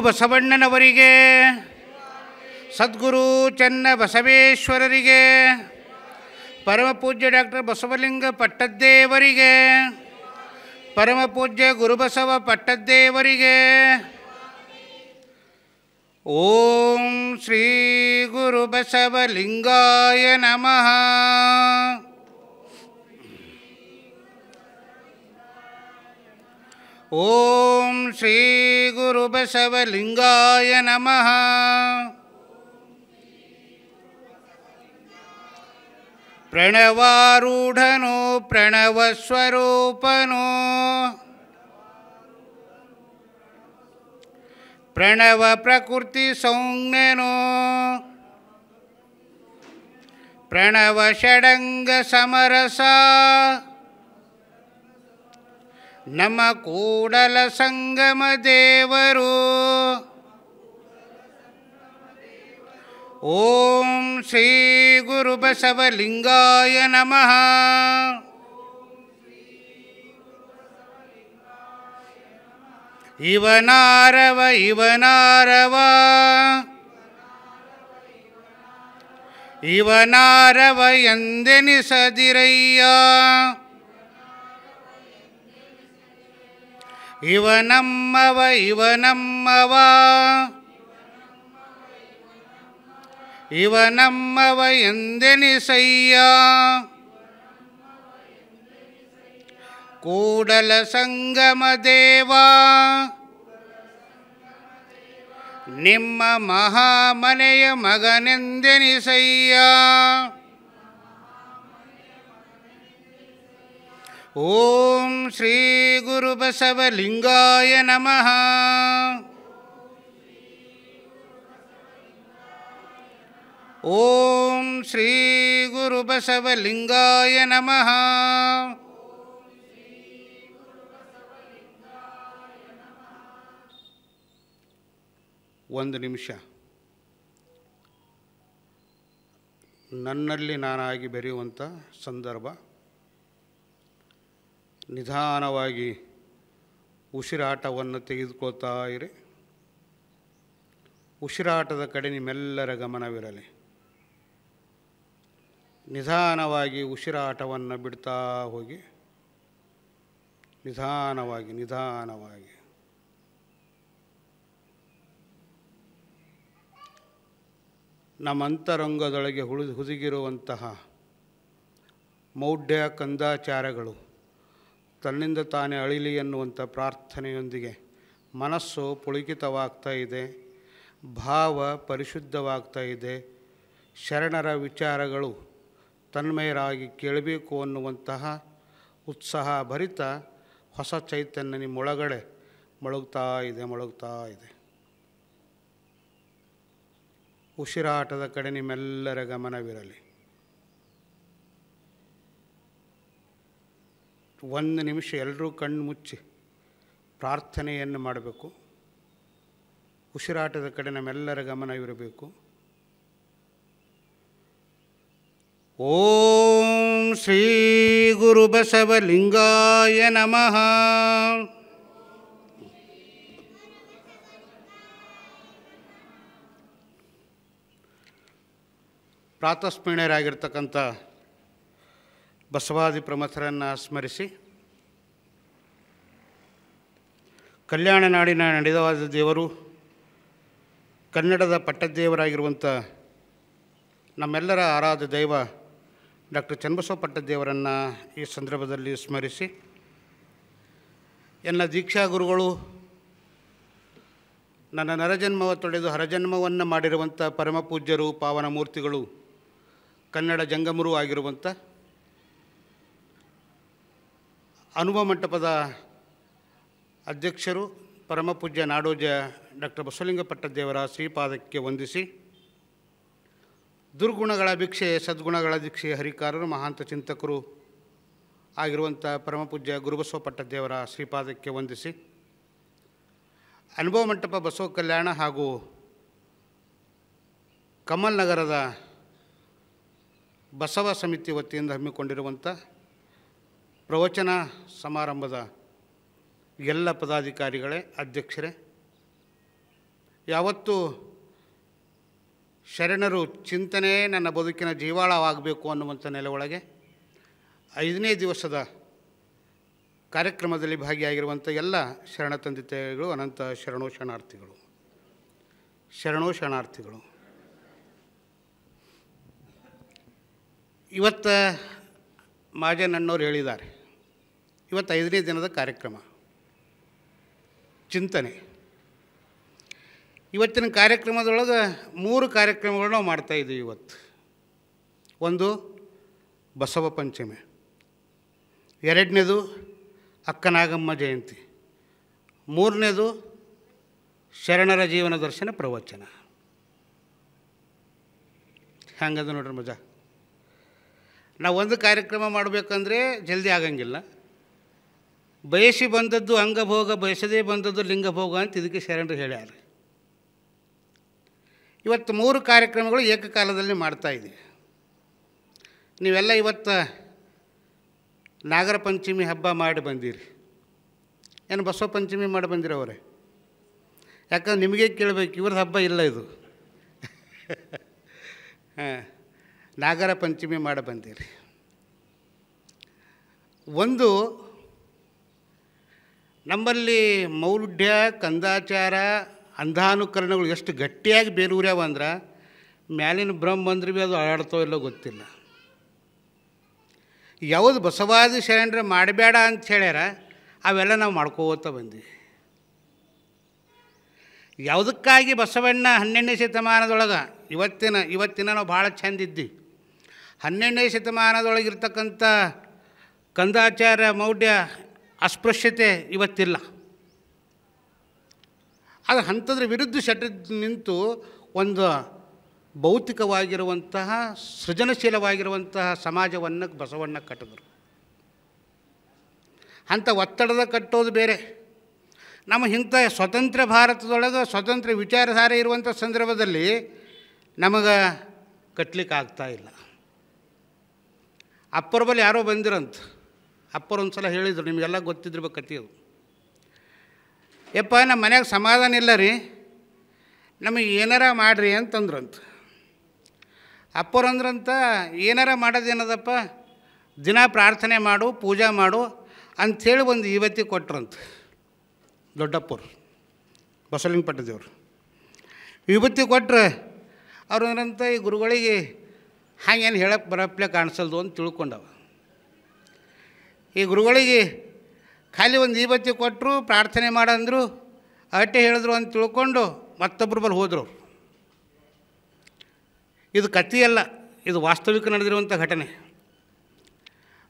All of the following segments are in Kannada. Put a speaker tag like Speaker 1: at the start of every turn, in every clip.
Speaker 1: ಬಸವಣ್ಣನವರಿಗೆ, ಸದ್ಗುರು ಚನ್ನ ಬಸವೇಶ್ವರರಿಗೆ ಪರಮಪೂಜ್ಯ ಡಾಕ್ಟರ್ ಬಸವಲಿಂಗ ಪಟ್ಟದ್ದೇವರಿಗೆ ಪರಮಪೂಜ್ಯ ಗುರುಬಸವ ಪಟ್ಟದ್ದೇವರಿಗೆ, ಓಂ ಶ್ರೀ ಗುರುಬಸವಲಿಂಗಾಯ ನಮಃ. ॐ श्रीगुरुबसवलिङ्गाय नमः। प्रणवारूढनो प्रणवस्वरूपनो। प्रणवप्रकृतिसंज्ञनो प्रणवषडङ्गसमरसा। ಪ್ರಣವ ಪ್ರಕೃತಿ ಸೌಮ್ಯನು ಪ್ರಣವ ಷಡಂಗ ಸಮರಸ ನಮ್ಮ ಕೂಡಲ ಸಂಗಮ ದೇವರು ಓಂ ಶ್ರೀ ಗುರು ಬಸವಲಿಂಗಾಯ ನಮಃ ಇವನಾರವ ಇವನಾರವ ಇವನಾರವ ಎಂದೆನಿಸದಿರಯ್ಯ ಇವನಮ್ಮವ ಇವನಮ್ಮವ ಇವನಮ್ಮವ ಎಂದೆನಿಸಯ್ಯ ಕೂಡಲ ಸಂಗಮ ದೇವ ನಿಮ್ಮ ಮಹಾಮನೆಯ ಮಗನೆಂದೆನಿಸಯ್ಯ ಓಂ ಶ್ರೀ ಗುರು ಬಸವಲಿಂಗಾಯ ನಮಃ. ಓಂ ಶ್ರೀ ಗುರು ಬಸವಲಿಂಗಾಯ ನಮಃ. ಒಂದು ನಿಮಿಷ. ನನ್ನಲ್ಲಿ ನಾನಾಗಿ ಬೆರೆಯುವಂಥ ಸಂದರ್ಭ ನಿಧಾನವಾಗಿ ಉಸಿರಾಟವನ್ನು ತೆಗೆದುಕೊಳ್ತಾ ಇರಿ. ಉಸಿರಾಟದ ಕಡೆ ನಿಮ್ಮೆಲ್ಲರ ಗಮನವಿರಲಿ. ನಿಧಾನವಾಗಿ ಉಸಿರಾಟವನ್ನು ಬಿಡ್ತಾ ಹೋಗಿ. ನಿಧಾನವಾಗಿ ನಿಧಾನವಾಗಿ. ನಮ್ಮ ಅಂತರಂಗದೊಳಗೆ ಹುಳಿ, ಹುದುಗಿರುವಂತಹ ಮೌಢ್ಯ ಕಂದಾಚಾರಗಳು ತನ್ನಿಂದ ತಾನೇ ಅಳಿಲಿ ಎನ್ನುವಂಥ ಪ್ರಾರ್ಥನೆಯೊಂದಿಗೆ ಮನಸ್ಸು ಪುಳಿಕಿತವಾಗ್ತಾ ಇದೆ, ಭಾವ ಪರಿಶುದ್ಧವಾಗ್ತಾ ಇದೆ, ಶರಣರ ವಿಚಾರಗಳು ತನ್ಮಯರಾಗಿ ಕೇಳಬೇಕು ಅನ್ನುವಂತಹ ಉತ್ಸಾಹ ಭರಿತ ಹೊಸ ಚೈತನ್ಯ ನಿಮ್ಮೊಳಗಡೆ ಮೊಳಗ್ತಾ ಇದೆ ಮೊಳಗ್ತಾ ಇದೆ. ಉಸಿರಾಟದ ಕಡೆ ನಿಮ್ಮೆಲ್ಲರ ಗಮನವಿರಲಿ. ಒಂದು ನಿಮಿಷ ಎಲ್ಲರೂ ಕಣ್ಣು ಮುಚ್ಚಿ ಪ್ರಾರ್ಥನೆಯನ್ನು ಮಾಡಬೇಕು. ಉಸಿರಾಟದ ಕಡೆ ನಮ್ಮೆಲ್ಲರ ಗಮನವಿರಬೇಕು ಓಂ ಶ್ರೀ ಗುರು ಬಸವಲಿಂಗಾಯ ನಮಃ. ಪ್ರಾತಸ್ಮರಣರಾಗಿರ್ತಕ್ಕಂಥ ಬಸವಾದಿ ಪ್ರಮಥರನ್ನು ಸ್ಮರಿಸಿ. ಕಲ್ಯಾಣ ನಾಡಿನ ನಡೆದವಾದ ದೇವರು, ಕನ್ನಡದ ಪಟ್ಟದೇವರಾಗಿರುವಂಥ ನಮ್ಮೆಲ್ಲರ ಆರಾಧ ದೈವ ಡಾಕ್ಟರ್ ಚನ್ನಬಸವ ಪಟ್ಟದೇವರನ್ನು ಈ ಸಂದರ್ಭದಲ್ಲಿ ಸ್ಮರಿಸಿ. ಎಲ್ಲ ದೀಕ್ಷಾ ಗುರುಗಳು, ನನ್ನ ನರಜನ್ಮವ ತೊಡೆದು ಹರಜನ್ಮವನ್ನು ಮಾಡಿರುವಂಥ ಪರಮಪೂಜ್ಯರು ಪಾವನ ಮೂರ್ತಿಗಳು ಕನ್ನಡ ಜಂಗಮರು ಆಗಿರುವಂಥ ಅನುಭವ ಮಂಟಪದ ಅಧ್ಯಕ್ಷರು ಪರಮಪೂಜ್ಯ ನಾಡೋಜ ಡಾಕ್ಟರ್ ಬಸವಲಿಂಗ ಪಟ್ಟದೇವರ ಶ್ರೀಪಾದಕ್ಕೆ ವಂದಿಸಿ, ದುರ್ಗುಣಗಳ ಭಿಕ್ಷೆ ಸದ್ಗುಣಗಳ ದೀಕ್ಷೆ ಹರಿಕಾರರು, ಮಹಾಂತ ಚಿಂತಕರು ಆಗಿರುವಂಥ ಪರಮಪೂಜ್ಯ ಗುರುಬಸವ ಪಟ್ಟದೇವರ ಶ್ರೀಪಾದಕ್ಕೆ ವಂದಿಸಿ, ಅನುಭವ ಮಂಟಪ ಬಸವ ಕಲ್ಯಾಣ ಹಾಗೂ ಕಮಲ್ ನಗರದ ಬಸವ ಸಮಿತಿ ವತಿಯಿಂದ ಹಮ್ಮಿಕೊಂಡಿರುವಂಥ ಪ್ರವಚನ ಸಮಾರಂಭದ ಎಲ್ಲ ಪದಾಧಿಕಾರಿಗಳೇ, ಅಧ್ಯಕ್ಷರೇ, ಯಾವತ್ತು ಶರಣರು ಚಿಂತನೆ ನನ್ನ ಬದುಕಿನ ಜೀವಾಳವಾಗಬೇಕು ಅನ್ನುವಂಥ ನೆಲೆಯೊಳಗೆ ಐದನೇ ದಿವಸದ ಕಾರ್ಯಕ್ರಮದಲ್ಲಿ ಭಾಗಿಯಾಗಿರುವಂಥ ಎಲ್ಲ ಶರಣ ತಂದೆ ತಾಯಿಗಳು ಅನಂತ ಶರಣೋ ಶರಣಾರ್ಥಿಗಳು ಶರಣೋ ಶರಣಾರ್ಥಿಗಳು ಇವತ್ತು ಮಾಜನಣ್ಣವ್ರು ಹೇಳಿದ್ದಾರೆ. ಇವತ್ತು ಐದನೇ ದಿನದ ಕಾರ್ಯಕ್ರಮ. ಚಿಂತನೆ. ಇವತ್ತಿನ ಕಾರ್ಯಕ್ರಮದೊಳಗೆ ಮೂರು ಕಾರ್ಯಕ್ರಮಗಳು ನಾವು ಮಾಡ್ತಾಯಿದ್ದೀವಿ ಇವತ್ತು. ಒಂದು ಬಸವ ಪಂಚಮಿ. ಎರಡನೇದು ಅಕ್ಕನಾಗಮ್ಮ ಜಯಂತಿ. ಮೂರನೇದು ಶರಣರ ಜೀವನ ದರ್ಶನ ಪ್ರವಚನ. ಹ್ಯಾಂಗದ ನೋಡ್ರಿ ಮಜಾ. ನಾವು ಒಂದು ಕಾರ್ಯಕ್ರಮ ಮಾಡಬೇಕಂದ್ರೆ ಜಲ್ದಿ ಆಗಂಗಿಲ್ಲ. ಬಯಸಿ ಬಂದದ್ದು ಅಂಗಭೋಗ, ಬಯಸದೇ ಬಂದದ್ದು ಲಿಂಗಭೋಗ ಅಂತ ಇದಕ್ಕೆ ಶರಣರು ಹೇಳ್ಯಾರ ಇವತ್ತು ಮೂರು ಕಾರ್ಯಕ್ರಮಗಳು ಏಕಕಾಲದಲ್ಲಿ ಮಾಡ್ತಾ ಇದೆ. ನೀವೆಲ್ಲ ಇವತ್ತು ನಾಗರ ಪಂಚಮಿ ಹಬ್ಬ ಮಾಡಿ ಬಂದಿರಿ. ಏನು ಬಸವ ಪಂಚಮಿ ಮಾಡಿ ಬಂದಿರವ್ರೆ ಯಾಕಂದ್ರೆ ನಿಮಗೆ ಕೇಳಬೇಕು, ಇವ್ರದ್ದು ಹಬ್ಬ ಇಲ್ಲ ಇದು. ಹಾಂ, ನಾಗರ ಪಂಚಮಿ ಮಾಡಿ ಬಂದಿರಿ. ಒಂದು ನಮ್ಮಲ್ಲಿ ಮೌಢ್ಯ, ಕಂದಾಚಾರ, ಅಂಧಾನುಕರಣಗಳು ಎಷ್ಟು ಗಟ್ಟಿಯಾಗಿ ಬೇರೂರ್ಯಾವ ಅಂದ್ರೆ ಮ್ಯಾಲಿನ ಬ್ರಹ್ಮ ಅಂದ್ರೆ ಭೀ ಅದು ಆಡ್ತೋ ಇಲ್ಲೋ ಗೊತ್ತಿಲ್ಲ. ಯಾವುದು ಬಸವಾದಿ ಶರಣರ ಮಾಡಬೇಡ ಅಂತ ಹೇಳ್ಯಾರ, ಅವೆಲ್ಲ ನಾವು ಮಾಡ್ಕೋತ ಬಂದ್ವಿ. ಯಾವುದಕ್ಕಾಗಿ ಬಸವಣ್ಣ ಹನ್ನೆರಡನೇ ಶತಮಾನದೊಳಗೆ, ಇವತ್ತಿನ ಇವತ್ತಿನ ನಾವು ಭಾಳ ಚಂದ ಇದ್ದಿ ಹನ್ನೆರಡನೇ ಶತಮಾನದೊಳಗಿರ್ತಕ್ಕಂಥ ಕಂದಾಚಾರ, ಮೌಢ್ಯ ಅಸ್ಪೃಶ್ಯತೆ ಇವತ್ತಿಲ್ಲ. ಆದರೆ ಅಂಥದ್ರ ವಿರುದ್ಧ ಶಟ್ ನಿಂತು ಒಂದು ಭೌತಿಕವಾಗಿರುವಂತಹ, ಸೃಜನಶೀಲವಾಗಿರುವಂತಹ ಸಮಾಜವನ್ನು ಬಸವಣ್ಣ ಕಟ್ಟಿದ್ರು. ಅಂಥ ಒತ್ತಡದ ಕಟ್ಟೋದು ಬೇರೆ. ನಮ್ಮ ಇಂಥ ಸ್ವತಂತ್ರ ಭಾರತದೊಳಗೆ ಸ್ವತಂತ್ರ ವಿಚಾರಧಾರೆ ಇರುವಂಥ ಸಂದರ್ಭದಲ್ಲಿ ನಮಗೆ ಕಟ್ಟಲಿಕ್ಕೆ ಇಲ್ಲ. ಅಪ್ಪರ ಬಳಿ ಯಾರೋ ಬಂದಿರಂತ. ಅಪ್ಪರು ಒಂದು ಸಲ ಹೇಳಿದರು, ನಿಮಗೆಲ್ಲ ಗೊತ್ತಿದ್ದಿರ್ಬೇಕು ಕತೆ ಅದು. ಯಪ್ಪ, ನಮ್ಮ ಮನ್ಯಾಗ ಸಮಾಧಾನ ಇಲ್ಲ ರೀ. ನಮಗೆ ಏನಾರ ಮಾಡಿರಿ ಅಂತಂದ್ರಂತ. ಅಪ್ಪರಂದ್ರಂತ, ಏನಾರ ಮಾಡೋದೇನದಪ್ಪ? ದಿನ ಪ್ರಾರ್ಥನೆ ಮಾಡು, ಪೂಜೆ ಮಾಡು ಅಂಥೇಳಿ ಒಂದು ಇವತ್ತಿ ಕೊಟ್ರಂತ. ದೊಡ್ಡಪ್ಪರು, ಬಸವಲಿಂಗ ಪಟ್ಟದೇವ್ರು. ವಿಭೂತಿ ಕೊಟ್ರೆ ಅವ್ರು ಅಂದ್ರಂತ ಈ ಗುರುಗಳಿಗೆ ಹಾಗೇನು ಹೇಳಕ್ಕೆ ಬರಪ್ಲೆ ಕಾಣಿಸಲ್ದು ಅಂತ ತಿಳ್ಕೊಂಡವ. ಈ ಗುರುಗಳಿಗೆ ಖಾಲಿ ಒಂದು ಈಬತ್ತಿ ಕೊಟ್ಟರು, ಪ್ರಾರ್ಥನೆ ಮಾಡಂದರು, ಅಟ್ಟೆ ಹೇಳಿದ್ರು ಅಂತ ತಿಳ್ಕೊಂಡು ಮತ್ತೊಬ್ಬರು ಬಲ್ಲಿ ಹೋದರು. ಇದು ಕಥೆಯಲ್ಲ ಇದು ವಾಸ್ತವಿಕ ನಡೆದಿರುವಂಥ ಘಟನೆ.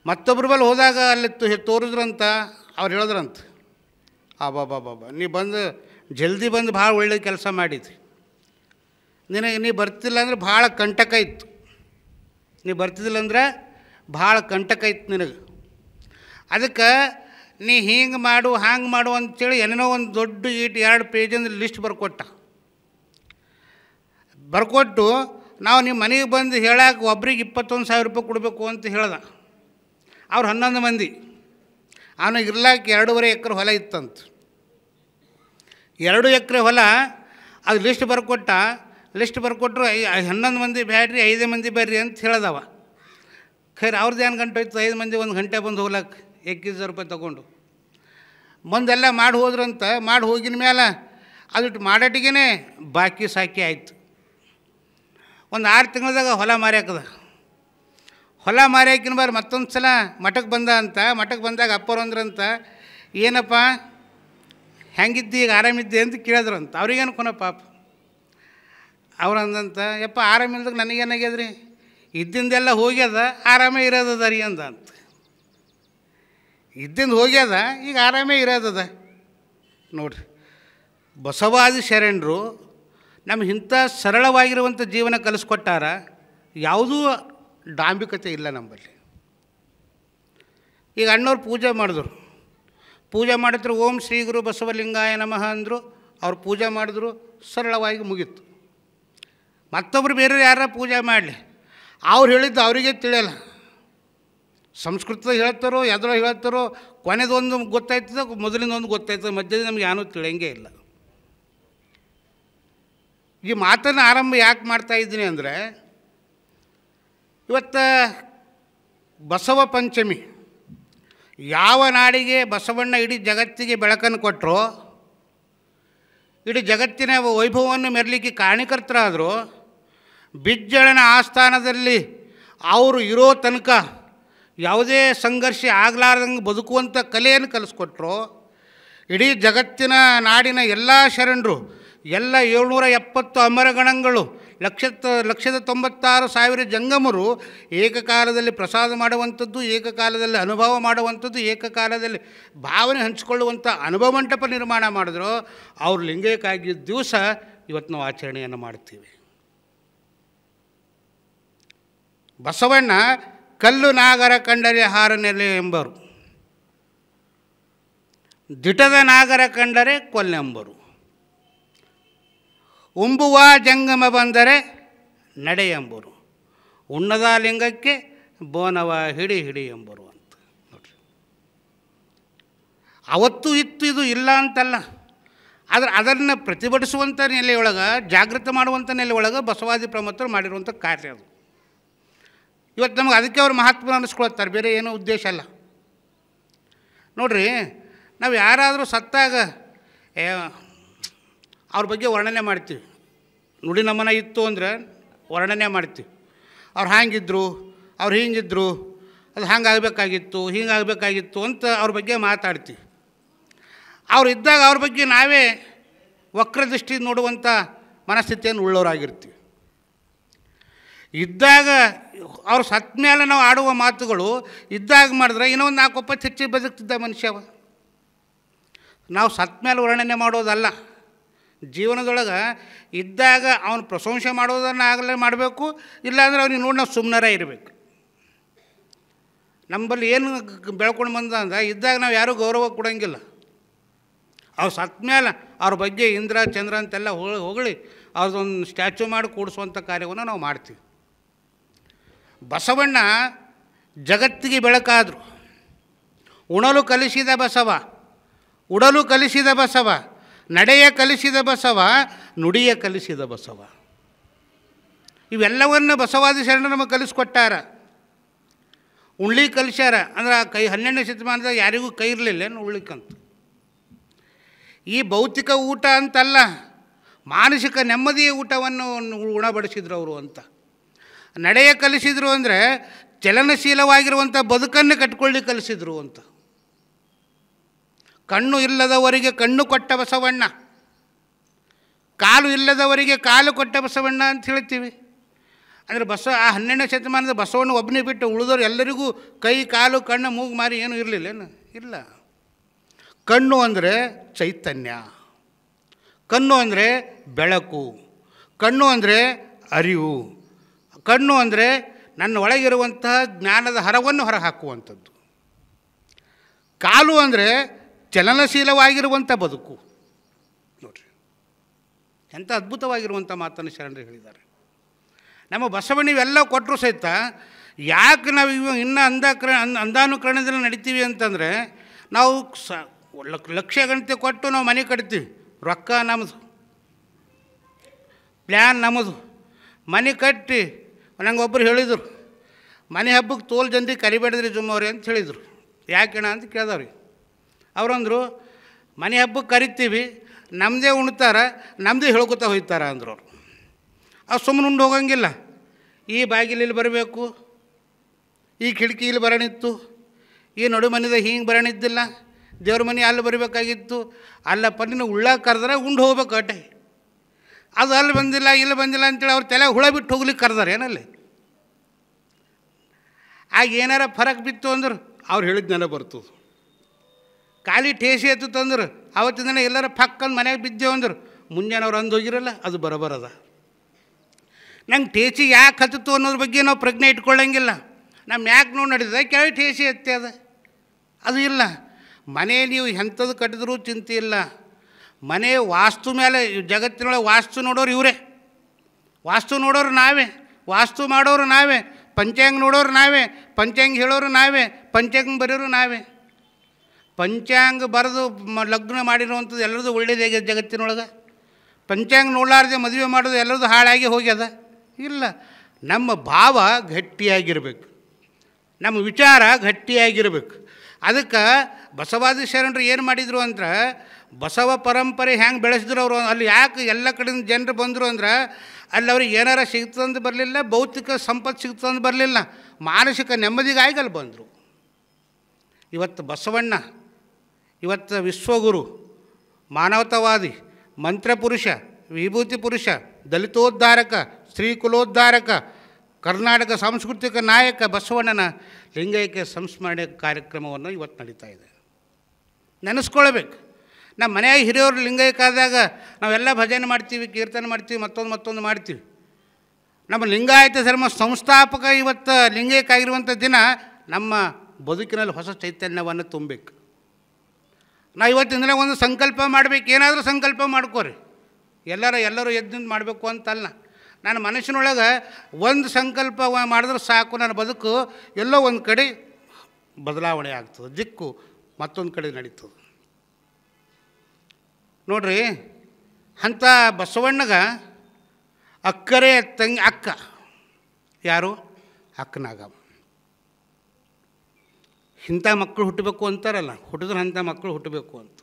Speaker 1: ಮತ್ತೊಬ್ಬರ ಬಲ್ಲಿ ಹೋದಾಗ ಅಲ್ಲಿ ತೋರಿದ್ರು ತೋರಿದ್ರಂತ, ಅವ್ರು ಹೇಳಿದ್ರಂತ ಆಬಾ ಬಾಬಾ ನೀ ಬಂದು ಜಲ್ದಿ ಬಂದು ಭಾಳ ಒಳ್ಳೆ ಕೆಲಸ ಮಾಡಿದ್ರಿ. ನಿನಗೆ ನೀ ಬರ್ತಿಲ್ಲ ಅಂದ್ರೆ ಭಾಳ ಕಂಟಕ ಇತ್ತು. ನೀ ಬರ್ತಿದ್ದಿಲ್ಲ ಅಂದ್ರೆ ಭಾಳ ಕಂಟಕ ಇತ್ತು ನಿನಗೆ. ಅದಕ್ಕೆ ನೀ ಹಿಂಗೆ ಮಾಡು, ಹಾಂಗೆ ಮಾಡು ಅಂತೇಳಿ ಏನೇನೋ ಒಂದು ದೊಡ್ಡ ಈಟ್ ಎರಡು ಪೇಜಿಂದ ಲಿಸ್ಟ್ ಬರ್ಕೊಟ್ಟ. ಬರ್ಕೊಟ್ಟು ನಾವು ನಿಮ್ಮ ಮನೆಗೆ ಬಂದು ಹೇಳಕ್ಕೆ ಒಬ್ರಿಗೆ ಇಪ್ಪತ್ತೊಂದು ಸಾವಿರ ರೂಪಾಯಿ ಕೊಡಬೇಕು ಅಂತ ಹೇಳ್ದ. ಅವ್ರು ಹನ್ನೊಂದು ಮಂದಿ. ಅವನಿಗೆ ಇರ್ಲಾಕ ಎರಡೂವರೆ ಎಕರೆ ಹೊಲ ಇತ್ತಂತ. ಎರಡು ಎಕರೆ ಹೊಲ, ಅದು ಲಿಸ್ಟ್ ಬರ್ಕೊಟ್ಟ. ಲಿಸ್ಟ್ ಬರ್ಕೊಟ್ರು ಐ ಹನ್ನೊಂದು ಮಂದಿ ಬ್ಯಾಡ್ರಿ, ಐದೇ ಮಂದಿ ಬರ್ರಿ ಅಂತ ಹೇಳ್ದವ. ಖರೆ ಅವ್ರದ್ದು ಏನು ಗಂಟೆ ಹೋಯ್ತು? ಐದು ಮಂದಿ ಒಂದು ಗಂಟೆ ಬಂದು ಹೋಗ್ಲಕ್ಕೆ ಎಕ್ಕಿಸ್ ಸಾವಿರ ರೂಪಾಯಿ ತೊಗೊಂಡು. ಮುಂದೆಲ್ಲ ಮಾಡಿ ಹೋದ್ರಂತ ಮಾಡಿ ಹೋಗಿನ ಮೇಲೆ ಅದಿಟ್ಟು ಮಾಡಟ್ಟಿಗೆ ಬಾಕಿ ಸಾಕಿ ಆಯಿತು. ಒಂದು ಆರು ತಿಂಗಳದಾಗ ಹೊಲ ಮಾರ್ಯಾಕದ. ಹೊಲ ಮಾರ್ಯಾಕಿನ ಬಾರಿ ಮತ್ತೊಂದು ಸಲ ಮಠಕ್ಕೆ ಬಂದ ಅಂತ ಮಠಕ್ಕೆ ಬಂದಾಗ ಅಪ್ಪರು ಅಂದ್ರಂತ, ಏನಪ್ಪ, ಹೆಂಗಿದ್ದಿ, ಈಗ ಆರಾಮಿದ್ದಿ ಅಂತ ಕೇಳಿದ್ರಂತ. ಅವ್ರಿಗೇನು ಕೊನ ಪಾಪ. ಅವ್ರು ಅಂದಂತ, ಯಪ್ಪ ಆರಾಮಿಲ್ದಾಗ ನನಗೇನಾಗ್ಯದ್ರಿ? ಇದ್ದಿಂದೆಲ್ಲ ಹೋಗ್ಯದ, ಆರಾಮೇ ಇರೋದದ ರೀ ಅಂದ ಅಂತ. ಇದ್ದಿಂದ ಹೋಗ್ಯದ ಈಗ ಆರಾಮೇ ಇರೋದದ. ನೋಡ್ರಿ, ಬಸವಾದಿ ಶರಣರು ನಮ್ಗೆ ಇಂಥ ಸರಳವಾಗಿರುವಂಥ ಜೀವನ ಕಲಿಸ್ಕೊಟ್ಟಾರ, ಯಾವುದೂ ಡಾಂಬಿಕತೆ ಇಲ್ಲ ನಮ್ಮಲ್ಲಿ. ಈಗ ಅಣ್ಣವ್ರು ಪೂಜೆ ಮಾಡಿದ್ರು. ಪೂಜೆ ಮಾಡಿದ್ರು, ಓಂ ಶ್ರೀ ಗುರು ಬಸವಲಿಂಗಾಯ ನಮಃ ಅಂದರು, ಅವ್ರು ಪೂಜೆ ಮಾಡಿದ್ರು, ಸರಳವಾಗಿ ಮುಗೀತು. ಮತ್ತೊಬ್ಬರು ಬೇರೆ ಯಾರ ಪೂಜೆ ಮಾಡಲಿ? ಅವ್ರು ಹೇಳಿದ್ದು ಅವರಿಗೆ ತಿಳಿಯಲ್ಲ. ಸಂಸ್ಕೃತ ಹೇಳ್ತಾರೋ ಯಾವ್ದ್ರಾಗ ಹೇಳ್ತಾರೋ, ಕೊನೆದೊಂದು ಗೊತ್ತಾಯ್ತದ ಮೊದಲಿನೊಂದು ಗೊತ್ತಾಯ್ತದೆ, ಮಧ್ಯದಲ್ಲಿ ನಮ್ಗೆ ಏನೂ ತಿಳಿಯಂಗೇ ಇಲ್ಲ. ಈ ಮಾತನ್ನು ಆರಂಭ ಯಾಕೆ ಮಾಡ್ತಾ ಇದ್ದೀನಿ ಅಂದರೆ, ಇವತ್ತು ಬಸವ ಪಂಚಮಿ, ಯಾವ ನಾಡಿಗೆ ಬಸವಣ್ಣ ಇಡೀ ಜಗತ್ತಿಗೆ ಬೆಳಕನ್ನು ಕೊಟ್ಟರು ಇಡೀ ಜಗತ್ತಿನ ವೈಭವವನ್ನು ಮೆರಲಿಕ್ಕೆ ಕಾರಣಕರ್ತರಾದರು ಬಿಜ್ಜಳನ ಆಸ್ಥಾನದಲ್ಲಿ ಅವರು ಇರೋ ತನಕ ಯಾವುದೇ ಸಂಘರ್ಷ ಆಗಲಾರ್ದಂಗೆ ಬದುಕುವಂಥ ಕಲೆಯನ್ನು ಕಲಿಸ್ಕೊಟ್ರು. ಇಡೀ ಜಗತ್ತಿನ ನಾಡಿನ ಎಲ್ಲ ಶರಣರು, ಎಲ್ಲ ಏಳ್ನೂರ ಎಪ್ಪತ್ತು ಅಮರಗಣಗಳು ಲಕ್ಷ ಲಕ್ಷದ ತೊಂಬತ್ತಾರು ಸಾವಿರ ಜಂಗಮರು ಏಕಕಾಲದಲ್ಲಿ ಪ್ರಸಾದ ಮಾಡುವಂಥದ್ದು, ಏಕಕಾಲದಲ್ಲಿ ಅನುಭವ ಮಾಡುವಂಥದ್ದು, ಏಕಕಾಲದಲ್ಲಿ ಭಾವನೆ ಹಂಚಿಕೊಳ್ಳುವಂಥ ಅನುಭವ ಮಂಟಪ ನಿರ್ಮಾಣ ಮಾಡಿದ್ರು. ಅವ್ರು ಲಿಂಗೈಕ್ಕಾಗಿದ್ದ ದಿವಸ ಇವತ್ತು ನಾವು ಆಚರಣೆಯನ್ನು ಮಾಡ್ತೀವಿ. ಬಸವಣ್ಣ ಕಲ್ಲು ನಾಗರ ಕಂಡರೆ ಹಾರನೆಲೆ ಎಂಬರು. ದಿಟದ ನಾಗರ ಕಂಡರೆ ಕೊಲ್ಲೆಂಬರು ಉಂಬುವ ಜಂಗಮ ಬಂದರೆ ನಡೆ ಎಂಬರು. ಉಣ್ಣದ ಲಿಂಗಕ್ಕೆ ಬೋನವ ಹಿಡಿ ಹಿಡಿ ಎಂಬರು ಅಂತ. ನೋಡ್ರಿ. ಅವತ್ತು ಇತ್ತು ಇದು ಇಲ್ಲ ಅಂತಲ್ಲ. ಆದರೆ ಅದನ್ನು ಪ್ರತಿಭಟಿಸುವಂಥ ನೆಲೆಯೊಳಗೆ, ಜಾಗೃತ ಮಾಡುವಂಥ ನೆಲೆಯೊಳಗೆ ಬಸವಾದಿ ಪ್ರಮತ್ತರು ಮಾಡಿರುವಂಥ ಕಾರ್ಯ ಅದು. ಇವತ್ತು ನಮಗೆ ಅದಕ್ಕೆ ಅವ್ರು ಮಹಾತ್ಮ ಅನ್ನಿಸ್ಕೊಳ್ತಾರೆ ಬೇರೆ ಏನೂ ಉದ್ದೇಶ ಅಲ್ಲ. ನೋಡ್ರಿ, ನಾವು ಯಾರಾದರೂ ಸತ್ತಾಗ ಅವ್ರ ಬಗ್ಗೆ ವರ್ಣನೆ ಮಾಡ್ತೀವಿ. ನುಡಿ ನಮನ ಇತ್ತು ಅಂದರೆ ವರ್ಣನೆ ಮಾಡ್ತೀವಿ. ಅವ್ರು ಹ್ಯಾಂಗಿದ್ರು, ಅವ್ರು ಹಿಂಗಿದ್ರು, ಅದು ಹಾಗಾಗಬೇಕಾಗಿತ್ತು ಹಿಂಗಾಗಬೇಕಾಗಿತ್ತು ಅಂತ ಅವ್ರ ಬಗ್ಗೆ ಮಾತಾಡ್ತೀವಿ. ಅವ್ರು ಇದ್ದಾಗ ಅವ್ರ ಬಗ್ಗೆ ನಾವೇ ವಕ್ರದೃಷ್ಟಿ ನೋಡುವಂಥ ಮನಸ್ಥಿತಿಯನ್ನು ಉಳ್ಳವರಾಗಿರ್ತೀವಿ. ಇದ್ದಾಗ ಅವ್ರು ಸತ್ತ ಮೇಲೆ ನಾವು ಆಡುವ ಮಾತುಗಳು ಇದ್ದಾಗ ಮಾಡಿದ್ರೆ ಇನ್ನೊಂದು ನಾಲ್ಕು ಒಪ್ಪತ್ತು ಚಚ್ಚಿ ಬದುಕ್ತಿದ್ದ ಮನುಷ್ಯವ ನಾವು ಸತ್ತ ಮೇಲೆ ವರ್ಣನೆ ಮಾಡೋದಲ್ಲ. ಜೀವನದೊಳಗೆ ಇದ್ದಾಗ ಅವನು ಪ್ರಶಂಸೆ ಮಾಡೋದನ್ನು ಆಗಲೇ ಮಾಡಬೇಕು, ಇಲ್ಲಾಂದ್ರೆ ಅವ್ನಿಗೆ ನೋಡಿ ನಾವು ಸುಮ್ಮನೆ ಇರಬೇಕು. ನಮ್ಮಲ್ಲಿ ಏನು ಬೆಳ್ಕೊಂಡು ಬಂದ ಅಂದ್ರೆ ಇದ್ದಾಗ ನಾವು ಯಾರೂ ಗೌರವ ಕೊಡೋಂಗಿಲ್ಲ. ಅವ್ರು ಸತ್ತ ಮೇಲೆ ಅವ್ರ ಬಗ್ಗೆ ಇಂದ್ರ, ಚಂದ್ರ ಅಂತೆಲ್ಲ ಹೊಗಳಿ ಅವ್ರದ್ದೊಂದು ಸ್ಟ್ಯಾಚು ಮಾಡಿ ಕೂಡಿಸುವಂಥ ಕಾರ್ಯವನ್ನು ನಾವು ಮಾಡ್ತೀವಿ. ಬಸವಣ್ಣ ಜಗತ್ತಿಗೆ ಬೆಳಕಾದರು. ಉಣಲು ಕಲಿಸಿದ ಬಸವ, ಉಡಲು ಕಲಿಸಿದ ಬಸವ, ನಡೆಯ ಕಲಿಸಿದ ಬಸವ, ನುಡಿಯ ಕಲಿಸಿದ ಬಸವ. ಇವೆಲ್ಲವನ್ನು ಬಸವಾದಿ ಶರಣರು ನಮಗೆ ಕಲಿಸ್ಕೊಟ್ಟಾರ. ಉಳ್ಳಿ ಕಲಿಸ್ಯಾರ. ಅಂದ್ರೆ ಆ ಕೈ, ಹನ್ನೆರಡನೇ ಶತಮಾನದಾಗ ಯಾರಿಗೂ ಕೈ ಇರಲಿಲ್ಲ ಏನು ಉಳ್ಳಿಕ್ಕಂತ. ಈ ಭೌತಿಕ ಊಟ ಅಂತಲ್ಲ, ಮಾನಸಿಕ ನೆಮ್ಮದಿಯ ಊಟವನ್ನು ಉಣಬಡಿಸಿದ್ರು ಅವರು ಅಂತ. ನಡೆಯ ಕಲಿಸಿದರು ಅಂದರೆ ಚಲನಶೀಲವಾಗಿರುವಂಥ ಬದುಕನ್ನು ಕಟ್ಕೊಳ್ಳಿ ಕಲಿಸಿದ್ರು ಅಂತ. ಕಣ್ಣು ಇಲ್ಲದವರಿಗೆ ಕಣ್ಣು ಕೊಟ್ಟ ಬಸವಣ್ಣ. ಕಾಲು ಇಲ್ಲದವರಿಗೆ ಕಾಲು ಕೊಟ್ಟ ಬಸವಣ್ಣ ಅಂತ ಹೇಳ್ತೀವಿ. ಅಂದರೆ ಬಸ, ಆ ಹನ್ನೆರಡನೇ ಶತಮಾನದ ಬಸವಣ್ಣ ಒಬ್ಬನೇ ಬಿಟ್ಟು ಉಳಿದವರು ಎಲ್ಲರಿಗೂ ಕೈ, ಕಾಲು, ಕಣ್ಣು, ಮೂಗು, ಮಾರಿ ಏನೂ ಇರಲಿಲ್ಲೇನು ಇಲ್ಲ. ಕಣ್ಣು ಅಂದರೆ ಚೈತನ್ಯ. ಕಣ್ಣು ಅಂದರೆ ಬೆಳಕು. ಕಣ್ಣು ಅಂದರೆ ಅರಿವು. ಕಣ್ಣು ಅಂದರೆ ನನ್ನ ಒಳಗಿರುವಂತಹ ಜ್ಞಾನದ ಹರವನ್ನು ಹೊರಹಾಕುವಂಥದ್ದು. ಕಾಲು ಅಂದರೆ ಚಲನಶೀಲವಾಗಿರುವಂಥ ಬದುಕು. ನೋಡ್ರಿ, ಎಂಥ ಅದ್ಭುತವಾಗಿರುವಂಥ ಮಾತನ್ನು ಶರಣರು ಹೇಳಿದ್ದಾರೆ. ನಮ್ಮ ಬಸವಣ್ಣ ಇವೆಲ್ಲ ಕೊಟ್ಟರು ಸಹಿತ ಯಾಕೆ ನಾವು ಇವ ಇನ್ನೂ ಅಂಧಕ್ರ ಅಂದ ನಡಿತೀವಿ ಅಂತಂದರೆ ನಾವು ಸ, ಲಕ್- ಲಕ್ಷ ಗಂಟೆ ಕೊಟ್ಟು ನಾವು ಮನೆ ಕಟ್ತೀವಿ. ರೊಕ್ಕ ನಮ್ಮದು ಪ್ಲ್ಯಾನ್ ನಮ್ಮದು ಮನೆ ಕಟ್ಟಿ ನಂಗೆ ಒಬ್ಬರು ಹೇಳಿದರು, ಮನೆ ಹಬ್ಬಕ್ಕೆ ತೋಲ್ ಜಲ್ದಿ ಕರಿಬೇಡಿದ್ರಿ ಜುಮ್ಮವ್ರಿ ಅಂತ ಹೇಳಿದರು. ಯಾಕೆಣ ಅಂತ ಕೇಳಿದವ್ರಿ. ಅವರಂದರು, ಮನೆ ಹಬ್ಬಕ್ಕೆ ಕರಿತೀವಿ ನಮ್ಮದೇ ಉಣ್ತಾರ ನಮ್ಮದೇ ಹೇಳ್ಕೊತಾ ಹೋಯ್ತಾರ ಅಂದರು ಅವ್ರು. ಅವ್ರು ಸುಮ್ಮನೆ ಉಂಡು ಹೋಗಂಗಿಲ್ಲ. ಈ ಬಾಗಿಲಲ್ಲಿ ಬರಬೇಕು, ಈ ಕಿಟಕಿ ಇಲ್ಲಿ ಬರಣಿತ್ತು, ಈ ನಡು ಮನೆದ ಹಿಂಗೆ ಬರಣಿದ್ದಿಲ್ಲ, ದೇವ್ರ ಮನೆ ಅಲ್ಲಿ ಬರಬೇಕಾಗಿತ್ತು, ಅಲ್ಲಪ್ಪ ನೀನು ಉಳ್ಳಾಗ ಕರೆದ್ರೆ ಉಂಡು ಹೋಗ್ಬೇಕು ಅಟ್ಟೆ ಅದು ಅಲ್ಲಿ ಬಂದಿಲ್ಲ ಇಲ್ಲಿ ಬಂದಿಲ್ಲ ಅಂತೇಳಿ ಅವ್ರ ತಲೆ ಹುಳ ಬಿಟ್ಟು ಹೋಗ್ಲಿಕ್ಕೆ ಕರೆದಾರೆ ಏನಲ್ಲಿ? ಆಗ ಏನಾರ ಫರಕ್ ಬಿತ್ತು ಅಂದ್ರೆ? ಅವ್ರು ಹೇಳಿದ್ನೆಲ್ಲ ಬರ್ತದೆ. ಖಾಲಿ ಟೇಸಿ ಎತ್ತು ತಂದ್ರೆ ಅವತ್ತಿನ ದಿನ ಎಲ್ಲರ ಪಕ್ಕಂದು ಮನೆಗೆ ಬಿದ್ದೇವು ಅಂದ್ರೆ? ಮುಂಜಾನೆ ಅವ್ರು ಅಂದು ಹೋಗಿರಲ್ಲ ಅದು ಬರೋಬರದ ನಂಗೆ ಟೇಸಿ ಯಾಕೆ ಹತ್ತಿತ್ತು ಅನ್ನೋದ್ರ ಬಗ್ಗೆ ನಾವು ಪ್ರಜ್ಞೆ ಇಟ್ಕೊಳ್ಳಂಗಿಲ್ಲ ನಮ್ಮ ಯಾಕೆ ನೋಡಿ ನಡೆದ ಕೇಳಿ ಟೇಸಿ ಎತ್ತೆ ಅದು. ಅದು ಇಲ್ಲ. ಮನೆ ನೀವು ಎಂಥದ್ದು ಕಟ್ಟಿದ್ರೂ ಚಿಂತೆ ಇಲ್ಲ. ಮನೆ ವಾಸ್ತು ಮೇಲೆ, ಜಗತ್ತಿನೊಳಗೆ ವಾಸ್ತು ನೋಡೋರು ಇವರೇ. ವಾಸ್ತು ನೋಡೋರು ನಾವೇ, ವಾಸ್ತು ಮಾಡೋರು ನಾವೇ, ಪಂಚಾಂಗ ನೋಡೋರು ನಾವೇ, ಪಂಚಾಂಗ ಹೇಳೋರು ನಾವೇ, ಪಂಚಾಂಗ ಬರೆಯೋರು ನಾವೇ. ಪಂಚಾಂಗ ಬರೆದು ಮ, ಲಗ್ನ ಮಾಡಿರುವಂಥದ್ದು ಎಲ್ಲರದು ಒಳ್ಳೇದಾಗಿದೆ ಜಗತ್ತಿನೊಳಗೆ. ಪಂಚಾಂಗ ನೋಡಲಾರ್ದೆ ಮದುವೆ ಮಾಡೋದು ಎಲ್ಲರದು ಹಾಳಾಗಿ ಹೋಗ್ಯದ? ಇಲ್ಲ. ನಮ್ಮ ಭಾವ ಗಟ್ಟಿಯಾಗಿರಬೇಕು. ನಮ್ಮ ವಿಚಾರ ಗಟ್ಟಿಯಾಗಿರಬೇಕು. ಅದಕ್ಕೆ ಬಸವಾದಿ ಶರಣರು ಏನು ಮಾಡಿದರು ಅಂದ್ರೆ ಬಸವ ಪರಂಪರೆ ಹೆಂಗೆ ಬೆಳೆಸಿದ್ರು ಅವರು? ಅಲ್ಲಿ ಯಾಕೆ ಎಲ್ಲ ಕಡೆಯಿಂದ ಜನರು ಬಂದರು ಅಂದ್ರೆ ಅಲ್ಲಿ ಅವ್ರಿಗೆ ಏನಾರ ಸಿಗ್ತಂದು ಬರಲಿಲ್ಲ, ಭೌತಿಕ ಸಂಪತ್ತು ಸಿಗ್ತಂದು ಬರಲಿಲ್ಲ. ಮಾನಸಿಕ ನೆಮ್ಮದಿಗಾಗಿ ಅಲ್ಲಿ ಬಂದರು. ಇವತ್ತು ಬಸವಣ್ಣ, ಇವತ್ತು ವಿಶ್ವಗುರು, ಮಾನವತಾವಾದಿ ಮಂತ್ರಪುರುಷ ವಿಭೂತಿ ಪುರುಷ, ದಲಿತೋದ್ಧಾರಕ, ಸ್ತ್ರೀಕುಲೋದ್ಧಾರಕ, ಕರ್ನಾಟಕ ಸಾಂಸ್ಕೃತಿಕ ನಾಯಕ ಬಸವಣ್ಣನ ಲಿಂಗೈಕ್ಯ ಸಂಸ್ಮರಣೆ ಕಾರ್ಯಕ್ರಮವನ್ನು ಇವತ್ತು ನಡೀತಾ ಇದೆ. ನೆನೆಸ್ಕೊಳ್ಬೇಕು. ನಮ್ಮ ಮನೆಯಾಗ ಹಿರಿಯವರು ಲಿಂಗೈಕಾದಾಗ ನಾವೆಲ್ಲ ಭಜನೆ ಮಾಡ್ತೀವಿ, ಕೀರ್ತನೆ ಮಾಡ್ತೀವಿ, ಮತ್ತೊಂದು ಮತ್ತೊಂದು ಮಾಡ್ತೀವಿ. ನಮ್ಮ ಲಿಂಗಾಯತ ಧರ್ಮ ಸಂಸ್ಥಾಪಕ ಇವತ್ತು ಲಿಂಗೈಕಾಗಿರುವಂಥ ದಿನ ನಮ್ಮ ಬದುಕಿನಲ್ಲಿ ಹೊಸ ಚೈತನ್ಯವನ್ನು ತುಂಬಬೇಕು. ನಾವು ಇವತ್ತಿನ ಒಂದು ಸಂಕಲ್ಪ ಮಾಡಬೇಕು, ಏನಾದರೂ ಸಂಕಲ್ಪ ಮಾಡ್ಕೋರಿ. ಎಲ್ಲರೂ ಎಲ್ಲರೂ ಎದ್ದಿಂದ ಮಾಡಬೇಕು ಅಂತಲ್ಲ. ನನ್ನ ಮನಸ್ಸಿನೊಳಗೆ ಒಂದು ಸಂಕಲ್ಪ ಮಾಡಿದ್ರೆ ಸಾಕು, ನನ್ನ ಬದುಕು ಎಲ್ಲೋ ಒಂದು ಕಡೆ ಬದಲಾವಣೆ ಆಗ್ತದೆ, ದಿಕ್ಕು ಮತ್ತೊಂದು ಕಡೆ ನಡೀತದೆ. ನೋಡ್ರಿ, ಅಂಥ ಬಸವಣ್ಣಗ ಅಕ್ಕರೆ ತಂಗಿ, ಅಕ್ಕ. ಯಾರು? ಅಕ್ಕನಾಗ. ಇಂಥ ಮಕ್ಕಳು ಹುಟ್ಟಬೇಕು ಅಂತಾರಲ್ಲ, ಹುಟ್ಟಿದ್ರೆ ಅಂಥ ಮಕ್ಕಳು ಹುಟ್ಟಬೇಕು ಅಂತ.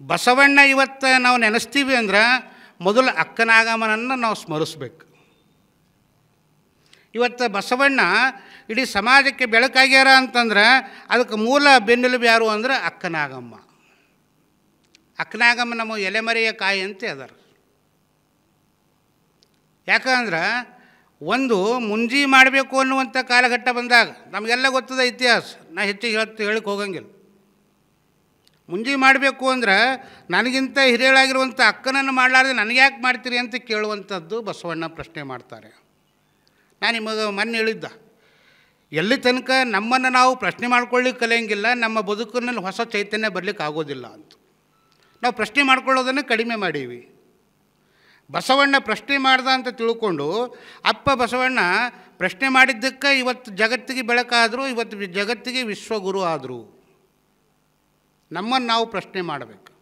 Speaker 1: ಬಸವಣ್ಣ ಇವತ್ತು ನಾವು ನೆನೆಸ್ತೀವಿ ಅಂದ್ರೆ ಮೊದಲು ಅಕ್ಕನಾಗಮನನ್ನು ನಾವು ಸ್ಮರಿಸ್ಬೇಕು. ಇವತ್ತು ಬಸವಣ್ಣ ಇಡೀ ಸಮಾಜಕ್ಕೆ ಬೆಳಕಾಗ್ಯಾರ ಅಂತಂದ್ರೆ ಅದಕ್ಕೆ ಮೂಲ ಬೆನ್ನೆಲುಬು ಯಾರು ಅಂದರೆ ಅಕ್ಕನಾಗಮ್ಮ. ಅಕ್ಕನಾಗಮ್ಮ ನಮ್ಮ ಎಲೆಮರೆಯ ಕಾಯಿ ಅಂತ ಅದಾರ. ಯಾಕಂದ್ರೆ ಒಂದು ಮುಂಜಿ ಮಾಡಬೇಕು ಅನ್ನುವಂಥ ಕಾಲಘಟ್ಟ ಬಂದಾಗ ನಮಗೆಲ್ಲ ಗೊತ್ತದ ಇತಿಹಾಸ. ನಾ ಹೆಚ್ಚಿಗೆ ಹೇಳ್ತು ಹೇಳಕ್ಕೆ ಹೋಗಂಗಿಲ್ಲ. ಮುಂಜಿ ಮಾಡಬೇಕು ಅಂದ್ರೆ ನನಗಿಂತ ಹಿರಿಯಳಾಗಿರುವಂಥ ಅಕ್ಕನನ್ನು ಮಾಡಲಾರ್ದೆ ನನಗೆ ಯಾಕೆ ಮಾಡ್ತೀರಿ ಅಂತ ಕೇಳುವಂಥದ್ದು ಬಸವಣ್ಣ ಪ್ರಶ್ನೆ ಮಾಡ್ತಾರೆ. ನಾನು ನಿಮಗೆ ಮೊನ್ನೆ ಹೇಳಿದ್ದ. ಎಲ್ಲಿ ತನಕ ನಮ್ಮನ್ನು ನಾವು ಪ್ರಶ್ನೆ ಮಾಡ್ಕೊಳ್ಳಿಕ್ಕೆ ಕಲಿಯಂಗಿಲ್ಲ, ನಮ್ಮ ಬದುಕಿನಲ್ಲಿ ಹೊಸ ಚೈತನ್ಯ ಬರಲಿಕ್ಕೆ ಆಗೋದಿಲ್ಲ ಅಂತ. ನಾವು ಪ್ರಶ್ನೆ ಮಾಡ್ಕೊಳ್ಳೋದನ್ನು ಕಡಿಮೆ ಮಾಡೀವಿ. ಬಸವಣ್ಣ ಪ್ರಶ್ನೆ ಮಾಡ್ದ ಅಂತ ತಿಳ್ಕೊಂಡು ಅಪ್ಪ ಬಸವಣ್ಣ ಪ್ರಶ್ನೆ ಮಾಡಿದ್ದಕ್ಕೆ ಇವತ್ತು ಜಗತ್ತಿಗೆ ಬೆಳಕಾದರೂ, ಇವತ್ತು ಜಗತ್ತಿಗೆ ವಿಶ್ವಗುರು ಆದರು. ನಮ್ಮನ್ನು ನಾವು ಪ್ರಶ್ನೆ ಮಾಡಬೇಕು.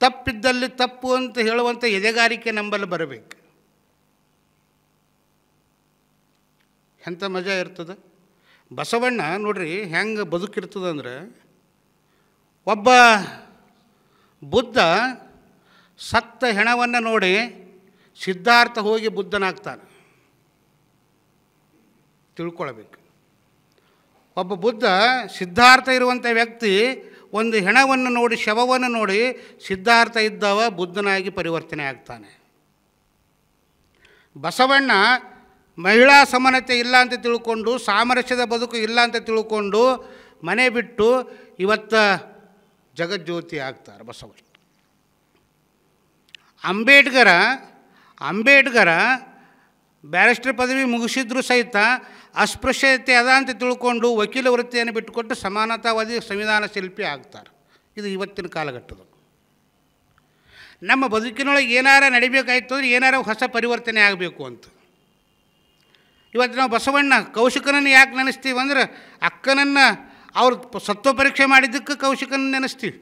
Speaker 1: ತಪ್ಪಿದ್ದಲ್ಲಿ ತಪ್ಪು ಅಂತ ಹೇಳುವಂಥ ಎದೆಗಾರಿಕೆ ನಂಬಲ್ಲಿ ಬರಬೇಕು. ಎಂಥ ಮಜಾ ಇರ್ತದೆ? ಬಸವಣ್ಣ ನೋಡ್ರಿ ಹೆಂಗೆ ಬದುಕಿರ್ತದಂದ್ರೆ ಒಬ್ಬ ಬುದ್ಧ ಸತ್ತ ಹೆಣವನ್ನು ನೋಡಿ ಸಿದ್ಧಾರ್ಥ ಹೋಗಿ ಬುದ್ಧನಾಗ್ತಾನೆ. ತಿಳ್ಕೊಳ್ಬೇಕು. ಒಬ್ಬ ಬುದ್ಧ ಸಿದ್ಧಾರ್ಥ ಇರುವಂಥ ವ್ಯಕ್ತಿ ಒಂದು ಹೆಣವನ್ನು ನೋಡಿ, ಶವವನ್ನು ನೋಡಿ ಸಿದ್ಧಾರ್ಥ ಇದ್ದವ ಬುದ್ಧನಾಗಿ ಪರಿವರ್ತನೆ ಆಗ್ತಾನೆ. ಬಸವಣ್ಣ ಮಹಿಳಾ ಸಮಾನತೆ ಇಲ್ಲ ಅಂತ ತಿಳ್ಕೊಂಡು, ಸಾಮರಸ್ಯದ ಬದುಕು ಇಲ್ಲ ಅಂತ ತಿಳ್ಕೊಂಡು ಮನೆ ಬಿಟ್ಟು ಇವತ್ತು ಜಗಜ್ಯೋತಿ ಆಗ್ತಾರೆ ಬಸವಣ್ಣ ಅಂಬೇಡ್ಕರ ಅಂಬೇಡ್ಕರ ಬ್ಯಾರಿಸ್ಟರ್ ಪದವಿ ಮುಗಿಸಿದ್ರು ಸಹಿತ ಅಸ್ಪೃಶ್ಯತೆ ಅದ ಅಂತ ತಿಳ್ಕೊಂಡು ವಕೀಲ ವೃತ್ತಿಯನ್ನು ಬಿಟ್ಟುಕೊಟ್ಟು ಸಮಾನತಾವಾದಿ ಸಂವಿಧಾನ ಶಿಲ್ಪಿ ಆಗ್ತಾರೆ. ಇದು ಇವತ್ತಿನ ಕಾಲಘಟ್ಟದ ನಮ್ಮ ಬದುಕಿನೊಳಗೆ ಏನಾರ ನಡಿಬೇಕಾಯ್ತು ಅಂದರೆ ಏನಾರ ಹೊಸ ಪರಿವರ್ತನೆ ಆಗಬೇಕು ಅಂತ. ಇವತ್ತು ನಾವು ಬಸವಣ್ಣ ಕೌಶಿಕನನ್ನು ಯಾಕೆ ನೆನೆಸ್ತೀವಿ ಅಂದ್ರೆ ಅಕ್ಕನನ್ನು ಅವ್ರು ಸತ್ವ ಪರೀಕ್ಷೆ ಮಾಡಿದ್ದಕ್ಕೆ ಕೌಶಿಕನ ನೆನೆಸ್ತೀವಿ.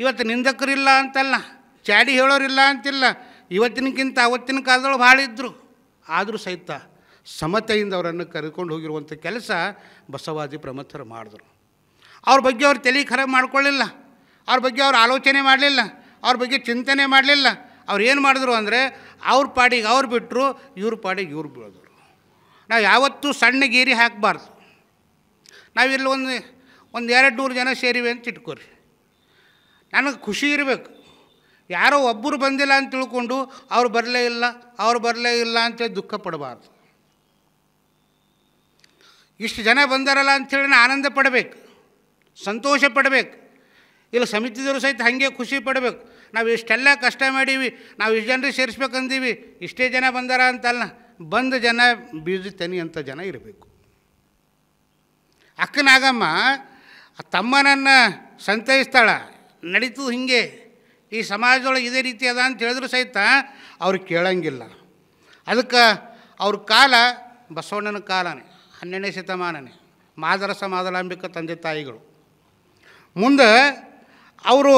Speaker 1: ಇವತ್ತು ನಿಂದಕರಿಲ್ಲ ಅಂತಲ್ಲ, ಚಾಡಿ ಹೇಳೋರಿಲ್ಲ ಅಂತಿಲ್ಲ. ಇವತ್ತಿನಕ್ಕಿಂತ ಅವತ್ತಿನ ಕಾಲದೊಳಗೆ ಭಾಳ ಇದ್ದರು ಆದರೂ ಸಹಿತ ಸಮತೆಯಿಂದ ಅವರನ್ನು ಕರ್ಕೊಂಡು ಹೋಗಿರುವಂಥ ಕೆಲಸ ಬಸವಾದಿ ಪ್ರಮಥರು ಮಾಡಿದ್ರು. ಅವ್ರ ಬಗ್ಗೆ ಅವ್ರು ತಲೆ ಖರಾಬ್ ಮಾಡ್ಕೊಳ್ಳಿಲ್ಲ. ಅವ್ರ ಬಗ್ಗೆ ಅವ್ರು ಆಲೋಚನೆ ಮಾಡಲಿಲ್ಲ. ಅವ್ರ ಬಗ್ಗೆ ಚಿಂತನೆ ಮಾಡಲಿಲ್ಲ. ಅವ್ರು ಏನು ಮಾಡಿದ್ರು ಅಂದರೆ, ಅವ್ರ ಪಾಡಿಗೆ ಅವ್ರು ಬಿಟ್ಟರು, ಇವ್ರ ಪಾಡಿಗೆ ಇವ್ರು ಬೀಳಿದ್ರು ನಾವು ಯಾವತ್ತೂ ಸಣ್ಣ ಗೀರಿ ಹಾಕಬಾರ್ದು. ನಾವಿಲ್ಲಿ ಒಂದು ಒಂದು ಎರಡು ನೂರು ಜನ ಸೇರಿವೆ ಅಂತ ಇಟ್ಕೋರಿ. ನನಗೆ ಖುಷಿ ಇರಬೇಕು. ಯಾರೋ ಒಬ್ಬರು ಬಂದಿಲ್ಲ ಅಂತ ತಿಳ್ಕೊಂಡು ಅವ್ರು ಬರಲೇ ಇಲ್ಲ, ಅವ್ರು ಬರಲೇ ಇಲ್ಲ ಅಂತೇಳಿ ದುಃಖ ಪಡಬಾರ್ದು. ಇಷ್ಟು ಜನ ಬಂದಾರಲ್ಲ ಅಂಥೇಳಿ ನಾ ಆನಂದ ಪಡಬೇಕು. ಸಂತೋಷ ಪಡಬೇಕು. ಇಲ್ಲ ಸಮಿತಿದವರು ಸಹಿತ ಹಾಗೆ ಖುಷಿ ಪಡಬೇಕು. ನಾವು ಇಷ್ಟೆಲ್ಲ ಕಷ್ಟ ಮಾಡೀವಿ, ನಾವು ಇಷ್ಟು ಜನರಿಗೆ ಸೇರಿಸ್ಬೇಕಂದೀವಿ, ಇಷ್ಟೇ ಜನ ಬಂದಾರ ಅಂತಲ್ಲ. ಬಂದ ಜನ ಬೀಜ ತನಿ ಅಂತ ಜನ ಇರಬೇಕು. ಅಕ್ಕನಾಗಮ್ಮ, ತಮ್ಮನನ್ನು ಸಂತೈಸ್ತಾಳೆ. ನಡೀತು ಹಿಂಗೆ. ಈ ಸಮಾಜದೊಳಗೆ ಇದೇ ರೀತಿ ಅದ ಅಂತ ಹೇಳಿದ್ರು ಸಹಿತ ಅವ್ರು ಕೇಳಂಗಿಲ್ಲ. ಅದಕ್ಕೆ ಅವ್ರ ಕಾಲ ಬಸವಣ್ಣನ ಕಾಲನೇ, ಹನ್ನೆರಡನೇ ಶತಮಾನನೇ, ಮಾದರಸ ಮಾದಲಾಂಬಿಕ ತಂದೆ ತಾಯಿಗಳು. ಮುಂದೆ ಅವರು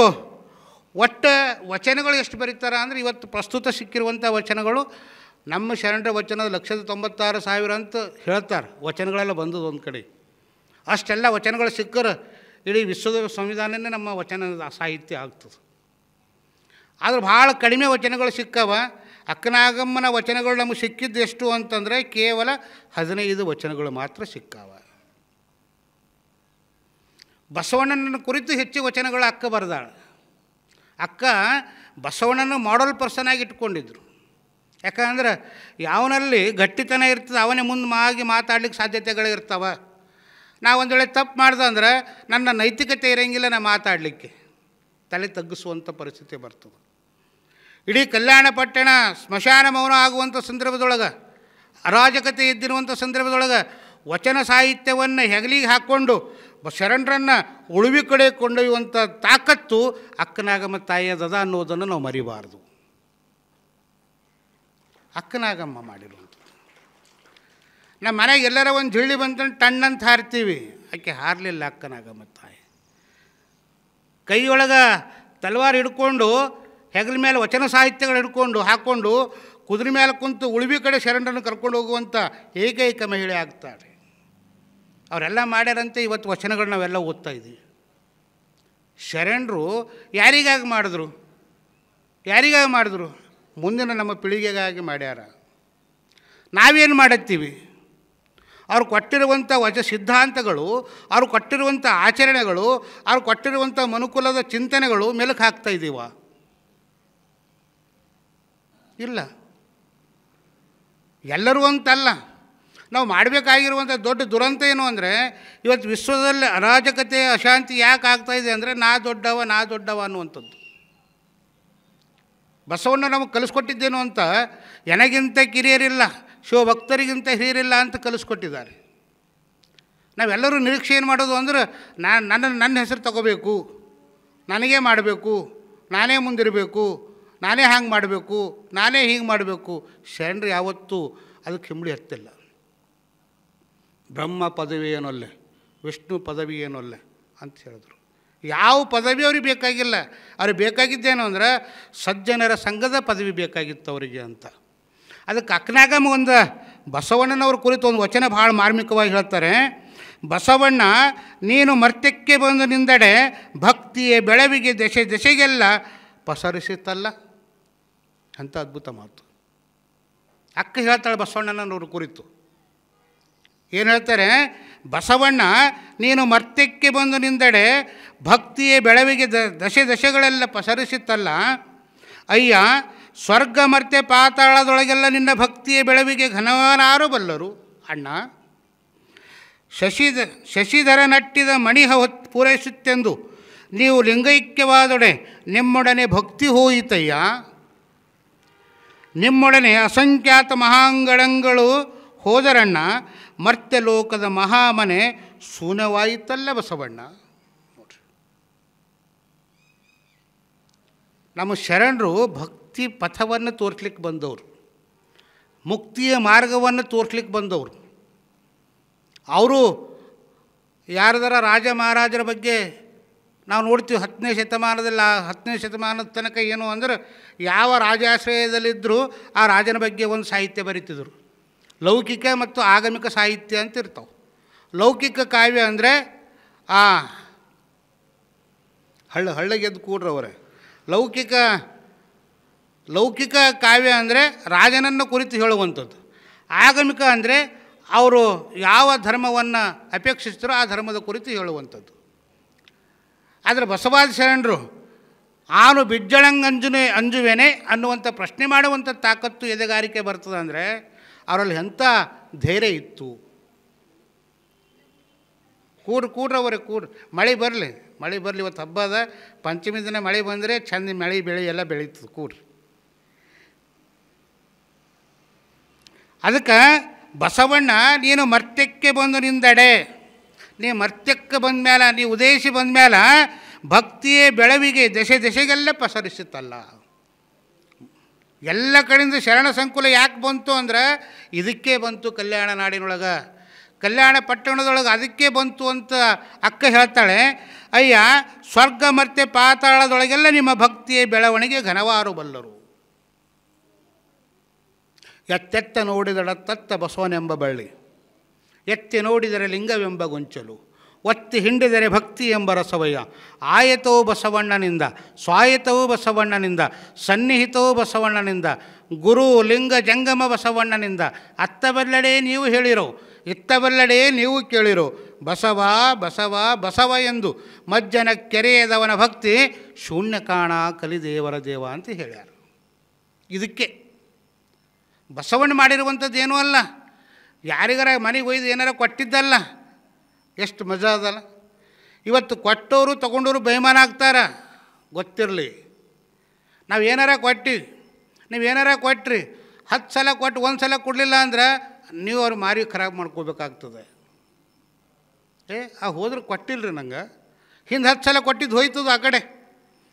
Speaker 1: ಒಟ್ಟು ವಚನಗಳು ಎಷ್ಟು ಬರೀತಾರೆ ಅಂದರೆ ಇವತ್ತು ಪ್ರಸ್ತುತ ಸಿಕ್ಕಿರುವಂಥ ವಚನಗಳು ನಮ್ಮ ಶರಣರ ವಚನದ ಲಕ್ಷದ ತೊಂಬತ್ತಾರು ಸಾವಿರ ಅಂತ ಹೇಳ್ತಾರೆ. ವಚನಗಳೆಲ್ಲ ಬಂದದ್ದು ಒಂದು ಕಡೆ. ಅಷ್ಟೆಲ್ಲ ವಚನಗಳು ಸಿಕ್ಕರೆ ಇಡೀ ವಿಶ್ವದ ಸಂವಿಧಾನನೇ ನಮ್ಮ ವಚನದ ಸಾಹಿತ್ಯ ಆಗ್ತದೆ. ಆದ್ರೆ ಭಾಳ ಕಡಿಮೆ ವಚನಗಳು ಸಿಕ್ಕವ, ಅಕ್ಕನಾಗಮ್ಮನ ವಚನಗಳು ನಮಗೆ ಸಿಕ್ಕಿದ್ದು ಎಷ್ಟು ಅಂತಂದರೆ ಕೇವಲ ಹದಿನೈದು ವಚನಗಳು ಮಾತ್ರ ಸಿಕ್ಕಾವ. ಬಸವಣ್ಣನ ಕುರಿತು ಹೆಚ್ಚು ವಚನಗಳು ಅಕ್ಕ ಬರೆದಾಳೆ. ಅಕ್ಕ ಬಸವಣ್ಣನ ಮಾಡಲ್ ಪರ್ಸನ್ ಆಗಿ ಇಟ್ಕೊಂಡಿದ್ರು. ಯಾಕಂದ್ರೆ ಯಾವನಲ್ಲಿ ಗಟ್ಟಿತನ ಇರ್ತದೆ, ಅವನೇ ಮುಂದೆ ಮಾಗಿ ಮಾತಾಡ್ಲಿಕ್ಕೆ ಸಾಧ್ಯತೆಗಳು ಇರ್ತಾವೆ. ನಾವು ಒಂದು ವೇಳೆ ತಪ್ಪು ಮಾಡ್ದೆ ಅಂದ್ರೆ ನನ್ನ ನೈತಿಕತೆ ಇರೋಂಗಿಲ್ಲ ನಾನು ಮಾತಾಡಲಿಕ್ಕೆ. ತಲೆ ತಗ್ಗಿಸುವಂಥ ಪರಿಸ್ಥಿತಿ ಬರ್ತದೆ. ಇಡೀ ಕಲ್ಯಾಣ ಪಟ್ಟಣ ಸ್ಮಶಾನ ಮೌನ ಆಗುವಂಥ ಸಂದರ್ಭದೊಳಗೆ, ಅರಾಜಕತೆ ಇದ್ದಿರುವಂಥ ಸಂದರ್ಭದೊಳಗೆ ವಚನ ಸಾಹಿತ್ಯವನ್ನು ಹೆಗಲಿಗೆ ಹಾಕ್ಕೊಂಡು ಶರಣರನ್ನು ಉಳುವಿ ಕಡೆ ಕೊಂಡೊಯ್ಯುವಂಥ ತಾಕತ್ತು ಅಕ್ಕನಾಗಮ್ಮ ತಾಯಿಯದದ ಅನ್ನೋದನ್ನು ನಾವು ಮರಿಬಾರ್ದು. ಅಕ್ಕನಾಗಮ್ಮ ಮಾಡಿರುವಂಥದ್ದು ನಮ್ಮ ಮನೆಗೆ ಎಲ್ಲರ ಒಂದು ಜಿಳ್ಳಿ ಬಂತಂದ್ರೆ ತಣ್ಣಂತ ಹಾರ್ತೀವಿ. ಆಕೆ ಹಾರಲಿಲ್ಲ ಅಕ್ಕನಾಗಮ್ಮ ತಾಯಿ ಕೈಯೊಳಗೆ ತಲವಾರು ಹಿಡ್ಕೊಂಡು, ಹೆಗಲ ಮೇಲೆ ವಚನ ಸಾಹಿತ್ಯಗಳು ಹಿಡ್ಕೊಂಡು ಹಾಕ್ಕೊಂಡು ಕುದುರೆ ಮೇಲೆ ಕುಂತು ಉಳುವಿ ಕಡೆ ಶರಣರನ್ನು ಕರ್ಕೊಂಡು ಹೋಗುವಂಥ ಏಕೈಕ ಮಹಿಳೆ ಆಗ್ತಾಳೆ. ಅವರೆಲ್ಲ ಮಾಡ್ಯಾರಂತೆ, ಇವತ್ತು ವಚನಗಳು ನಾವೆಲ್ಲ ಓದ್ತಾ ಇದ್ದೀವಿ ಶರಣರು ಯಾರಿಗಾಗಿ ಮಾಡಿದ್ರು? ಯಾರಿಗಾಗಿ ಮಾಡಿದ್ರು? ಮುಂದಿನ ನಮ್ಮ ಪೀಳಿಗೆಗಾಗಿ ಮಾಡ್ಯಾರ. ನಾವೇನು ಮಾಡತ್ತೀವಿ? ಅವ್ರು ಕೊಟ್ಟಿರುವಂಥ ವಚ ಸಿದ್ಧಾಂತಗಳು, ಅವ್ರು ಕೊಟ್ಟಿರುವಂಥ ಆಚರಣೆಗಳು, ಅವ್ರು ಕೊಟ್ಟಿರುವಂಥ ಮನುಕುಲದ ಚಿಂತನೆಗಳು ಮೆಲುಕು ಹಾಕ್ತಾ ಇದ್ದೀವ ಇಲ್ಲ. ಎಲ್ಲರೂ ಅಂತಲ್ಲ. ನಾವು ಮಾಡಬೇಕಾಗಿರುವಂಥ ದೊಡ್ಡ ದುರಂತ ಏನು ಅಂದರೆ, ಇವತ್ತು ವಿಶ್ವದಲ್ಲಿ ಅರಾಜಕತೆ, ಅಶಾಂತಿ ಯಾಕೆ ಆಗ್ತಾಯಿದೆ ಅಂದರೆ, ನಾ ದೊಡ್ಡವ ನಾ ದೊಡ್ಡವ ಅನ್ನುವಂಥದ್ದು. ಬಸವಣ್ಣ ನಮಗೆ ಕಲಿಸ್ಕೊಟ್ಟಿದ್ದೇನು ಅಂತ ನನಗಿಂತ ಕಿರಿಯರಿಲ್ಲ. ಶಿವಭಕ್ತರಿಗಿಂತ ಹಿರಿಯರಿಲ್ಲ ಅಂತ ಕಲಿಸ್ಕೊಟ್ಟಿದ್ದಾರೆ. ನಾವೆಲ್ಲರೂ ನಿರೀಕ್ಷೆ ಏನು ಮಾಡೋದು ಅಂದ್ರೆ ನಾನು ನನ್ನ ನನ್ನ ಹೆಸರು ತಗೋಬೇಕು, ನನಗೇ ಮಾಡಬೇಕು, ನಾನೇ ಮುಂದಿರಬೇಕು, ನಾನೇ ಹಂಗೆ ಮಾಡಬೇಕು, ನಾನೇ ಹೀಗೆ ಮಾಡಬೇಕು. ಶರಣರು ಯಾವತ್ತೂ ಅದಕ್ಕೆ ಹಿಂಬಳಿ ಹತ್ತಿಲ್ಲ ಬ್ರಹ್ಮ ಪದವಿ ಏನೊಲ್ಲೆ ವಿಷ್ಣು ಪದವಿ ಏನೊಲ್ಲೆ ಅಂತ ಹೇಳಿದ್ರು. ಯಾವ ಪದವಿ ಅವ್ರಿಗೆ ಬೇಕಾಗಿಲ್ಲ. ಅವ್ರಿಗೆ ಬೇಕಾಗಿದ್ದೇನು ಅಂದ್ರೆ ಸಜ್ಜನರ ಸಂಘದ ಪದವಿ ಬೇಕಾಗಿತ್ತು ಅವರಿಗೆ ಅಂತ. ಅದಕ್ಕೆ ಅಕ್ನಾಗಮ ಒಂದು ಬಸವಣ್ಣನವ್ರ ಕುರಿತು ಒಂದು ವಚನ ಭಾಳ ಮಾರ್ಮಿಕವಾಗಿ ಹೇಳ್ತಾರೆ. ಬಸವಣ್ಣ, ನೀನು ಮರ್ತ್ಯಕ್ಕೆ ಬಂದು ನಿಂದಡೆ ಭಕ್ತಿಯ ಬೆಳವಿಗೆ ದಶೆ ದಶೆಗೆಲ್ಲ ಪಸರಿಸಿತಲ್ಲ? ಅಂತ ಅದ್ಭುತ ಮಾತು. ಅಕ್ಕ ಹೇಳ್ತಾಳೆ ಬಸವಣ್ಣನವ್ರ ಕುರಿತು. ಏನು ಹೇಳ್ತಾರೆ? ಬಸವಣ್ಣ, ನೀನು ಮರ್ತ್ಯಕ್ಕೆ ಬಂದು ನಿಂದಡೆ ಭಕ್ತಿಯ ಬೆಳವಿಗೆ ದ ದಶೆ ದಶೆಗಳೆಲ್ಲ ಪಸರಿಸಿತ್ತಲ್ಲ ಅಯ್ಯ ಸ್ವರ್ಗ ಮರ್ತೆ ಪಾತಾಳದೊಳಗೆಲ್ಲ ನಿನ್ನ ಭಕ್ತಿಯ ಬೆಳವಿಗೆ ಘನವಾನಾರು ಬಲ್ಲರು. ಅಣ್ಣ ಶಶಿಧ ಶಶಿಧರ ನಟ್ಟಿದ ಮಣಿಹ ಹೊತ್ ಪೂರೈಸುತ್ತೆಂದು ನೀವು ಲಿಂಗೈಕ್ಯವಾದೊಡೆ ನಿಮ್ಮೊಡನೆ ಭಕ್ತಿ ಹೋಯಿತಯ್ಯ? ನಿಮ್ಮೊಡನೆ ಅಸಂಖ್ಯಾತ ಮಹಾಂಗಳಂಗಳು ಹೋದರಣ್ಣ, ಮರ್ತ್ಯ ಲೋಕದ ಮಹಾಮನೆ ಶೂನ್ಯವಾಯಿತಲ್ಲ ಬಸವಣ್ಣ. ನೋಡ್ರಿ. ನಮ್ಮ ಶರಣರು ಭಕ್ತಿ ಪಥವನ್ನು ತೋರಿಸ್ಲಿಕ್ಕೆ ಬಂದವರು. ಮುಕ್ತಿಯ ಮಾರ್ಗವನ್ನು ತೋರಿಸ್ಲಿಕ್ಕೆ ಬಂದವರು. ಅವರು ಯಾರದರ ರಾಜ ಮಹಾರಾಜರ ಬಗ್ಗೆ ನಾವು ನೋಡ್ತೀವಿ ಹತ್ತನೇ ಶತಮಾನದಲ್ಲಿ, ಆ ಹತ್ತನೇ ಶತಮಾನದ ತನಕ ಏನು ಅಂದ್ರೆ ಯಾವ ರಾಜಾಶ್ರಯದಲ್ಲಿದ್ದರೂ ಆ ರಾಜನ ಬಗ್ಗೆ ಒಂದು ಸಾಹಿತ್ಯ ಬರೀತಿದ್ರು. ಲೌಕಿಕ ಮತ್ತು ಆಗಮಿಕ ಸಾಹಿತ್ಯ ಅಂತ ಇರ್ತಾವೆ. ಲೌಕಿಕ ಕಾವ್ಯ ಅಂದರೆ, ಆ ಹಳ್ಳ ಹಳ್ಳಗೆದ್ದು ಕೂಡ್ರವರೇ. ಲೌಕಿಕ ಲೌಕಿಕ ಕಾವ್ಯ ಅಂದರೆ ರಾಜನನ್ನು ಕುರಿತು ಹೇಳುವಂಥದ್ದು. ಆಗಮಿಕ ಅಂದರೆ ಅವರು ಯಾವ ಧರ್ಮವನ್ನು ಅಪೇಕ್ಷಿಸ್ತಾರೋ ಆ ಧರ್ಮದ ಕುರಿತು ಹೇಳುವಂಥದ್ದು. ಆದರೆ ಬಸವಾದ ಶರಣರು, ಆನು ಬಿಜ್ಜಳಂಗ್ ಅಂಜುನೆ, ಅಂಜುವೆನೆ ಅನ್ನುವಂಥ ಪ್ರಶ್ನೆ ಮಾಡುವಂಥ ತಾಕತ್ತು ಎದೆಗಾರಿಕೆ ಬರ್ತದೆ ಅಂದರೆ ಅವರಲ್ಲಿ ಎಂಥ ಧೈರ್ಯ ಇತ್ತು? ಕೂಡ್ರು ಕೂಡ್ರವರೇ ಕೂಡ್ರು ಮಳೆ ಬರಲಿ ಮಳೆ ಬರಲಿ, ಇವತ್ತು ಹಬ್ಬದ ಪಂಚಮಿ ದಿನ ಮಳೆ ಬಂದರೆ ಚೆಂದ ಮಳೆ, ಬೆಳೆ ಎಲ್ಲ ಬೆಳೀತದೆ ಕೂಡ್ರಿ ಅದಕ್ಕೆ ಬಸವಣ್ಣ, ನೀನು ಮರ್ತ್ಯಕ್ಕೆ ಬಂದು ನಿಂದಡೆ. ನೀ ಮರ್ತ್ಯಕ್ಕೆ ಬಂದ ಮೇಲೆ ನೀ ಉದಯಿಸಿ ಬಂದ ಮೇಲೆ ಭಕ್ತಿಯೇ ಬೆಳವಿಗೆ ದಶೆ ದಶೆಗೆಲ್ಲ ಪಸರಿಸುತ್ತಲ್ಲ. ಎಲ್ಲ ಕಡೆಯಿಂದ ಶರಣ ಸಂಕುಲ ಯಾಕೆ ಬಂತು ಅಂದ್ರೆ ಇದಕ್ಕೆ ಬಂತು ಕಲ್ಯಾಣ ನಾಡಿನೊಳಗೆ. ಕಲ್ಯಾಣ ಪಟ್ಟಣದೊಳಗೆ ಅದಕ್ಕೆ ಬಂತು ಅಂತ ಅಕ್ಕ ಹೇಳ್ತಾಳೆ, ಅಯ್ಯ, ಸ್ವರ್ಗ ಮತ್ತೆ ಪಾತಾಳದೊಳಗೆಲ್ಲ ನಿಮ್ಮ ಭಕ್ತಿಯ ಬೆಳವಣಿಗೆ ಘನವಾರು ಬಲ್ಲರು. ಎತ್ತೆತ್ತ ನೋಡಿದಳ ತತ್ತ ಬಸವನೆಂಬ ಬಳ್ಳಿ. ಎತ್ತಿ ನೋಡಿದರೆ ಲಿಂಗವೆಂಬ ಗೊಂಚಲು. ಒತ್ತಿ ಹಿಂಡಿದರೆ ಭಕ್ತಿ ಎಂಬ ರಸವಯ್ಯ. ಆಯತವು ಬಸವಣ್ಣನಿಂದ ಸ್ವಾಯತವು ಬಸವಣ್ಣನಿಂದ ಸನ್ನಿಹಿತವು ಬಸವಣ್ಣನಿಂದ, ಗುರು ಲಿಂಗ ಜಂಗಮ ಬಸವಣ್ಣನಿಂದ. ಅತ್ತಬಲ್ಲಡೆ ನೀವು ಹೇಳಿರೋ, ಇತ್ತಬಲ್ಲಡೆ ನೀವು ಕೇಳಿರೋ, ಬಸವ ಬಸವ ಬಸವ ಎಂದು ಮಜ್ಜನ ಕೆರೆಯದವನ ಭಕ್ತಿ ಶೂನ್ಯ ಕಾಣ ಕಲಿದೇವರ ದೇವ ಅಂತ ಹೇಳ್ಯಾರ. ಇದಕ್ಕೆ ಬಸವಣ್ಣ ಮಾಡಿರುವಂಥದ್ದು ಏನೂ ಅಲ್ಲ. ಯಾರಿಗಾರ ಮನೆಗೆ ಒಯ್ದು ಏನಾರ ಕೊಟ್ಟಿದ್ದಲ್ಲ. ಎಷ್ಟು ಮಜಾ ಅದಲ್ಲ. ಇವತ್ತು ಕೊಟ್ಟವರು ತೊಗೊಂಡವರು ಬೈಮಾನ ಆಗ್ತಾರೆ. ಗೊತ್ತಿರಲಿ. ನಾವು ಏನಾರ ಕೊಟ್ಟು, ನೀವು ಏನಾರ ಕೊಟ್ರಿ ಹತ್ತು ಸಲ ಕೊಟ್ಟು ಒಂದು ಸಲ ಕೊಡಲಿಲ್ಲ ಅಂದ್ರೆ ನೀವು ಅವ್ರು ಮಾರಿ ಖರಾಬ್ ಮಾಡ್ಕೋಬೇಕಾಗ್ತದೆ. ಏ, ಆ ಹೋದ್ರೆ ಕೊಟ್ಟಿಲ್ಲರಿ ನಂಗೆ. ಹಿಂದೆ ಹತ್ತು ಸಲ ಕೊಟ್ಟಿದ್ದು ಹೋಯ್ತದ ಆ ಕಡೆ.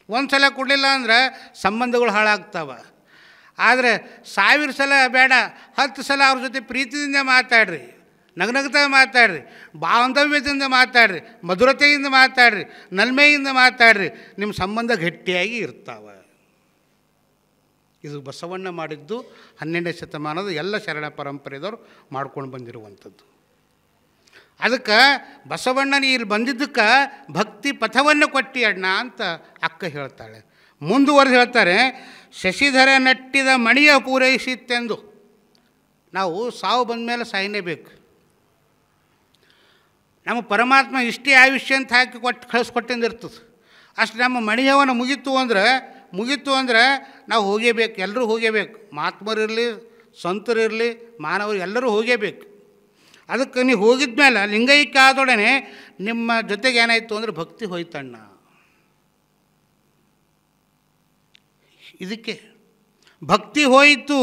Speaker 1: ಒಂದು ಸಲ ಕೊಡಲಿಲ್ಲ ಅಂದ್ರೆ ಸಂಬಂಧಗಳು ಹಾಳಾಗ್ತಾವೆ. ಆದರೆ ಸಾವಿರ ಸಲ ಬೇಡ, ಹತ್ತು ಸಲ ಅವ್ರ ಜೊತೆ ಪ್ರೀತಿಯಿಂದ ಮಾತಾಡ್ರಿ, ನಗನಗ್ತಾ ಮಾತಾಡ್ರಿ, ಬಾಂಧವ್ಯದಿಂದ ಮಾತಾಡ್ರಿ, ಮಧುರತೆಯಿಂದ ಮಾತಾಡ್ರಿ, ನಲ್ಮೆಯಿಂದ ಮಾತಾಡ್ರಿ ನಿಮ್ಮ ಸಂಬಂಧ ಗಟ್ಟಿಯಾಗಿ ಇರ್ತಾವೆ. ಇದು ಬಸವಣ್ಣ ಮಾಡಿದ್ದು ಹನ್ನೆರಡನೇ ಶತಮಾನದ ಎಲ್ಲ ಶರಣ ಪರಂಪರೆದವರು ಮಾಡ್ಕೊಂಡು ಬಂದಿರುವಂಥದ್ದು. ಅದಕ್ಕೆ ಬಸವಣ್ಣನ ಇಲ್ಲಿ ಬಂದಿದ್ದಕ್ಕೆ ಭಕ್ತಿ ಪಥವನ್ನು ಕೊಟ್ಟಿ ಅಣ್ಣ ಅಂತ ಅಕ್ಕ ಹೇಳ್ತಾಳೆ. ಮುಂದುವರೆದು ಹೇಳ್ತಾರೆ ಶಶಿಧರ ನಟ್ಟಿದ ಮಣಿಯ ಪೂರೈಸಿತ್ತೆಂದು. ನಾವು ಸಾವು ಬಂದ ಮೇಲೆ ಸಾಯಲೇಬೇಕು ನಮ್ಮ ಪರಮಾತ್ಮ ಇಷ್ಟೇ ಆಯುಷ್ಯ ಅಂತ ಹಾಕಿ ಕೊಟ್ಟು ಕಳಿಸ್ಕೊಟ್ಟಿಂದಿರ್ತದೆ. ಅಷ್ಟು ನಮ್ಮ ಮಣಿಯವನ ಮುಗೀತು ಅಂದ್ರೆ ಮುಗೀತು ಅಂದ್ರೆ ನಾವು ಹೋಗೇಬೇಕು, ಎಲ್ಲರೂ ಹೋಗೇಬೇಕು. ಮಹಾತ್ಮರಿರಲಿ ಸಂತರಿರಲಿ ಮಾನವರು ಎಲ್ಲರೂ ಹೋಗೇಬೇಕು. ಅದಕ್ಕೆ ನೀವು ಹೋಗಿದ್ಮೇಲೆ ಲಿಂಗೈಕ್ಯ ಆದೊಡನೆ ನಿಮ್ಮ ಜೊತೆಗೆ ಏನಾಯಿತು ಅಂದರೆ ಭಕ್ತಿ ಹೋಯ್ತಣ್ಣ. ಇದಕ್ಕೆ ಭಕ್ತಿ ಹೋಯಿತು.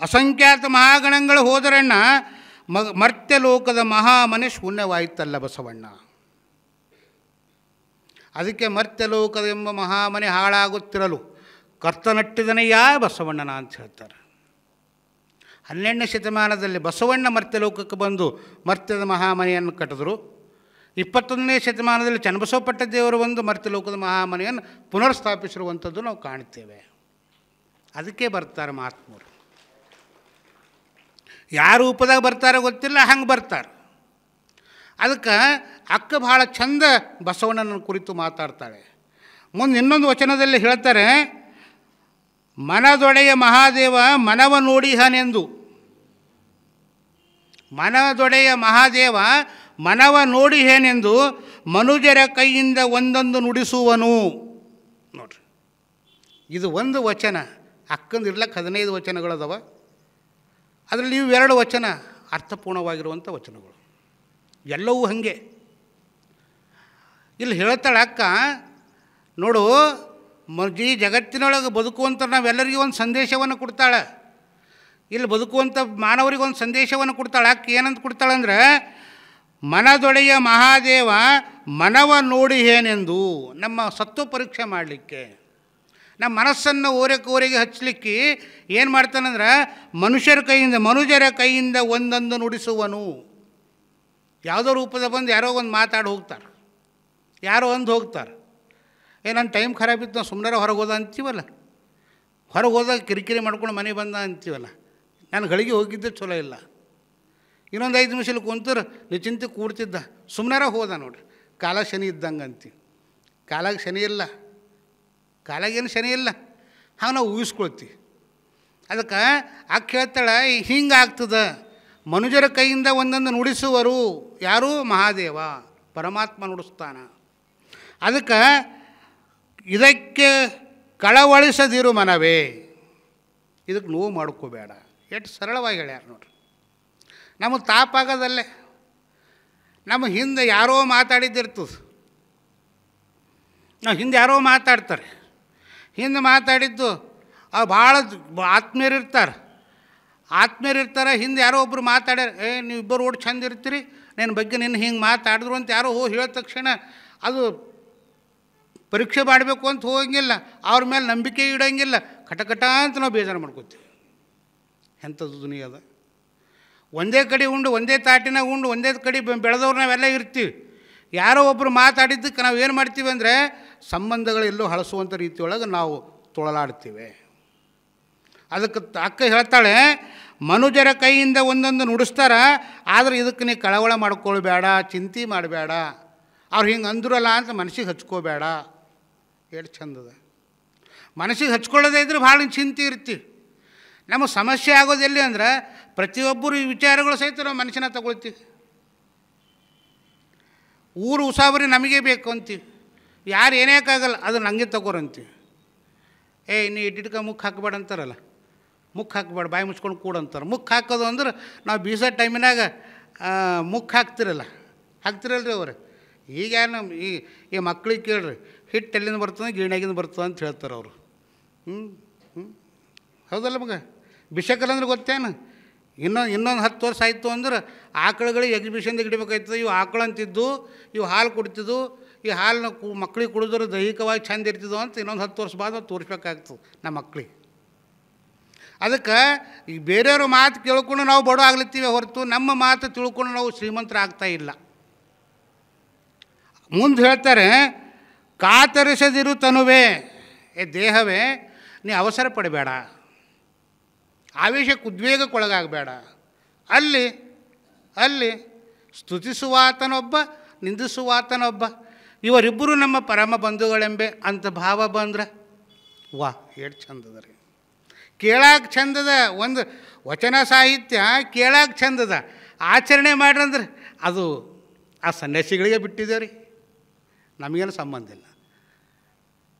Speaker 1: ಅಸಂಖ್ಯಾತ ಮಹಾಗಣಗಳು ಹೋದರಣ್ಣ, ಮ ಮರ್ತ್ಯಲೋಕದ ಮಹಾಮನೆ ಶೂನ್ಯವಾಯಿತಲ್ಲ ಬಸವಣ್ಣ. ಅದಕ್ಕೆ ಮರ್ತ್ಯಲೋಕದ ಎಂಬ ಮಹಾಮನೆ ಹಾಳಾಗುತ್ತಿರಲು ಕರ್ತನಟ್ಟಿದನೆಯಾ ಬಸವಣ್ಣನ ಅಂತ ಹೇಳ್ತಾರೆ. ಹನ್ನೆರಡನೇ ಶತಮಾನದಲ್ಲಿ ಬಸವಣ್ಣ ಮರ್ತ್ಯ ಲೋಕಕ್ಕೆ ಬಂದು ಮರ್ತ್ಯದ ಮಹಾಮನೆಯನ್ನು ಕಟ್ಟಿದ್ರು. ಇಪ್ಪತ್ತೊಂದನೇ ಶತಮಾನದಲ್ಲಿ ಚನ್ನಬಸವಪಟ್ಟ ದೇವರು ಬಂದು ಮರ್ತ್ಯಲೋಕದ ಮಹಾಮನೆಯನ್ನು ಪುನರ್ಸ್ಥಾಪಿಸಿರುವಂಥದ್ದು ನಾವು ಕಾಣ್ತೇವೆ. ಅದಕ್ಕೆ ಬರ್ತಾರೆ ಮಹಾತ್ಮರು. ಯಾವ ರೂಪದಾಗ ಬರ್ತಾರೆ ಗೊತ್ತಿಲ್ಲ, ಹಂಗೆ ಬರ್ತಾರೆ. ಅದಕ್ಕೆ ಅಕ್ಕ ಭಾಳ ಚಂದ ಬಸವಣ್ಣನ ಕುರಿತು ಮಾತಾಡ್ತಾಳೆ. ಮುಂದೆ ಇನ್ನೊಂದು ವಚನದಲ್ಲಿ ಹೇಳ್ತಾರೆ, ಮನದೊಡೆಯ ಮಹಾದೇವ ಮನವ ನೋಡಿಹನೆಂದು. ಮನದೊಡೆಯ ಮಹಾದೇವ ಮನವ ನೋಡಿಹೇನೆಂದು ಮನುಜರ ಕೈಯಿಂದ ಒಂದೊಂದು ನುಡಿಸುವನು. ನೋಡ್ರಿ, ಇದು ಒಂದು ವಚನ. ಅಕ್ಕಂದು ಇರ್ಲಕ್ಕೆ ಹದಿನೈದು ವಚನಗಳದವ. ಅದರಲ್ಲಿ ಇವೆರಡು ವಚನ ಅರ್ಥಪೂರ್ಣವಾಗಿರುವಂಥ ವಚನಗಳು. ಎಲ್ಲವೂ ಹಾಗೆ. ಇಲ್ಲಿ ಹೇಳ್ತಾಳೆ ಅಕ್ಕ, ನೋಡು ಮಜಿ ಜಗತ್ತಿನೊಳಗೆ ಬದುಕುವಂಥ ನಾವೆಲ್ಲರಿಗೂ ಒಂದು ಸಂದೇಶವನ್ನು ಕೊಡ್ತಾಳೆ. ಇಲ್ಲಿ ಬದುಕುವಂಥ ಮಾನವರಿಗೆ ಒಂದು ಸಂದೇಶವನ್ನು ಕೊಡ್ತಾಳೆ. ಅಕ್ಕ ಏನಂತ ಕೊಡ್ತಾಳೆ ಅಂದರೆ ಮನದೊಡೆಯ ಮಹಾದೇವ ಮನವ ನೋಡಿ ಏನೆಂದು ನಮ್ಮ ಸತ್ವ ಪರೀಕ್ಷೆ ಮಾಡಲಿಕ್ಕೆ. ನಮ್ಮ ಮನಸ್ಸನ್ನು ಓರೆಗೆ ಓರೆಗೆ ಹಚ್ಚಲಿಕ್ಕೆ ಏನು ಮಾಡ್ತಾನಂದ್ರೆ ಮನುಷ್ಯರ ಕೈಯಿಂದ, ಮನುಜರ ಕೈಯಿಂದ ಒಂದೊಂದು ನುಡಿಸುವನು. ಯಾವುದೋ ರೂಪದ ಬಂದು ಯಾರೋ ಒಂದು ಮಾತಾಡಿ ಹೋಗ್ತಾರೆ. ಯಾರೋ ಒಂದು ಹೋಗ್ತಾರೆ. ಏ ನನ್ನ ಟೈಮ್ ಖರಾಬ್ ಇತ್ತು, ನಾವು ಸುಮ್ಮನೆ ಹೊರಗೆ ಹೋದ ಅಂತೀವಲ್ಲ? ಹೊರಗೆ ಹೋದಾಗ ಕಿರಿಕಿರಿ ಮಾಡ್ಕೊಂಡು ಮನೆ ಬಂದ ಅಂತೀವಲ್ಲ? ನಾನು ಗಳಿಗೆ ಹೋಗಿದ್ದೆ ಚಲೋ ಇಲ್ಲ. ಇನ್ನೊಂದು ಐದು ನಿಮಿಷಲ್ಲಿ ಕುಂತರು ನಿಚಿಂತೆ ಕೂಡ್ತಿದ್ದ ಸುಮ್ಮನಾರ ಹೋದ ನೋಡ್ರಿ. ಕಾಲ ಶನಿ ಇದ್ದಂಗೆ ಅಂತೀವಿ. ಕಾಲಾಗ ಶನಿ ಇಲ್ಲ. ಕಾಲಾಗೇನು ಶನಿ ಇಲ್ಲ. ಹಾಗೆ ನಾವು ಊಹಿಸ್ಕೊಳ್ತೀವಿ. ಅದಕ್ಕೆ ಆಕೆ ಹೇಳ್ತಾಳೆ ಹಿಂಗೆ ಆಗ್ತದೆ ಮನುಜರ ಕೈಯಿಂದ ಒಂದೊಂದು ನುಡಿಸುವರು ಯಾರು? ಮಹಾದೇವ. ಪರಮಾತ್ಮ ನುಡಿಸ್ತಾನ. ಅದಕ್ಕೆ, ಇದಕ್ಕೆ ಕಳವಳಿಸದಿರು ಮನವೇ. ಇದಕ್ಕೆ ನೋವು ಮಾಡ್ಕೋಬೇಡ. ಎಷ್ಟು ಸರಳವಾಗಿ ಹೇಳ್ಯಾರ ನೋಡ್ರಿ. ನಮಗೆ ತಾಪಾಗದಲ್ಲೇ. ನಮ್ಮ ಹಿಂದೆ ಯಾರೋ ಮಾತಾಡಿದ್ದಿರ್ತದೆ. ನಾವು ಹಿಂದೆ ಯಾರೋ ಮಾತಾಡ್ತಾರೆ. ಹಿಂದೆ ಮಾತಾಡಿದ್ದು, ಆ ಭಾಳ ಆತ್ಮೀಯರಿರ್ತಾರೆ. ಆತ್ಮೀಯರಿರ್ತಾರೆ, ಹಿಂದೆ ಯಾರೋ ಒಬ್ಬರು ಮಾತಾಡ್ಯಾರ, ಏ, ನೀವು ಇಬ್ಬರು ಓಡ್ ಚಂದ ಇರ್ತೀರಿ, ನಿನ್ನ ಬಗ್ಗೆ ನಿನ್ನ ಹಿಂಗೆ ಮಾತಾಡಿದ್ರು ಅಂತ ಯಾರೋ ಹೋಗಿ ಹೇಳಿದ ತಕ್ಷಣ ಅದು ಪರೀಕ್ಷೆ ಮಾಡಬೇಕು ಅಂತ ಹೋಗಂಗಿಲ್ಲ, ಅವ್ರ ಮೇಲೆ ನಂಬಿಕೆ ಇಡೋಂಗಿಲ್ಲ ಕಟಕಟ ಅಂತ ನಾವು ಬೇಜಾರು ಮಾಡ್ಕೋತೀವಿ. ಎಂಥದ್ದು ದುನಿಯಾದ ಒಂದೇ ಕಡೆ ಉಂಡು, ಒಂದೇ ತಾಟಿನಾಗ ಉಂಡು, ಒಂದೇ ಕಡೆ ಬೆಳೆದವ್ರು ನಾವೆಲ್ಲ ಇರ್ತೀವಿ. ಯಾರೋ ಒಬ್ಬರು ಮಾತಾಡಿದ್ದಕ್ಕೆ ನಾವು ಏನು ಮಾಡ್ತೀವಿ ಅಂದರೆ ಸಂಬಂಧಗಳೆಲ್ಲೋ ಹಳಸುವಂಥ ರೀತಿಯೊಳಗೆ ನಾವು ತೊಳಲಾಡ್ತೀವಿ. ಅದಕ್ಕೆ ಅಕ್ಕ ಹೇಳ್ತಾಳೆ, ಮನುಜರ ಕೈಯಿಂದ ಒಂದೊಂದು ನುಡಿಸ್ತಾರ, ಆದರೆ ಇದಕ್ಕೆ ನೀ ಕಳವಳ ಮಾಡ್ಕೊಳ್ಬೇಡ, ಚಿಂತೆ ಮಾಡಬೇಡ. ಅವ್ರು ಹಿಂಗೆ ಅಂದ್ರಲ್ಲ ಅಂತ ಮನಸ್ಸಿಗೆ ಹಚ್ಕೋಬೇಡ. ಎಷ್ಟು ಚಂದದ ಮನಸ್ಸಿಗೆ ಹಚ್ಕೊಳ್ಳೋದೇ ಇದ್ರೆ ಭಾಳ ಚಿಂತೆ ಇರ್ತಿ. ನಮಗೆ ಸಮಸ್ಯೆ ಆಗೋದೆಲ್ಲಿ ಅಂದ್ರೆ ಪ್ರತಿಯೊಬ್ಬರು ಈ ವಿಚಾರಗಳು ಸಹಿತ ನಾವು ಮನುಷ್ಯನ ತಗೊಳ್ತೀವಿ. ಊರು ಉಸಾಬರಿ ನಮಗೆ ಬೇಕು ಅಂತೀವಿ. ಯಾರು ಏನೇಕಾಗಲ್ಲ ಅದು ನನಗೆ ತಗೋರಂತೀವಿ ಏ, ನೀ ಇಟ್ಟಿಟ್ಕ ಮುಖ ಹಾಕ್ಬೇಡ ಅಂತಾರಲ್ಲ. ಮುಖ ಹಾಕ್ಬೇಡ, ಬಾಯಿ ಮುಚ್ಕೊಂಡು ಕೂಡ ಅಂತಾರೆ. ಮುಖ ಹಾಕೋದು ಅಂದ್ರೆ ನಾವು ಬೀಸೋ ಟೈಮಿನಾಗ ಮುಖ ಹಾಕ್ತಿರಲ್ಲ. ಹಾಕ್ತಿರಲ್ರಿ ಅವ್ರು. ಈಗ ಏನು ಈ ಈ ಮಕ್ಳಿಗೆ ಕೇಳ್ರಿ ಹಿಟ್ಟು ಎಲ್ಲಿಂದ ಬರ್ತದೆ ಗಿಣಿಯಾಗಿಂದ ಬರ್ತದೆ ಅಂತ ಹೇಳ್ತಾರೆ ಅವರು. ಹ್ಞೂ ಹ್ಞೂ ಹೌದಲ್ಲ ಮಗ? ಬಿಷಕಲ್ ಅಂದ್ರೆ ಗೊತ್ತೇನು? ಇನ್ನೊಂದು ಇನ್ನೊಂದು ಹತ್ತು ವರ್ಷ ಆಯಿತು ಅಂದ್ರೆ ಆಕಳುಗಳಿಗೆ ಎಕ್ಸಿಬಿಷನ್ದಾಗ ಇಡಬೇಕಾಯ್ತದೆ. ಇವು ಆಕಳು ಅಂತಿದ್ದು, ಇವು ಹಾಲು ಕುಡಿತಿದ್ದು, ಈ ಹಾಲನ್ನ ಕು, ಮಕ್ಳಿಗೆ ಕುಡಿದ್ರೆ ದೈಹಿಕವಾಗಿ ಚೆಂದ ಇರ್ತಿದ್ವು ಅಂತ ಇನ್ನೊಂದು ಹತ್ತು ವರ್ಷ ಬಾದ ತೋರಿಸ್ಬೇಕಾಗ್ತದೆ ನಮ್ಮ ಮಕ್ಳಿಗೆ. ಅದಕ್ಕೆ ಈ ಬೇರೆಯವ್ರ ಮಾತು ಕೇಳ್ಕೊಂಡು ನಾವು ಬಡ ಆಗ್ಲತ್ತೀವಿ ಹೊರತು ನಮ್ಮ ಮಾತು ತಿಳ್ಕೊಂಡು ನಾವು ಶ್ರೀಮಂತರಾಗ್ತಾ ಇಲ್ಲ. ಮುಂದೆ ಹೇಳ್ತಾರೆ, ಕಾತರಿಸದಿರು ತನುವೆ, ಏ ದೇಹವೇ, ನೀ ಅವಸರ ಪಡಬೇಡ. ಆವೇಶಕ್ಕೆ ಉದ್ವೇಗಕ್ಕೊಳಗಾಗಬೇಡ. ಅಲ್ಲಿ ಅಲ್ಲಿ ಸ್ತುತಿಸುವಾತನೊಬ್ಬ, ನಿಂದಿಸುವಾತನೊಬ್ಬ, ಇವರಿಬ್ಬರು ನಮ್ಮ ಪರಮ ಬಂಧುಗಳೆಂಬೆ ಅಂತ ಭಾವ ಬಂದ್ರೆ, ವಾ ಎಷ್ಟು ಚಂದದ ರೀ. ಕೇಳಾಕ ಚಂದದ ಒಂದು ವಚನ ಸಾಹಿತ್ಯ ಕೇಳಾಕ ಚಂದದ ಆಚರಣೆ ಮಾಡ್ರಂದ್ರೆ ಅದು ಆ ಸನ್ಯಾಸಿಗಳಿಗೆ ಬಿಟ್ಟಿದ್ದೇವೆ ರೀ. ನಮಗೇನು ಸಂಬಂಧ ಇಲ್ಲ.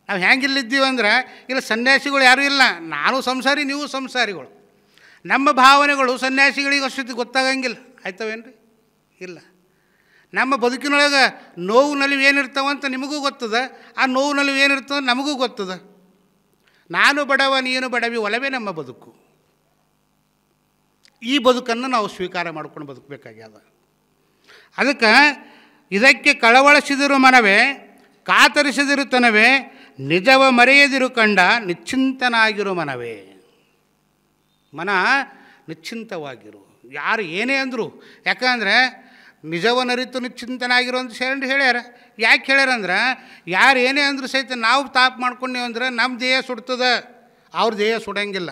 Speaker 1: ನಾವು ಹೆಂಗಿಲ್ಲಿದ್ದೀವಿ ಅಂದ್ರೆ, ಇಲ್ಲ ಸನ್ಯಾಸಿಗಳು ಯಾರೂ ಇಲ್ಲ, ನಾನು ಸಂಸಾರಿ, ನೀವು ಸಂಸಾರಿಗಳು. ನಮ್ಮ ಭಾವನೆಗಳು ಸನ್ಯಾಸಿಗಳಿಗೆ ಅಷ್ಟೊತ್ತಿಗೆ ಗೊತ್ತಾಗಂಗಿಲ್ಲ. ಆಯ್ತವೇನು ರೀ ಇಲ್ಲ. ನಮ್ಮ ಬದುಕಿನೊಳಗೆ ನೋವು, ನಲಿವು ಏನಿರ್ತಾವಂತ ನಿಮಗೂ ಗೊತ್ತದ. ಆ ನೋವು, ನಲಿವು ಏನಿರ್ತವ ನಮಗೂ ಗೊತ್ತದ. ನಾನು ಬಡವ, ನೀನು ಬಡವಿ, ಒಲವೇ ನಮ್ಮ ಬದುಕು. ಈ ಬದುಕನ್ನು ನಾವು ಸ್ವೀಕಾರ ಮಾಡ್ಕೊಂಡು ಬದುಕಬೇಕಾಗ್ಯದ. ಅದಕ್ಕೆ ಇದಕ್ಕೆ ಕಳವಳಿಸಿದಿರು ಮನವೇ, ಕಾತರಿಸಿದಿರು ತನವೇ, ನಿಜವ ಮರೆಯದಿರು ಕಂಡ ನಿಶ್ಚಿಂತನಾಗಿರು ಮನವೇ. ಮನ ನಿಶ್ಚಿಂತವಾಗಿರು. ಯಾರು ಏನೇ ಅಂದರು, ಯಾಕಂದರೆ ನಿಜವನರಿತು ನಿಶ್ಚಿಂತನಾಗಿರೋ ಅಂತ ಶರಣ್ ಹೇಳ್ಯಾರ. ಯಾಕೆ ಹೇಳ್ಯಾರಂದ್ರೆ, ಯಾರು ಏನೇ ಅಂದರೂ ಸಹಿತ ನಾವು ತಾಪ್ ಮಾಡ್ಕೊಂಡೀವಿ ಅಂದ್ರೆ ನಮ್ಮ ದೇಹ ಸುಡ್ತದೆ, ಅವ್ರ ದೇಹ ಸುಡಂಗಿಲ್ಲ.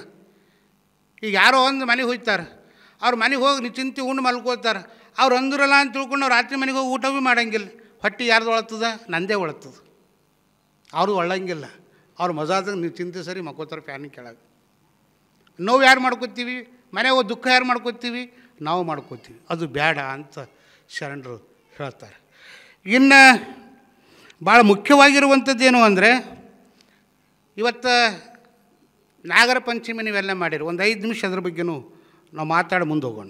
Speaker 1: ಈಗ ಯಾರೋ ಒಂದು ಮನೆಗೆ ಹೋಗ್ತಾರೆ, ಅವ್ರ ಮನೆಗೆ ಹೋಗಿ ನಿಶ್ಚಿಂತೆ ಉಂಡು ಮಲ್ಕೋತಾರೆ, ಅವ್ರು ಅಂದ್ರಲ್ಲ ಅಂತ ತಿಳ್ಕೊಂಡು ಅವ್ರು ರಾತ್ರಿ ಮನೆಗೆ ಹೋಗಿ ಊಟ ಭೀ ಮಾಡಂಗಿಲ್ಲ. ಹೊಟ್ಟೆ ಯಾರ್ದು ಒಳತದ ನಂದೇ ಒಳತದ ಅವ್ರದ್ದು ಒಳ್ಳಂಗಿಲ್ಲ. ಅವ್ರು ಮಜಾದಾಗ ನೀವು ಚಿಂತೆ ಸರಿ ಮಕ್ಕೋತಾರೆ ಫ್ಯಾನಿಗೆ ಕೆಳಗೆ. ನೋವು ಯಾರು ಮಾಡ್ಕೋತೀವಿ? ಮನೆಗೆ ದುಃಖ ಯಾರು ಮಾಡ್ಕೋತೀವಿ? ನಾವು ಮಾಡ್ಕೋತೀವಿ. ಅದು ಬೇಡ ಅಂತ ಶರಣರು ಹೇಳ್ತಾರೆ. ಇನ್ನು ಭಾಳ ಮುಖ್ಯವಾಗಿರುವಂಥದ್ದೇನು ಅಂದರೆ, ಇವತ್ತು ನಾಗರ ಪಂಚಮಿ ನೀವೆಲ್ಲ ಮಾಡಿರಿ. ಒಂದು ಐದು ನಿಮಿಷ ಅದ್ರ ಬಗ್ಗೆನೂ ನಾವು ಮಾತಾಡಿ ಮುಂದೆ ಹೋಗೋಣ.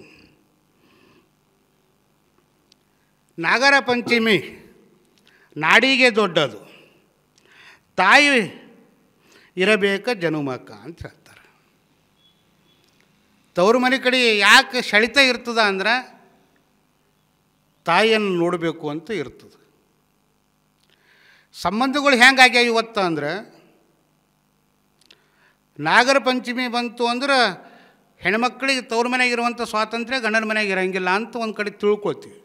Speaker 1: ನಾಗರ ಪಂಚಮಿ ನಾಡಿಗೆ ದೊಡ್ಡದು. ತಾಯಿ ಇರಬೇಕ ಜನುಮಕ ಅಂತ ತವ್ರ ಮನೆ ಕಡೆ ಯಾಕೆ ಸೆಳಿತ ಇರ್ತದ ಅಂದ್ರೆ ತಾಯಿಯನ್ನು ನೋಡಬೇಕು ಅಂತ ಇರ್ತದೆ. ಸಂಬಂಧಗಳು ಹೆಂಗಾಗ್ಯಾವ ಇವತ್ತು ಅಂದ್ರೆ ನಾಗರ ಪಂಚಮಿ ಬಂತು ಅಂದ್ರೆ ಹೆಣ್ಮಕ್ಳಿಗೆ ತವ್ರ ಮನೆಯಾಗಿರುವಂಥ ಸ್ವಾತಂತ್ರ್ಯ ಗಂಡನ ಮನೆಗೆ ಇರೋಂಗಿಲ್ಲ ಅಂತ ಒಂದು ಕಡೆ ತಿಳ್ಕೊತೀವಿ.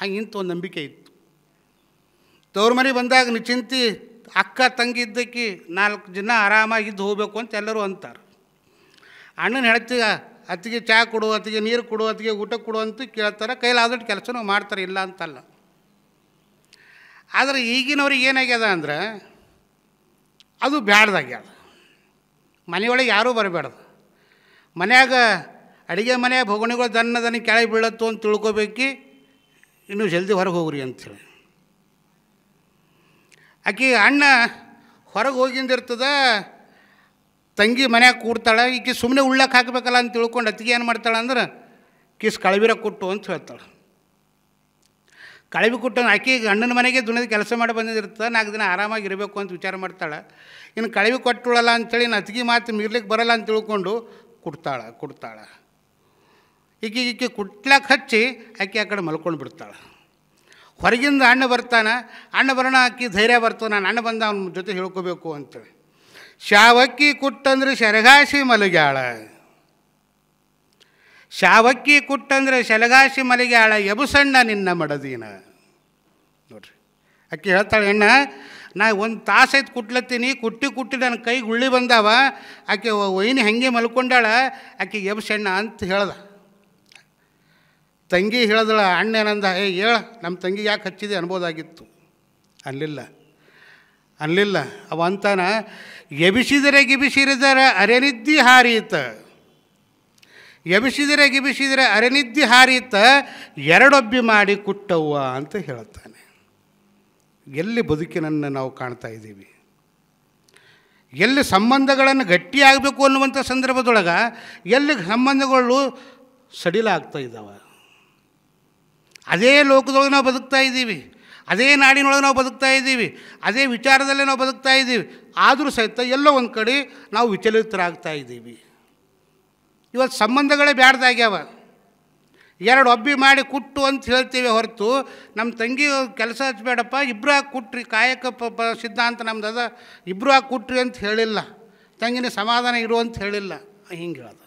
Speaker 1: ಹಾಗೆ ಇಂಥ ಒಂದು ನಂಬಿಕೆ ಇತ್ತು. ತವ್ರ ಮನೆ ಬಂದಾಗ ನಿಚಿಂತಿ ಅಕ್ಕ ತಂಗಿ ಇದ್ದಕ್ಕೆ ನಾಲ್ಕು ಜನ ಆರಾಮಾಗಿದ್ದು ಹೋಗಬೇಕು ಅಂತ ಎಲ್ಲರೂ ಅಂತಾರೆ. ಅಣ್ಣನ ಹೇಳ್ತೀಗ ಅತ್ತಿಗೆ ಚಹಾ ಕೊಡು, ಅತ್ತಿಗೆ ನೀರು ಕೊಡು, ಅತ್ತಿಗೆ ಊಟ ಕೊಡು ಅಂತ ಕೇಳ್ತಾರೆ. ಕೈಲಾದಷ್ಟು ಕೆಲಸನೂ ಮಾಡ್ತಾರೆ, ಇಲ್ಲ ಅಂತಲ್ಲ. ಆದರೆ ಈಗಿನವ್ರಿಗೆ ಏನಾಗ್ಯದ ಅಂದ್ರೆ ಅದು ಬ್ಯಾಡ್ದಾಗ್ಯದ. ಮನೆಯೊಳಗೆ ಯಾರೂ ಬರಬೇಡ್ದು. ಮನ್ಯಾಗ ಅಡುಗೆ ಮನೆಯ ಭೋಗಣಿಗಳು ದನ್ನ ದನ ಕೆಳಗೆ ಬೀಳತ್ತು ಅಂತ ತಿಳ್ಕೊಬೇಕು, ಇನ್ನೂ ಜಲ್ದಿ ಹೊರಗೆ ಹೋಗ್ರಿ ಅಂಥೇಳಿ ಆಕೆ ಅಣ್ಣ ಹೊರಗೆ ಹೋಗಿಂದಿರ್ತದ ತಂಗಿ ಮನ್ಯಾಗ ಕೂಡ್ತಾಳೆ, ಈಕೆ ಸುಮ್ಮನೆ ಉಳ್ಳಕ್ಕೆ ಹಾಕಬೇಕಲ್ಲ ಅಂತ ತಿಳ್ಕೊಂಡು ಅತ್ತಿಗೆ ಏನು ಮಾಡ್ತಾಳೆ ಅಂದ್ರೆ, ಕಿಸ್ ಕಳವಿರ ಕೊಟ್ಟು ಅಂತ ಹೇಳ್ತಾಳೆ. ಕಳವಿ ಕೊಟ್ಟು ಆಕೆ ಗಂಡನ ಮನೆಗೆ ದುಣಿದ ಕೆಲಸ ಮಾಡಿ ಬಂದಿರ್ತದೆ ನಾಲ್ಕು ದಿನ ಆರಾಮಾಗಿ ಇರಬೇಕು ಅಂತ ವಿಚಾರ ಮಾಡ್ತಾಳೆ. ಇನ್ನು ಕಳವಿ ಕೊಟ್ಟುಳಲ್ಲ ಅಂಥೇಳಿ ಅತ್ತಿಗೆ ಮಾತು ಮೀರ್ಲಿಕ್ಕೆ ಬರಲ್ಲ ಅಂತ ತಿಳ್ಕೊಂಡು ಕೊಡ್ತಾಳೆ ಕೊಡ್ತಾಳೆ. ಈಕೆ ಈಕೆ ಕುಟ್ಲಾಕ್ ಹಚ್ಚಿ ಆಕೆ ಆ ಕಡೆ ಮಲ್ಕೊಂಡು ಬಿಡ್ತಾಳೆ. ಹೊರಗಿಂದ ಅಣ್ಣ ಬರ್ತಾನೆ, ಅಣ್ಣ ಬರೋಣ ಆಕಿ ಧೈರ್ಯ ಬರ್ತಾನೆ ನಾನು ಅಣ್ಣ ಬಂದ ಅವನ ಜೊತೆ ಹೇಳ್ಕೋಬೇಕು ಅಂತೇಳಿ ಶಾವಕ್ಕಿ ಕುಟ್ಟಂದ್ರೆ ಶರಗಾಸಿ ಮಲಗ್ಯಾಳ. ಶಾವಕ್ಕಿ ಕುಟ್ಟಂದ್ರೆ ಶಲಗಾಸಿ ಮಲಗ್ಯಾಳ ಎಬುಸಣ್ಣ ನಿನ್ನ ಮಡದೀನ. ನೋಡ್ರಿ, ಅಕ್ಕಿ ಹೇಳ್ತಾಳೆ, ಅಣ್ಣ, ನಾ ಒಂದು ತಾಸೈತು ಕುಟ್ಲತ್ತೀನಿ, ಕುಟ್ಟಿ ಕುಟ್ಟಿ ನನ್ನ ಕೈ ಗುಳ್ಳಿ ಬಂದಾವ, ಆಕೆ ವೈನಿ ಹಂಗೆ ಮಲ್ಕೊಂಡಾಳ, ಆಕೆ ಎಬ್ಸಣ್ಣ ಅಂತ ಹೇಳ್ದ. ತಂಗಿ ಹೇಳ್ದಳ, ಅಣ್ಣ ಏನಂದ, ಏ, ಹೇಳ ನಮ್ಮ ತಂಗಿ ಯಾಕೆ ಹಚ್ಚಿದೆ ಅನ್ಬೋದಾಗಿತ್ತು. ಅನ್ಲಿಲ್ಲ. ಅನ್ಲಿಲ್ಲ. ಅವ ಅಂತಾನ ಎಬಿಸಿದರೆ ಗಿಬಿಸಿರಿದರೆ ಅರೆನಿದ್ದಿ ಹಾರೀತ. ಎಬಿಸಿದರೆ ಗಿಬಿಸಿದರೆ ಅರೆನಿದ್ದಿ ಹಾರೀತ, ಎರಡೊಬ್ಬಿ ಮಾಡಿ ಕುಟ್ಟವ್ವ ಅಂತ ಹೇಳ್ತಾನೆ. ಎಲ್ಲಿ ಬದುಕಿನನ್ನು ನಾವು ಕಾಣ್ತಾ ಇದ್ದೀವಿ? ಎಲ್ಲಿ ಸಂಬಂಧಗಳನ್ನು ಗಟ್ಟಿಯಾಗಬೇಕು ಅನ್ನುವಂಥ ಸಂದರ್ಭದೊಳಗೆ ಎಲ್ಲಿ ಸಂಬಂಧಗಳು ಸಡಿಲಾಗ್ತಾ ಇದ್ದಾವೆ? ಅದೇ ಲೋಕದೊಳಗೆ ನಾವು ಬದುಕ್ತಾ ಇದ್ದೀವಿ. ಅದೇ ನಾಡಿನೊಳಗೆ ನಾವು ಬದುಕ್ತಾ ಇದ್ದೀವಿ, ಅದೇ ವಿಚಾರದಲ್ಲೇ ನಾವು ಬದುಕ್ತಾ ಇದ್ದೀವಿ, ಆದರೂ ಸಹಿತ ಎಲ್ಲೋ ಒಂದು ಕಡೆ ನಾವು ವಿಚಲಿತರಾಗ್ತಾ ಇದ್ದೀವಿ. ಇವತ್ತು ಸಂಬಂಧಗಳೇ ಬ್ಯಾಡ್ದಾಗ್ಯಾವ. ಎರಡು ಒಬ್ಬಿ ಮಾಡಿ ಕುಟ್ಟು ಅಂತ ಹೇಳ್ತೀವಿ ಹೊರತು ನಮ್ಮ ತಂಗಿ ಕೆಲಸ ಹಚ್ಚಬೇಡಪ್ಪ ಇಬ್ಬರು ಹಾಕಿ ಕುಟ್ರಿ, ಕಾಯಕ ಸಿದ್ಧಾಂತ ನಮ್ದು ಅದ ಇಬ್ಬರು ಹಾಕಿ ಕುಟ್ರಿ ಅಂತ ಹೇಳಿಲ್ಲ. ತಂಗಿನ ಸಮಾಧಾನ ಇರು ಅಂತ ಹೇಳಿಲ್ಲ. ಹಿಂಗೆ ಹೇಳ್ದ.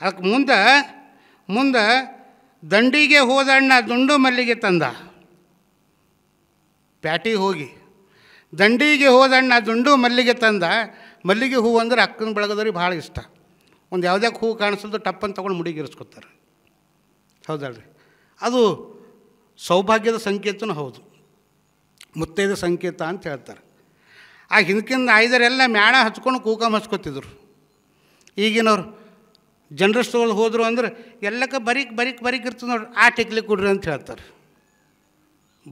Speaker 1: ಅದಕ್ಕೆ ಮುಂದೆ ಮುಂದೆ ದಂಡಿಗೆ ಹೋದಣ್ಣ ದುಂಡು ಮಲ್ಲಿಗೆ ತಂದ. ಪ್ಯಾಟಿಗೆ ಹೋಗಿ, ದಂಡಿಗೆ ಹೋದಣ್ಣ ದುಂಡು ಮಲ್ಲಿಗೆ ತಂದ, ಮಲ್ಲಿಗೆ ಹೂವು ಅಂದ್ರೆ ಅಕ್ಕನ ಬೆಳಗದವ್ರಿಗೆ ಭಾಳ ಇಷ್ಟ. ಒಂದು ಯಾವುದೇ ಹೂವು ಕಾಣಿಸೋದು ಟಪ್ಪನ್ನು ತೊಗೊಂಡು ಮುಡಿಗಿರಿಸ್ಕೊತಾರೆ ಹೌದಲ್ರಿ? ಅದು ಸೌಭಾಗ್ಯದ ಸಂಕೇತನೂ ಹೌದು. ಮುತ್ತೈದ ಸಂಕೇತ ಅಂತ ಹೇಳ್ತಾರೆ. ಆ ಹಿಂದಕ್ಕಿಂದ ಐದರೆಲ್ಲ ಮ್ಯಾಣ ಹಚ್ಕೊಂಡು ಕೂಕಮ್ ಹಚ್ಕೊತಿದ್ರು. ಈಗಿನವ್ರು ಜನರಸ್ಟ್ಗಳು ಹೋದರು ಅಂದ್ರೆ ಎಲ್ಲಕ್ಕ ಬರೀಕ್ ಬರೀಕ್ ಬರೀಕ್ ಇರ್ತದೆ ನೋಡ್ರಿ, ಆ ಟಿಕ್ಲಿ ಕೊಡ್ರಿ ಅಂತ ಹೇಳ್ತಾರೆ.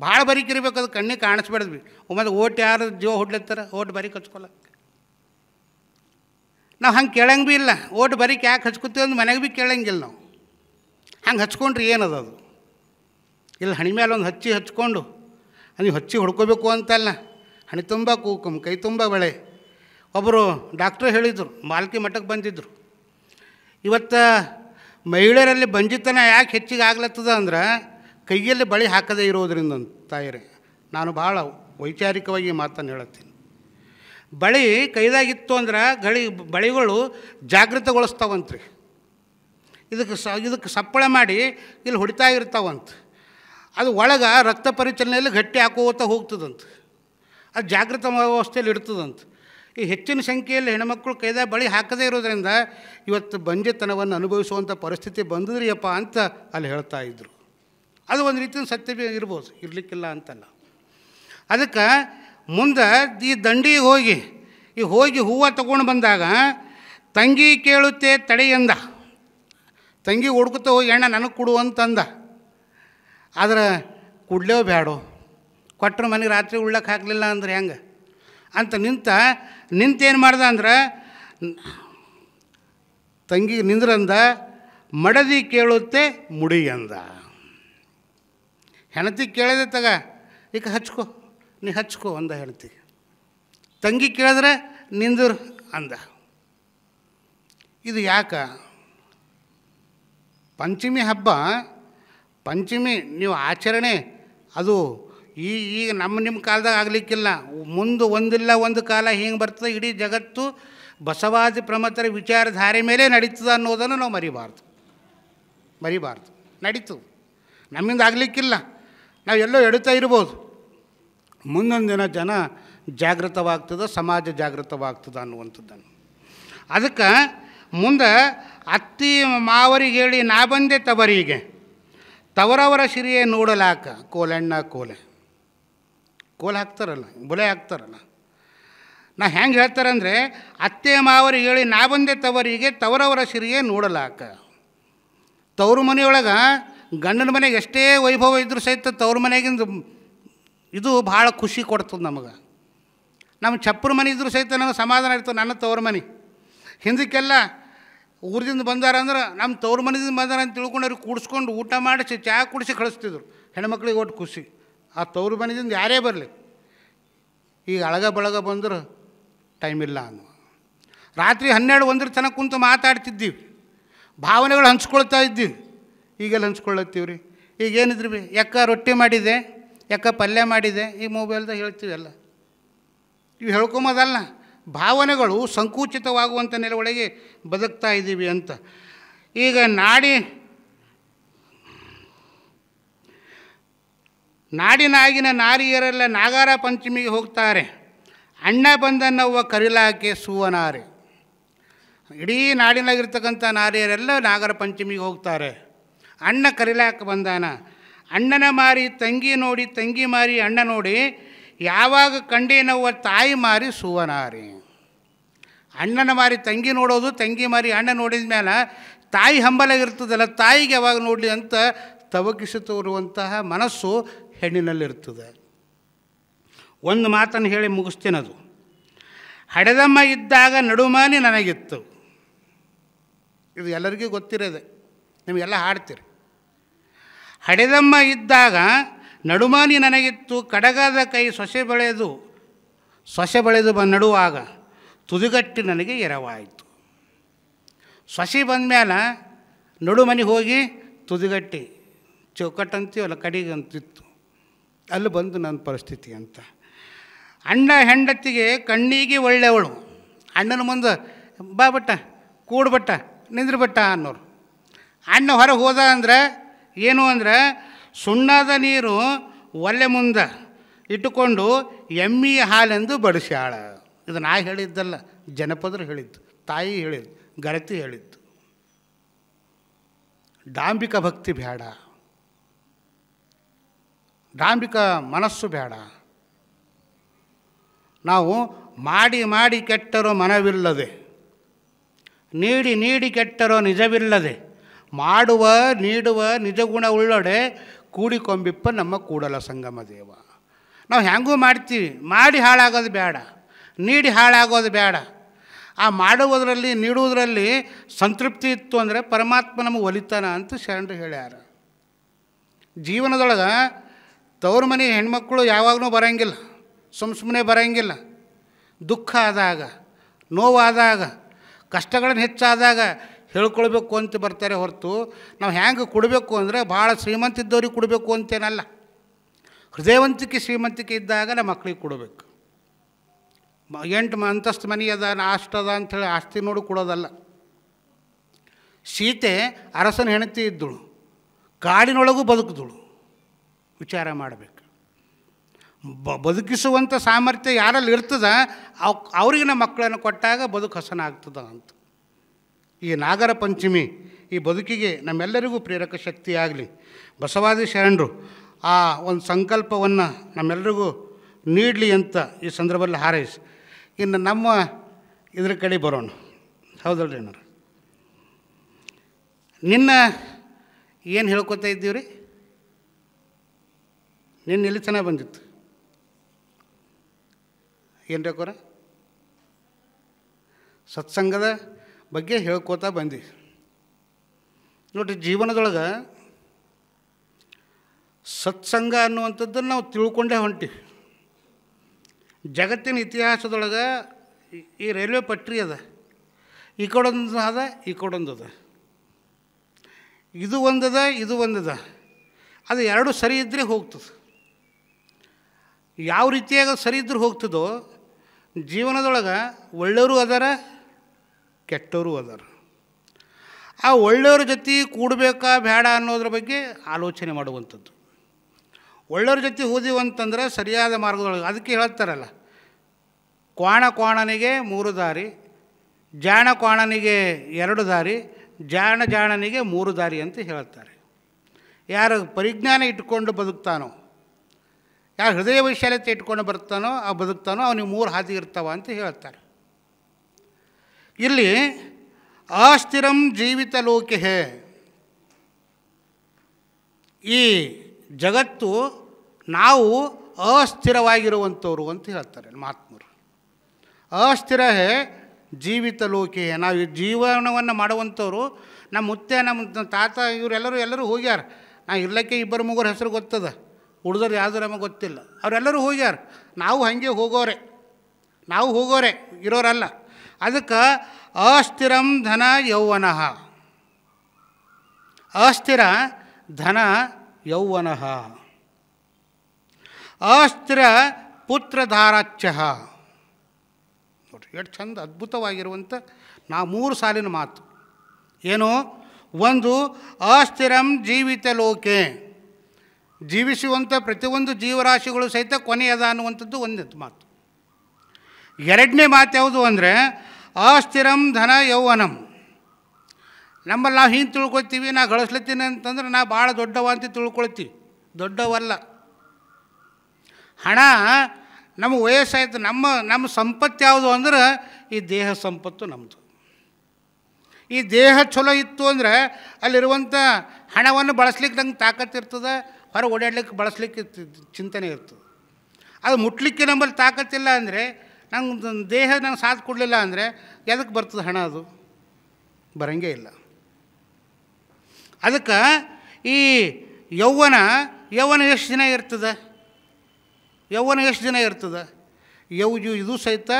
Speaker 1: ಭಾಳ ಬರೀಕ್ ಇರಬೇಕು ಅದು ಕಣ್ಣಿಗೆ ಕಾಣಿಸ್ಬೇಡ್ದ್ವಿ. ಒಮ್ಮೆ ಓಟ್ ಯಾರು ಜೀವ ಹುಡ್ಲತ್ತಾರ, ಓಟ್ ಬರೀಕ್ ಹಚ್ಕೊಲ್ಲ ನಾವು ಹಂಗೆ ಕೇಳಂಗೆ ಭೀ ಇಲ್ಲ. ಓಟ್ ಬರೀಕ್ ಯಾಕೆ ಹಚ್ಕೊತೀವಿ ಅಂದ್ರೆ ಮನೆಗೆ ಭೀ ಕೇಳಂಗಿಲ್ಲ ನಾವು. ಹಂಗೆ ಹಚ್ಕೊಂಡ್ರಿ ಏನದ ಅದು? ಇಲ್ಲಿ ಹಣಿ ಮೇಲೆ ಒಂದು ಹಚ್ಚಿ ಹಚ್ಕೊಂಡು, ನೀವು ಹಚ್ಚಿ ಹೊಡ್ಕೋಬೇಕು ಅಂತಲ್ಲ. ಹಣಿ ತುಂಬ ಕೂಕಮ್, ಕೈ ತುಂಬ ಬಳೆ. ಒಬ್ಬರು ಡಾಕ್ಟ್ರು ಹೇಳಿದರು, ಮಾಲ್ಕಿ ಮಠಕ್ಕೆ ಬಂದಿದ್ದರು ಇವತ್ತು ಮಹಿಳೆಯರಲ್ಲಿ ಬಂಜಿತನ ಯಾಕೆ ಹೆಚ್ಚಿಗೆ ಆಗ್ಲತ್ತದ ಅಂದ್ರೆ ಕೈಯಲ್ಲಿ ಬಳಿ ಹಾಕದೇ ಇರೋದರಿಂದ ತಾಯಿರೇ, ನಾನು ಭಾಳ ವೈಚಾರಿಕವಾಗಿ ಮಾತನ್ನು ಹೇಳತ್ತೀನಿ. ಬಳಿ ಕೈದಾಗಿತ್ತು ಅಂದ್ರೆ ಗಳಿ, ಬಳಿಗಳು ಜಾಗೃತಗೊಳಿಸ್ತಾವಂತ್ರಿ. ಇದಕ್ಕೆ ಸ, ಇದಕ್ಕೆ ಸಪ್ಪಳೆ ಮಾಡಿ ಇಲ್ಲಿ ಹೊಡಿತಾ ಇರ್ತಾವಂತ. ಅದು ಒಳಗೆ ರಕ್ತ ಪರಿಚಲನೆಯಲ್ಲಿ ಗಟ್ಟಿ ಹಾಕೋತ ಹೋಗ್ತದಂತ. ಅದು ಜಾಗೃತ ವ್ಯವಸ್ಥೆಯಲ್ಲಿ ಇಡ್ತದಂತ ಈ ಹೆಚ್ಚಿನ ಸಂಖ್ಯೆಯಲ್ಲಿ ಹೆಣ್ಮಕ್ಳು ಕೈದ ಬಳಿ ಹಾಕದೇ ಇರೋದರಿಂದ ಇವತ್ತು ಬಂಜೆತನವನ್ನು ಅನುಭವಿಸುವಂಥ ಪರಿಸ್ಥಿತಿ ಬಂದದ್ರಿಯಪ್ಪ ಅಂತ ಅಲ್ಲಿ ಹೇಳ್ತಾ ಇದ್ದರು ಅದು ಒಂದು ರೀತಿಯ ಸತ್ಯ ಬಿ ಇರ್ಬೋದು ಇರಲಿಕ್ಕಿಲ್ಲ ಅಂತಲ್ಲ. ಅದಕ್ಕೆ ಮುಂದೆ ಈ ದಂಡಿಗೆ ಹೋಗಿ, ಈ ಹೋಗಿ ಹೂವು ತಗೊಂಡು ಬಂದಾಗ, ತಂಗಿ ಕೇಳುತ್ತೆ ತಡೆಯಂದ ತಂಗಿ ಹುಡುಕುತ್ತ ಹೋಗಿ ಎಣ್ಣ ನನಗೆ ಕೊಡು ಅಂತಂದ. ಆದ್ರೆ ಕೊಡ್ಲೇ ಬ್ಯಾಡೋ. ಕೊಟ್ಟರು ಮನೆಗೆ ರಾತ್ರಿ ಉಳ್ಳಕ್ಕೆ ಹಾಕಲಿಲ್ಲ ಅಂದ್ರೆ ಹೆಂಗೆ? ಅಂತ ನಿಂತ, ನಿಂತೇನು ಮಾಡ್ದ ಅಂದ್ರೆ, ತಂಗಿ ನಿಂದ್ರಂದ, ಮಡದಿ ಕೇಳುತ್ತೆ ಮುಡಿ ಅಂದ. ಹೆಣತಿ ಕೇಳಿದೆ ತಗ, ಈಗ ಹಚ್ಕೊ, ನೀ ಹಚ್ಕೋ ಅಂದ ಹೆಣತಿ ತಂಗಿ ಕೇಳಿದ್ರೆ ನಿಂದರು ಅಂದ. ಇದು ಯಾಕ? ಪಂಚಮಿ ಹಬ್ಬ, ಪಂಚಮಿ ನೀವು ಆಚರಣೆ, ಅದು ಈ ಈಗ ನಮ್ಮ, ನಿಮ್ಮ ಕಾಲದಾಗ ಆಗಲಿಕ್ಕಿಲ್ಲ. ಮುಂದೆ ಒಂದಿಲ್ಲ, ಒಂದು ಕಾಲ ಹಿಂಗೆ ಬರ್ತದೆ, ಇಡೀ ಜಗತ್ತು ಬಸವಾದಿ ಪ್ರಮತರ ವಿಚಾರಧಾರೆ ಮೇಲೆ ನಡೀತದೆ ಅನ್ನೋದನ್ನು ನಾವು ಮರಿಬಾರ್ದು. ಮರಿಬಾರ್ದು. ನಡೀತು ನಮ್ಮಿಂದ ಆಗಲಿಕ್ಕಿಲ್ಲ. ನಾವು ಎಲ್ಲೋ ಎಡುತ್ತಾ ಇರ್ಬೋದು. ಮುಂದೊಂದು ದಿನ ಜನ ಜಾಗೃತವಾಗ್ತದೆ, ಸಮಾಜ ಜಾಗೃತವಾಗ್ತದೆ ಅನ್ನುವಂಥದ್ದನ್ನು. ಅದಕ್ಕೆ ಮುಂದೆ ಅತ್ತಿ ಮಾವರಿಗೆ ಹೇಳಿ, ನಾ ಬಂದೆ ತವರಿಗೆ. ತವರವರ ಸಿರಿಯೇ ನೋಡಲಾಕ, ಕೋಲೆಣ್ಣ, ಕೋಲೆ. ಕೋಲೆ ಹಾಕ್ತಾರಲ್ಲ, ಬೊಲೆ ಹಾಕ್ತಾರಲ್ಲ. ನಾ ಹೆಂಗೆ ಹೇಳ್ತಾರಂದರೆ, ಅತ್ತೆ ಮಾವರಿಗೆ ಹೇಳಿ, ನಾ ಬಂದೆ ತವರಿಗೆ, ತವರವರ ಸಿರಿಯೇ ನೋಡಲಾಕ. ತವರು ಮನೆಯೊಳಗೆ ಗಂಡನ ಮನೆಗೆ ಎಷ್ಟೇ ವೈಭವ ಇದ್ದರೂ ಸಹಿತ ತವ್ರ ಮನೆಗಿಂದ ಇದು ಭಾಳ ಖುಷಿ ಕೊಡ್ತದೆ ನಮಗೆ. ನಮ್ಮ ಚಪ್ಪರ ಮನೆ ಇದ್ದರೂ ಸಹಿತ ನಮಗೆ ಸಮಾಧಾನ ಇರ್ತದೆ, ನನ್ನ ತವ್ರ ಮನೆ. ಹಿಂದಕ್ಕೆಲ್ಲ ಊರಿಂದ ಬಂದಾರ ಅಂದ್ರೆ ನಮ್ಮ ತವ್ರ ಮನೆಯಿಂದ ಬಂದಾರ ಅಂತ ತಿಳ್ಕೊಂಡು ಅವ್ರಿಗೆ ಕೂಡಿಸ್ಕೊಂಡು ಊಟ ಮಾಡಿಸಿ ಚಹಾ ಕುಡಿಸಿ ಕಳಿಸ್ತಿದ್ರು. ಹೆಣ್ಮಕ್ಳಿಗೆ ಒಟ್ಟು ಖುಷಿ. ಆ ತವ್ರ ಮನೆಯಿಂದ ಯಾರೇ ಬರಲಿ. ಈಗ ಅಳಗ ಬಳಗ ಬಂದ್ರೆ ಟೈಮ್ ಇಲ್ಲ ಅನ್ನುವ. ರಾತ್ರಿ ಹನ್ನೆರಡು ಒಂದರ ತನಕ ಕುಂತು ಮಾತಾಡ್ತಿದ್ದೀವಿ. ಭಾವನೆಗಳು ಹಂಚ್ಕೊಳ್ತಾ ಇದ್ದೀವಿ. ಈಗೆಲ್ಲ ಹಂಚ್ಕೊಳ್ಳತ್ತೀವಿ ರೀ ಈಗ ಏನಿದ್ರು ಬಿ, ಯಾಕ ರೊಟ್ಟಿ ಮಾಡಿದೆ, ಯಾಕ ಪಲ್ಯ ಮಾಡಿದೆ, ಈ ಮೊಬೈಲ್ದಾಗ ಹೇಳ್ತೀವಲ್ಲ ಇವು ಹೇಳ್ಕೊಂಬೋದಲ್ಲ ಭಾವನೆಗಳು ಸಂಕುಚಿತವಾಗುವಂಥ ನೆಲೆಯೊಳಗೆ ಬದುಕ್ತಾ ಇದ್ದೀವಿ ಅಂತ. ಈಗ ನಾಡಿ, ನಾಡಿನಾಗಿನ ನಾರಿಯರೆಲ್ಲ ನಾಗಾರ ಪಂಚಮಿಗೆ ಹೋಗ್ತಾರೆ. ಅಣ್ಣ ಬಂದನ್ನವ್ವ ಕರಿಲಾಕೆ ಸುವನಾರೆ. ಇಡೀ ನಾಡಿನಾಗಿರ್ತಕ್ಕಂಥ ನಾರಿಯರೆಲ್ಲ ನಾಗರ ಪಂಚಮಿಗೆ ಹೋಗ್ತಾರೆ. ಅಣ್ಣ ಕರಿಲಾಕ ಬಂದಾನ. ಅಣ್ಣನ ಮಾರಿ, ತಂಗಿ ನೋಡಿ, ತಂಗಿ ಮಾರಿ, ಅಣ್ಣ ನೋಡಿ, ಯಾವಾಗ ಕಂಡೇನವ್ವ ತಾಯಿ ಮಾರಿ ಸುವನಾರಿ. ಅಣ್ಣನ ಮಾರಿ, ತಂಗಿ ನೋಡೋದು, ತಂಗಿ ಮಾರಿ, ಅಣ್ಣ ನೋಡಿದ ಮೇಲೆ ತಾಯಿ ಹಂಬಲಾಗಿರ್ತದಲ್ಲ ತಾಯಿಗೆ ಯಾವಾಗ ನೋಡಲಿ ಅಂತ ತವಕಿಸಿ ತೋರುವಂತಹ ಮನಸ್ಸು ಹೆಣ್ಣಿನಲ್ಲಿರ್ತದೆ. ಒಂದು ಮಾತನ್ನು ಹೇಳಿ ಮುಗಿಸ್ತೇನದು ಹಡೆದಮ್ಮ ಇದ್ದಾಗ ನಡುಮಾನಿ ನನಗಿತ್ತು. ಇದು ಎಲ್ಲರಿಗೂ ಗೊತ್ತಿರೋದೆ. ನಿಮಗೆಲ್ಲ ಹಾಡ್ತೀರಿ. ಹಡೆದಮ್ಮ ಇದ್ದಾಗ ನಡುಮಾನಿ ನನಗಿತ್ತು, ಕಡಗದ ಕೈ ಸೊಸೆ ಬೆಳೆದು ಸೊಸೆ ಬೆಳೆದು ಬ, ನಡುವಾಗ ತುದಿಗಟ್ಟಿ ನನಗೆ ಎರವಾಯಿತು. ಸೊಸೆ ಬಂದಮೇಲೆ ನಡುಮನೆ ಹೋಗಿ ತುದಿಗಟ್ಟಿ, ಚೌಕಟ್ಟಂತೀವಲ್ಲ ಕಡಿಗೆ ಅಂತಿತ್ತು ಅಲ್ಲಿ ಬಂದು ನನ್ನ ಪರಿಸ್ಥಿತಿ ಅಂತ. ಅಣ್ಣ ಹೆಂಡತಿಗೆ ಕಣ್ಣಿಗೆ ಒಳ್ಳೆಯವಳು ಅಣ್ಣನ ಮುಂದೆ, ಬಾ ಬಟ್ಟ, ಕೂಡ್ಬಟ್ಟ, ನಿಂದ್ರಬಟ್ಟ ನಿಂದ್ರ ಬಟ್ಟ ಅನ್ನೋರು. ಅಣ್ಣ ಹೊರಗೆ ಹೋದ ಅಂದ್ರೆ ಏನು ಅಂದ್ರೆ ಸುಣ್ಣದ ನೀರು ಒಲೆ ಮುಂದೆ ಇಟ್ಟುಕೊಂಡು ಎಮ್ಮಿ ಹಾಲೆಂದು ಬಡಿಸ್ಯಾಳ. ಇದು ನಾ ಹೇಳಿದ್ದಲ್ಲ, ಜನಪದರು ಹೇಳಿದ್ದು, ತಾಯಿ ಹೇಳಿದ್ದು, ಗರತಿ ಹೇಳಿದ್ದು. ಡಾಂಬಿಕ ಭಕ್ತಿ ಬೇಡ ಡಾಂಬಿಕ ಮನಸ್ಸು ಬೇಡ ನಾವು ಮಾಡಿ ಮಾಡಿ ಕೆಟ್ಟರೋ ಮನವಿಲ್ಲದೆ, ನೀಡಿ ನೀಡಿ ಕೆಟ್ಟರೋ ನಿಜವಿಲ್ಲದೆ ಮಾಡುವ, ನೀಡುವ ನಿಜಗುಣ ಉಳ್ಳೊಡೆ ಕೂಡಿಕೊಂಬಿಪ್ಪ ನಮ್ಮ ಕೂಡಲ ಸಂಗಮ ದೇವ. ನಾವು ಹೆಂಗೂ ಮಾಡ್ತೀವಿ, ಮಾಡಿ ಹಾಳಾಗೋದು ಬೇಡ, ನೀಡಿ ಹಾಳಾಗೋದು ಬೇಡ. ಆ ಮಾಡುವುದರಲ್ಲಿ, ನೀಡುವುದರಲ್ಲಿ ಸಂತೃಪ್ತಿ ಇತ್ತು ಅಂದರೆ ಪರಮಾತ್ಮ ನಮಗೆ ಒಲಿತಾನ ಅಂತ ಶರಣರು ಹೇಳ್ಯಾರ. ಜೀವನದೊಳಗೆ ತವ್ರ ಮನೆ ಹೆಣ್ಮಕ್ಳು ಯಾವಾಗಲೂ ಬರೋಂಗಿಲ್ಲ ಸುಮ್ಮ ಸುಮ್ಮನೆ ಬರೋಂಗಿಲ್ಲ. ದುಃಖ ಆದಾಗ, ನೋವಾದಾಗ, ಕಷ್ಟಗಳನ್ನು ಹೆಚ್ಚಾದಾಗ ಹೇಳ್ಕೊಳ್ಬೇಕು ಅಂತ ಬರ್ತಾರೆ ಹೊರತು ನಾವು ಹ್ಯಾಂಗೆ ಕೊಡಬೇಕು ಅಂದರೆ ಭಾಳ ಶ್ರೀಮಂತ ಇದ್ದವ್ರಿಗೆ ಕೊಡಬೇಕು ಅಂತೇನಲ್ಲ. ಹೃದಯವಂತಿಕೆ ಶ್ರೀಮಂತಿಕೆ ಇದ್ದಾಗ ನಮ್ಮ ಮಕ್ಳಿಗೆ ಕೊಡಬೇಕು. ಎಂಟು ಅಂತಸ್ತು ಮನೆ ಅದ ಅಷ್ಟು ಅದ ಅಂಥೇಳಿ ಆಸ್ತಿ ನೋಡಿ ಕೊಡೋದಲ್ಲ. ಸೀತೆ ಅರಸನ ಹೆಣತಿ ಇದ್ದಳು, ಕಾಡಿನೊಳಗೂ ಬದುಕಿದಳು. ವಿಚಾರ ಮಾಡಬೇಕು. ಬ ಬದುಕಿಸುವಂಥ ಸಾಮರ್ಥ್ಯ ಯಾರಲ್ಲಿ ಇರ್ತದ, ಅವ್ ಅವ್ರಿಗೆ ನಮ್ಮ ಮಕ್ಕಳನ್ನು ಕೊಟ್ಟಾಗ ಬದುಕು ಹಸನಾಗ್ತದ ಅಂತ. ಈ ನಾಗರ ಪಂಚಮಿ, ಈ ಬದುಕಿಗೆ ನಮ್ಮೆಲ್ಲರಿಗೂ ಪ್ರೇರಕ ಶಕ್ತಿಯಾಗಲಿ ಬಸವಾದಿ ಶರಣರು, ಆ ಒಂದು ಸಂಕಲ್ಪವನ್ನು ನಮ್ಮೆಲ್ಲರಿಗೂ ನೀಡಲಿ ಅಂತ ಈ ಸಂದರ್ಭದಲ್ಲಿ ಹಾರೈಸಿ. ಇನ್ನು ನಮ್ಮ ಇದ್ರ ಕಡೆ ಬರೋಣ. ಹೌದಲ್ರಿ ಏನಾರು ನಿನ್ನ ಏನು ಹೇಳ್ಕೊತಾ ಇದ್ದೀವಿ ರೀ ನಿನ್ನ ಎಲ್ಲಿ ಚೆನ್ನಾಗಿ ಬಂದಿತ್ತು. ಏನು ರೇಕೋರ ಸತ್ಸಂಗದ ಬಗ್ಗೆ ಹೇಳ್ಕೋತಾ ಬಂದಿ ನೋಡಿರಿ, ಜೀವನದೊಳಗೆ ಸತ್ಸಂಗ ಅನ್ನುವಂಥದ್ದನ್ನು ನಾವು ತಿಳ್ಕೊಂಡೇ ಹೊಂಟಿವಿ ಜಗತ್ತಿನ ಇತಿಹಾಸದೊಳಗೆ ಈ- ರೈಲ್ವೆ ಪಟ್ರಿ ಅದ. ಈ ಕಡೊಂದು ಅದ, ಈ ಕಡೊಂದು ಅದ. ಇದು ಒಂದದ ಇದು ಒಂದದ. ಅದು ಎರಡು ಸರಿ ಇದ್ದರೆ ಹೋಗ್ತದೆ. ಯಾವ ರೀತಿಯಾಗ ಸರಿ ಇದ್ರೂ ಹೋಗ್ತದೋ, ಜೀವನದೊಳಗೆ ಒಳ್ಳೆಯವರು ಅದಾರ ಕೆಟ್ಟವರು ಅದಾರ. ಆ ಒಳ್ಳೆಯವ್ರ ಜೊತೆ ಕೂಡಬೇಕಾ ಬೇಡ ಅನ್ನೋದ್ರ ಬಗ್ಗೆ ಆಲೋಚನೆ ಮಾಡುವಂಥದ್ದು. ಒಳ್ಳೆಯವ್ರ ಜೊತೆ ಹೋದಿವಂತಂದ್ರೆ ಸರಿಯಾದ ಮಾರ್ಗದೊಳಗೆ, ಅದಕ್ಕೆ ಹೇಳ್ತಾರಲ್ಲ, ಕ್ವಾಣ ಕ್ವಾಣನಿಗೆ ಮೂರು ದಾರಿ, ಜಾಣ ಕ್ವಾಣನಿಗೆ ಎರಡು ದಾರಿ, ಜಾಣ ಜಾಣನಿಗೆ ಮೂರು ದಾರಿ ಅಂತ ಹೇಳ್ತಾರೆ. ಯಾರು ಪರಿಜ್ಞಾನ ಇಟ್ಕೊಂಡು ಬದುಕ್ತಾನೋ, ಯಾರು ಹೃದಯ ವೈಶಾಲ್ಯತೆ ಇಟ್ಕೊಂಡು ಬರ್ತಾನೋ, ಆ ಬದುಕ್ತಾನೋ, ಅವನಿಗೆ ಮೂರು ಹಾದಿ ಇರ್ತಾವ ಅಂತ ಹೇಳ್ತಾರೆ. ಇಲ್ಲಿ ಆಸ್ಥಿರಂ ಜೀವಿತ ಲೋಕೆ ಈ ಜಗತ್ತು ನಾವು ಅಸ್ಥಿರವಾಗಿರುವಂಥವ್ರು ಅಂತ ಹೇಳ್ತಾರೆ ಮಹಾತ್ಮರು. ಅಸ್ಥಿರ ಹೇ ಜೀವಿತ ಲೋಕೆ ನಾವು ಜೀವನವನ್ನು ಮಾಡುವಂಥವ್ರು ನಮ್ಮ ಮುತ್ತೆ, ನಮ್ಮ ತಾತ, ಇವರೆಲ್ಲರೂ ಎಲ್ಲರೂ ಹೋಗ್ಯಾರ. ನಾ ಇರ್ಲಕ್ಕೆ ಇಬ್ಬರು ಮೂಗರ ಹೆಸರು ಗೊತ್ತದ. ಉಳಿದವ್ರು ಯಾವುದು ನಮಗೆ ಗೊತ್ತಿಲ್ಲ. ಅವರೆಲ್ಲರೂ ಹೋಗ್ಯಾರ. ನಾವು ಹಾಗೆ ಹೋಗೋರೆ. ನಾವು ಹೋಗೋರೆ, ಇರೋರಲ್ಲ. ಅದಕ್ಕೆ ಅಸ್ಥಿರಂ ಧನ ಯೌವನ. ಅಸ್ಥಿರ ಧನ ಯೌವನ. ಅಸ್ಥಿರ ಪುತ್ರಧಾರಾಚ್ಯ ನೋಡ್ರಿ, ಎಷ್ಟು ಚಂದ ಅದ್ಭುತವಾಗಿರುವಂಥ ನಾ ಮೂರು ಸಾಲಿನ ಮಾತು. ಏನು? ಒಂದು, ಅಸ್ಥಿರಂ ಜೀವಿತ ಲೋಕೆ. ಜೀವಿಸುವಂಥ ಪ್ರತಿಯೊಂದು ಜೀವರಾಶಿಗಳು ಸಹಿತ ಕೊನೆಯದ ಅನ್ನುವಂಥದ್ದು ಒಂದು ಮಾತು. ಎರಡನೇ ಮಾತು ಯಾವುದು ಅಂದರೆ, ಅಸ್ಥಿರಂ ಧನ ಯೌವನಂ. ನಮ್ಮಲ್ಲಿ ನಾವು ಹಿಂಗೆ ತಿಳ್ಕೊಳ್ತೀವಿ, ನಾ ಗಳಿಸ್ಲತ್ತೀನಿ ಅಂತಂದ್ರೆ, ನಾ ಭಾಳ ದೊಡ್ಡವ ಅಂತ ತಿಳ್ಕೊಳ್ತೀವಿ. ದೊಡ್ಡವಲ್ಲ. ಹಣ, ನಮ್ಮ ವಯಸ್ಸಾಯ್ತು, ನಮ್ಮ ನಮ್ಮ ಸಂಪತ್ತು ಯಾವುದು ಅಂದ್ರೆ, ಈ ದೇಹ ಸಂಪತ್ತು ನಮ್ಮದು ಈ ದೇಹ ಚಲೋ ಇತ್ತು ಅಂದರೆ ಅಲ್ಲಿರುವಂಥ ಹಣವನ್ನು ಬಳಸ್ಲಿಕ್ಕೆ ನಂಗೆ ತಾಕತ್ತು ಇರ್ತದೆ, ಹೊರಗೆ ಓಡಾಡ್ಲಿಕ್ಕೆ ಬಳಸ್ಲಿಕ್ಕೆ ಚಿಂತನೆ ಇರ್ತದೆ. ಅದು ಮುಟ್ಲಿಕ್ಕೆ ನಮ್ಮಲ್ಲಿ ತಾಕತ್ತಿಲ್ಲ ಅಂದರೆ ನಂಗೆ ದೇಹ ನಂಗೆ ಸಾಥ್ ಕೊಡಲಿಲ್ಲ ಅಂದರೆ ಎದಕ್ಕೆ ಬರ್ತದೆ ಹಣ ಅದು? ಬರಂಗೇ ಇಲ್ಲ. ಅದಕ್ಕೆ ಈ ಯೌವನ ಯೌವನ ಎಷ್ಟು ದಿನ ಇರ್ತದೆ? ಯೌವನ ಎಷ್ಟು ದಿನ ಇರ್ತದೆ? ಯೌಜು ಇದು ಸಹಿತ